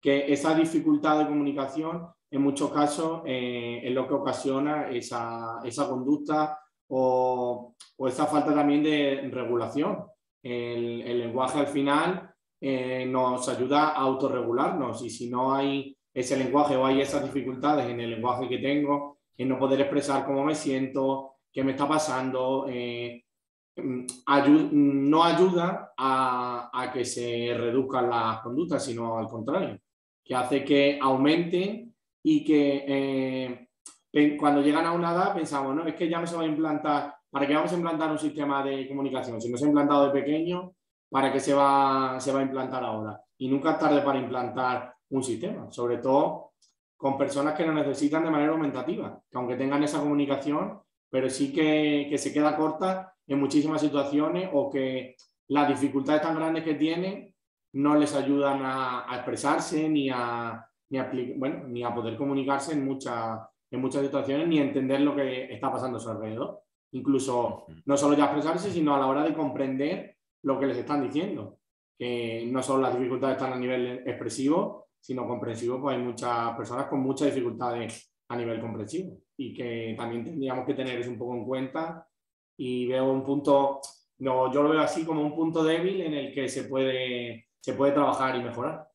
que esa dificultad de comunicación en muchos casos eh, es lo que ocasiona esa, esa conducta o, esa falta también de regulación. El, lenguaje al final eh, nos ayuda a autorregularnos y si no hay ese lenguaje o hay esas dificultades en el lenguaje que tengo, en no poder expresar cómo me siento, qué me está pasando, eh, mm, no ayuda a, a, que se reduzcan las conductas, sino al contrario, que hace que aumenten y que eh, cuando llegan a una edad pensamos, no, es que ya no se va a implantar, ¿para qué vamos a implantar un sistema de comunicación? Si no se ha implantado de pequeño, ¿para qué se va, se va a implantar ahora? Y nunca es tarde para implantar un sistema, sobre todo con personas que lo necesitan de manera aumentativa, que aunque tengan esa comunicación, pero sí que, que se queda corta en muchísimas situaciones o que las dificultades tan grandes que tienen no les ayudan a, expresarse ni a, ni bueno, ni a poder comunicarse en muchas en muchas situaciones ni entender lo que está pasando a su alrededor. Incluso no solo ya expresarse, sino a la hora de comprender lo que les están diciendo. Que no solo las dificultades están a nivel expresivo, sino comprensivo, pues hay muchas personas con muchas dificultades a nivel comprensivo y que también tendríamos que tener eso un poco en cuenta. Y veo un punto, no, yo lo veo así como un punto débil en el que se puede, se puede trabajar y mejorar.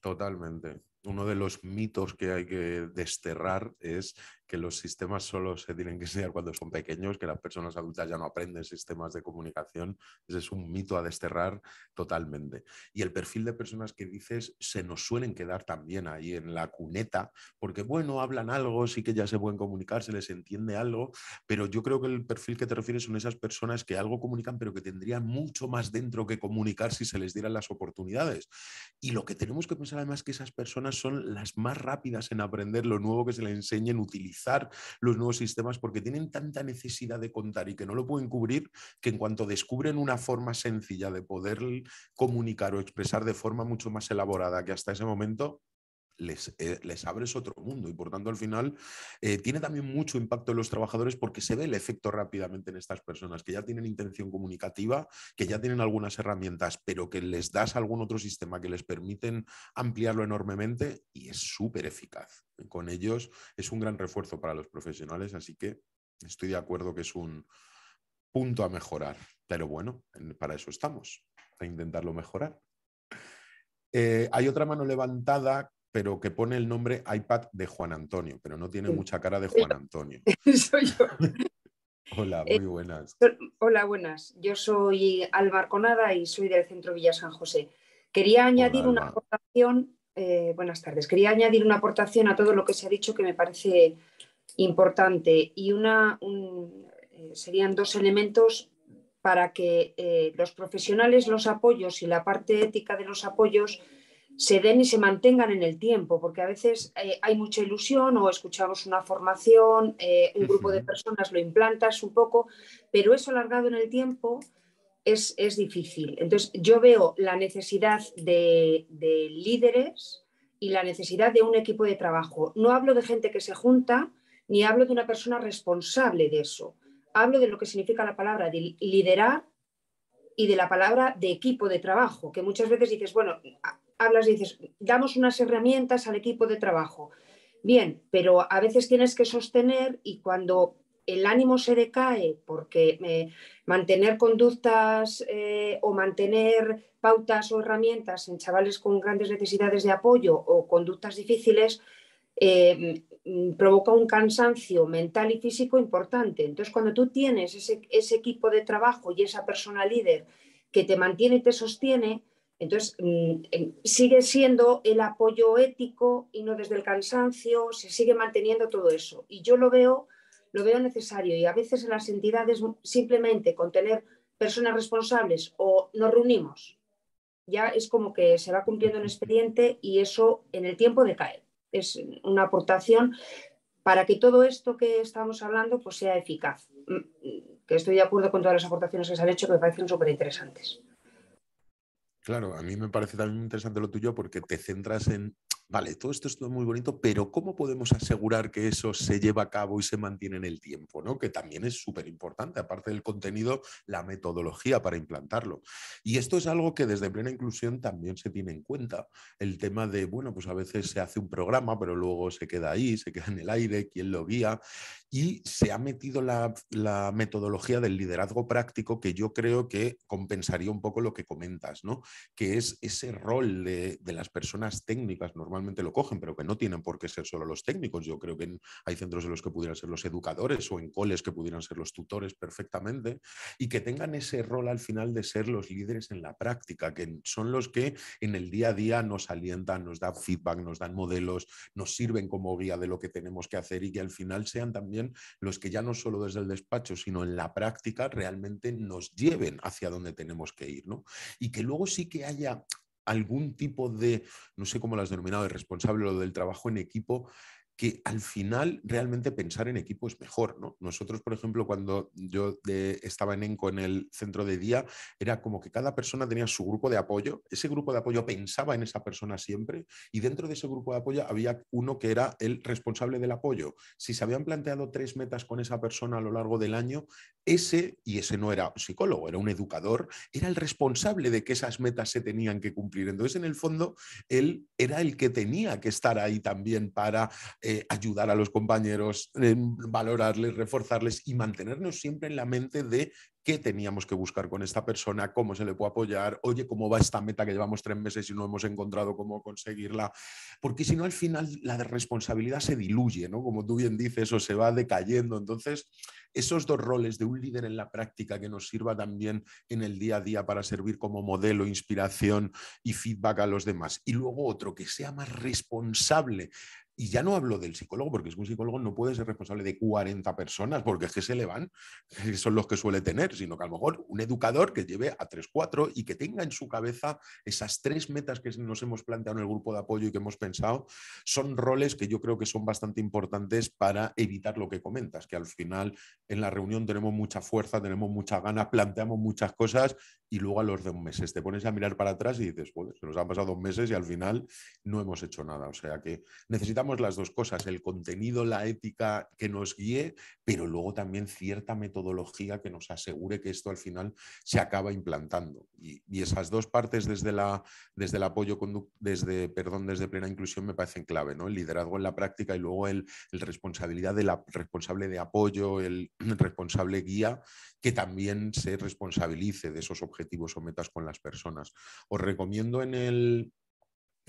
Totalmente uno de los mitos que hay que desterrar es que los sistemas solo se tienen que enseñar cuando son pequeños, que las personas adultas ya no aprenden sistemas de comunicación. Ese es un mito a desterrar totalmente. Y el perfil de personas que dices se nos suelen quedar también ahí en la cuneta, porque bueno, hablan algo, sí que ya se pueden comunicar, se les entiende algo, pero yo creo que el perfil que te refieres son esas personas que algo comunican, pero que tendrían mucho más dentro que comunicar si se les dieran las oportunidades. Y lo que tenemos que pensar además es que esas personas son las más rápidas en aprender lo nuevo que se les enseñen, los nuevos sistemas porque tienen tanta necesidad de contar y que no lo pueden cubrir que en cuanto descubren una forma sencilla de poder comunicar o expresar de forma mucho más elaborada que hasta ese momento, les, eh, les, abres otro mundo y por tanto al final eh, tiene también mucho impacto en los trabajadores porque se ve el efecto rápidamente en estas personas que ya tienen intención comunicativa, que ya tienen algunas herramientas, pero que les das algún otro sistema que les permiten ampliarlo enormemente y es súper eficaz con ellos es un gran refuerzo para los profesionales, así que estoy de acuerdo que es un punto a mejorar. Pero bueno, para eso estamos, a intentarlo mejorar. Eh, hay otra mano levantada, pero que pone el nombre iPad de Juan Antonio, pero no tiene mucha cara de Juan Antonio. Soy yo. Hola, muy buenas. hola, buenas. Yo soy Alba Arconada y soy del Centro Villa San José. Quería añadir una aportación, buenas tardes, quería añadir una aportación a todo lo que se ha dicho que me parece importante y una, serían dos elementos para que eh, los profesionales, los apoyos y la parte ética de los apoyos se den y se mantengan en el tiempo, porque a veces eh, hay mucha ilusión o escuchamos una formación, eh, un grupo de personas lo implantas un poco, pero eso alargado en el tiempo es, difícil. Entonces, yo veo la necesidad de, de líderes y la necesidad de un equipo de trabajo. No hablo de gente que se junta, ni hablo de una persona responsable de eso hablo de lo que significa la palabra de liderar y de la palabra de equipo de trabajo, que muchas veces dices, bueno, hablas y dices, damos unas herramientas al equipo de trabajo. Bien, pero a veces tienes que sostener y cuando el ánimo se decae porque eh, mantener conductas eh, o mantener pautas o herramientas en chavales con grandes necesidades de apoyo o conductas difíciles, eh, Mm, provoca un cansancio mental y físico importante. Entonces, cuando tú tienes ese, equipo de trabajo y esa persona líder que te mantiene y te sostiene, entonces mm, sigue siendo el apoyo ético y no desde el cansancio, se sigue manteniendo todo eso. Y yo lo veo, lo veo necesario y a veces en las entidades simplemente con tener personas responsables o nos reunimos, ya es como que se va cumpliendo un expediente y eso en el tiempo decae es una aportación para que todo esto que estamos hablando pues, sea eficaz. Mm, que estoy de acuerdo con todas las aportaciones que se han hecho, que me parecen súper interesantes. Claro, a mí me parece también interesante lo tuyo porque te centras en vale, todo esto es muy bonito, pero ¿cómo podemos asegurar que eso se lleva a cabo y se mantiene en el tiempo? ¿no? Que también es súper importante, aparte del contenido, la metodología para implantarlo. Y esto es algo que desde plena inclusión también se tiene en cuenta. El tema de, bueno, pues a veces se hace un programa, pero luego se queda ahí, se queda en el aire, quién lo guía. Y se ha metido la, metodología del liderazgo práctico que yo creo que compensaría un poco lo que comentas, ¿no? Que es ese rol de, de las personas técnicas normalmente normalmente lo cogen, pero que no tienen por qué ser solo los técnicos. Yo creo que hay centros en los que pudieran ser los educadores o en coles que pudieran ser los tutores perfectamente y que tengan ese rol al final de ser los líderes en la práctica, que son los que en el día a día nos alientan, nos dan feedback, nos dan modelos, nos sirven como guía de lo que tenemos que hacer y que al final sean también los que ya no solo desde el despacho, sino en la práctica realmente nos lleven hacia donde tenemos que ir. ¿no? Y que luego sí que haya algún tipo de, no sé cómo lo has denominado, de responsable o del trabajo en equipo que al final realmente pensar en equipo es mejor. ¿no? Nosotros, por ejemplo, cuando yo estaba en ENCO en el centro de día, era como que cada persona tenía su grupo de apoyo, ese grupo de apoyo pensaba en esa persona siempre y dentro de ese grupo de apoyo había uno que era el responsable del apoyo. Si se habían planteado tres metas con esa persona a lo largo del año, ese, y ese no era un psicólogo, era un educador, era el responsable de que esas metas se tenían que cumplir. Entonces, en el fondo, él era el que tenía que estar ahí también para eh, ayudar a los compañeros, valorarles, reforzarles y mantenernos siempre en la mente de qué teníamos que buscar con esta persona, cómo se le puede apoyar, oye, cómo va esta meta que llevamos tres meses y no hemos encontrado cómo conseguirla, porque si no al final la responsabilidad se diluye, ¿no? Como tú bien dices, o se va decayendo. Entonces, esos dos roles de un líder en la práctica que nos sirva también en el día a día para servir como modelo, inspiración y feedback a los demás. Y luego otro que sea más responsable y ya no hablo del psicólogo, porque es un psicólogo no puede ser responsable de 40 personas, porque es que se le van, que son los que suele tener, sino que a lo mejor un educador que lleve a 3, 4 y que tenga en su cabeza esas tres metas que nos hemos planteado en el grupo de apoyo y que hemos pensado, son roles que yo creo que son bastante importantes para evitar lo que comentas, que al final en la reunión tenemos mucha fuerza, tenemos mucha ganas, planteamos muchas cosas y luego a los dos meses te pones a mirar para atrás y dices, pues se nos han pasado dos meses y al final no hemos hecho nada. O sea que necesitamos las dos cosas, el contenido, la ética que nos guíe, pero luego también cierta metodología que nos asegure que esto al final se acaba implantando. Y, esas dos partes desde, la, desde el apoyo, desde, perdón, desde plena inclusión me parecen clave, ¿no? El liderazgo en la práctica y luego el, el responsabilidad de la responsable de apoyo, el responsable guía, que también se responsabilice de esos objetivos o metas con las personas. Os recomiendo en el,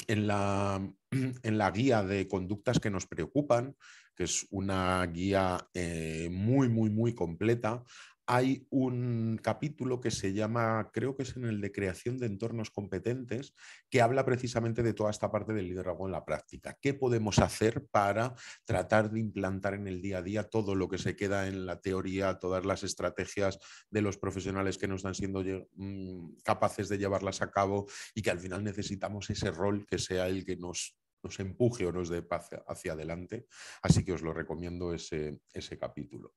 en la, en la guía de conductas que nos preocupan, que es una guía eh, muy, muy, muy completa hay un capítulo que se llama, creo que es en el de creación de entornos competentes, que habla precisamente de toda esta parte del liderazgo en la práctica. ¿Qué podemos hacer para tratar de implantar en el día a día todo lo que se queda en la teoría, todas las estrategias de los profesionales que no están siendo mm, capaces de llevarlas a cabo y que al final necesitamos ese rol que sea el que nos nos empuje o nos dé hacia, hacia adelante. Así que os lo recomiendo ese, ese capítulo.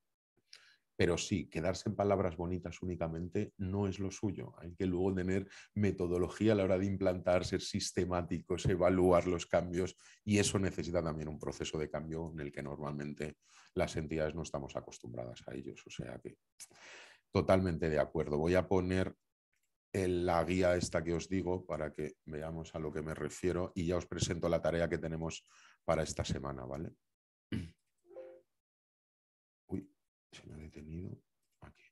Pero sí, quedarse en palabras bonitas únicamente no es lo suyo. Hay que luego tener metodología a la hora de implantar, ser sistemáticos, evaluar los cambios y eso necesita también un proceso de cambio en el que normalmente las entidades no estamos acostumbradas a ellos. O sea que totalmente de acuerdo. Voy a poner en la guía esta que os digo para que veamos a lo que me refiero y ya os presento la tarea que tenemos para esta semana, ¿vale? Se me ha detenido aquí.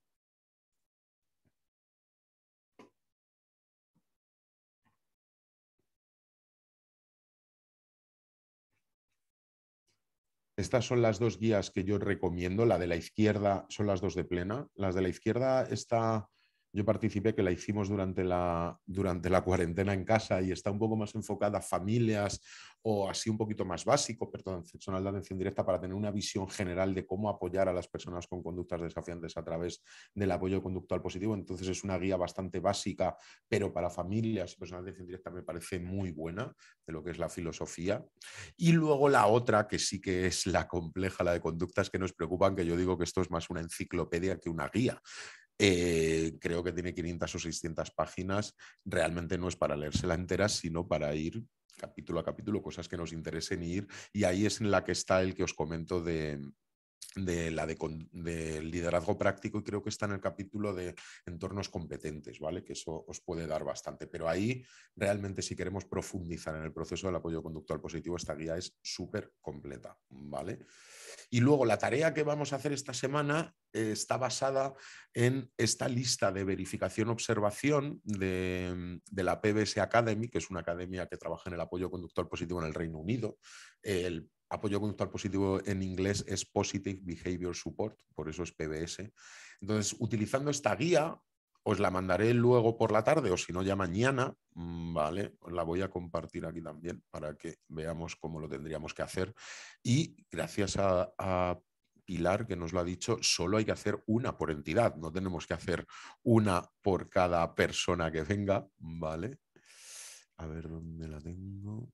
Estas son las dos guías que yo recomiendo. La de la izquierda son las dos de plena. Las de la izquierda está yo participé, que la hicimos durante la, durante la cuarentena en casa y está un poco más enfocada a familias o así un poquito más básico, personal de atención directa para tener una visión general de cómo apoyar a las personas con conductas desafiantes a través del apoyo conductual positivo. Entonces es una guía bastante básica, pero para familias y personal de atención directa me parece muy buena de lo que es la filosofía. Y luego la otra, que sí que es la compleja, la de conductas que nos preocupan, que yo digo que esto es más una enciclopedia que una guía. Eh, creo que tiene 500 o 600 páginas. Realmente no es para leérsela entera, sino para ir capítulo a capítulo, cosas que nos interesen ir. Y ahí es en la que está el que os comento de, la de, liderazgo práctico y creo que está en el capítulo de entornos competentes, ¿vale? Que eso os puede dar bastante. Pero ahí realmente si queremos profundizar en el proceso del apoyo conductual positivo, esta guía es súper completa, ¿vale? Y luego la tarea que vamos a hacer esta semana eh, está basada en esta lista de verificación-observación de, la PBS Academy, que es una academia que trabaja en el apoyo conductual positivo en el Reino Unido. Apoyo conductual positivo en inglés es Positive Behavior Support, por eso es PBS. Entonces, utilizando esta guía, os la mandaré luego por la tarde o si no ya mañana, mm, ¿vale? la voy a compartir aquí también para que veamos cómo lo tendríamos que hacer. Y gracias a, a Pilar, que nos lo ha dicho, solo hay que hacer una por entidad, no tenemos que hacer una por cada persona que venga, ¿vale? A ver dónde la tengo.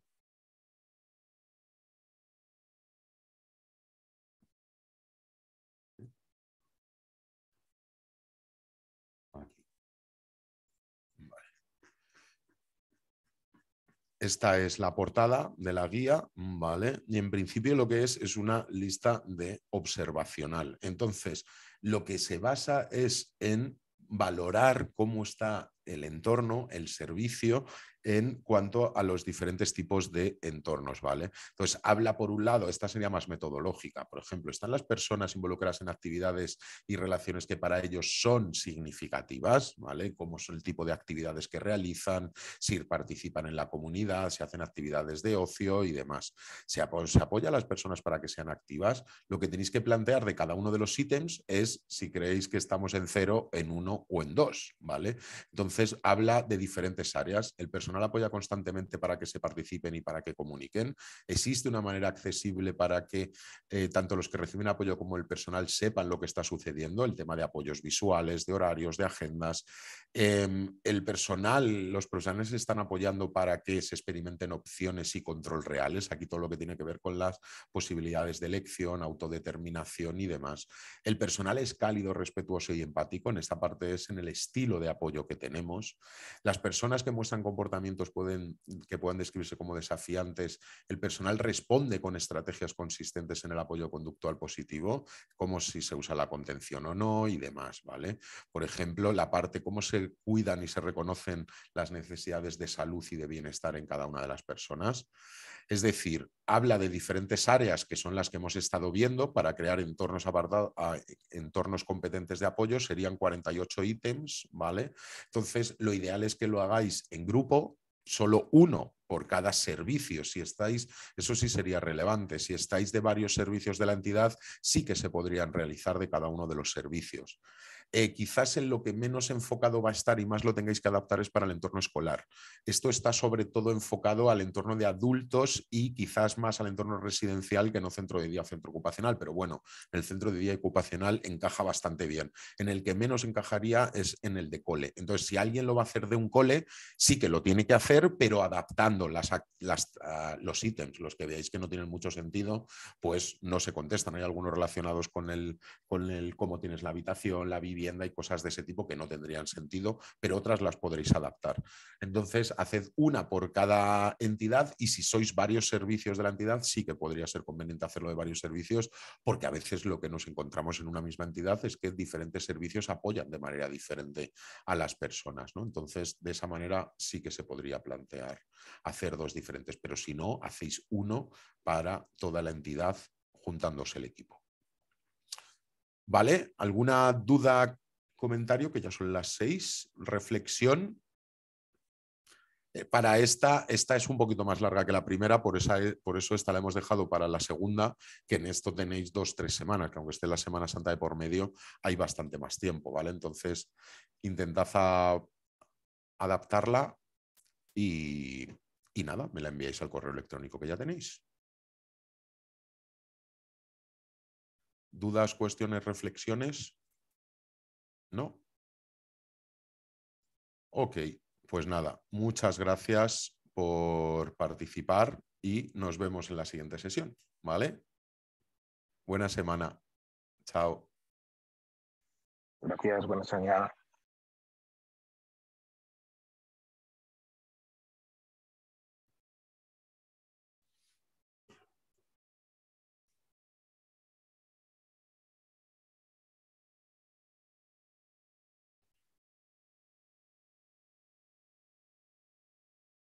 Esta es la portada de la guía, ¿vale? Y en principio lo que es es una lista de observacional. Entonces, lo que se basa es en valorar cómo está el entorno, el servicio, en cuanto a los diferentes tipos de entornos, ¿vale? Entonces, habla por un lado, esta sería más metodológica, por ejemplo, están las personas involucradas en actividades y relaciones que para ellos son significativas, ¿vale? Como son el tipo de actividades que realizan, si participan en la comunidad, si hacen actividades de ocio y demás. Se, apoya a las personas para que sean activas. Lo que tenéis que plantear de cada uno de los ítems es si creéis que estamos en cero, en uno o en dos, ¿vale? Entonces, habla de diferentes áreas. El personal apoya constantemente para que se participen y para que comuniquen. Existe una manera accesible para que eh, tanto los que reciben apoyo como el personal sepan lo que está sucediendo, el tema de apoyos visuales, de horarios, de agendas. Em, el personal, los profesionales están apoyando para que se experimenten opciones y control reales. Aquí todo lo que tiene que ver con las posibilidades de elección, autodeterminación y demás. El personal es cálido, respetuoso y empático. En esta parte es en el estilo de apoyo que tenemos. Las personas que muestran comportamientos que puedan describirse como desafiantes, el personal responde con estrategias consistentes en el apoyo conductual positivo, como si se usa la contención o no y demás, ¿vale? Por ejemplo, la parte cómo se cuidan y se reconocen las necesidades de salud y de bienestar en cada una de las personas. Es decir, habla de diferentes áreas que son las que hemos estado viendo para crear entornos, entornos competentes de apoyo. Serían 48 ítems, ¿vale? Entonces, lo ideal es que lo hagáis en grupo, solo uno por cada servicio. Si estáis, eso sí sería relevante. Si estáis de varios servicios de la entidad, sí que se podrían realizar de cada uno de los servicios. Eh, quizás en lo que menos enfocado va a estar y más lo tengáis que adaptar es para el entorno escolar. Esto está sobre todo enfocado al entorno de adultos y quizás más al entorno residencial que no centro de día o centro ocupacional, pero bueno, el centro de día ocupacional encaja bastante bien. En el que menos encajaría es en el de cole. Entonces, si alguien lo va a hacer de un cole, sí que lo tiene que hacer, pero adaptando las, ah, los ítems, los que veáis que no tienen mucho sentido, pues no se contestan. Hay algunos relacionados con con el cómo tienes la habitación, la vivienda y cosas de ese tipo que no tendrían sentido, pero otras las podréis adaptar. Entonces, haced una por cada entidad y si sois varios servicios de la entidad, sí que podría ser conveniente hacerlo de varios servicios, porque a veces lo que nos encontramos en una misma entidad es que diferentes servicios apoyan de manera diferente a las personas. ¿no? Entonces, de esa manera sí que se podría plantear hacer dos diferentes, pero si no, hacéis uno para toda la entidad juntándose el equipo. ¿Vale? ¿Alguna duda, comentario? Que ya son las seis. Reflexión. Eh, para esta, esta es un poquito más larga que la primera, por, esa, por eso esta la hemos dejado para la segunda, que en esto tenéis dos, tres semanas, que aunque esté la Semana Santa de por medio, hay bastante más tiempo, ¿vale? Entonces, intentad adaptarla y, y nada, me la enviáis al correo electrónico que ya tenéis. ¿Dudas, cuestiones, reflexiones? ¿No? Ok, pues nada, muchas gracias por participar y nos vemos en la siguiente sesión, ¿vale? Buena semana. Chao. Gracias, buena semana.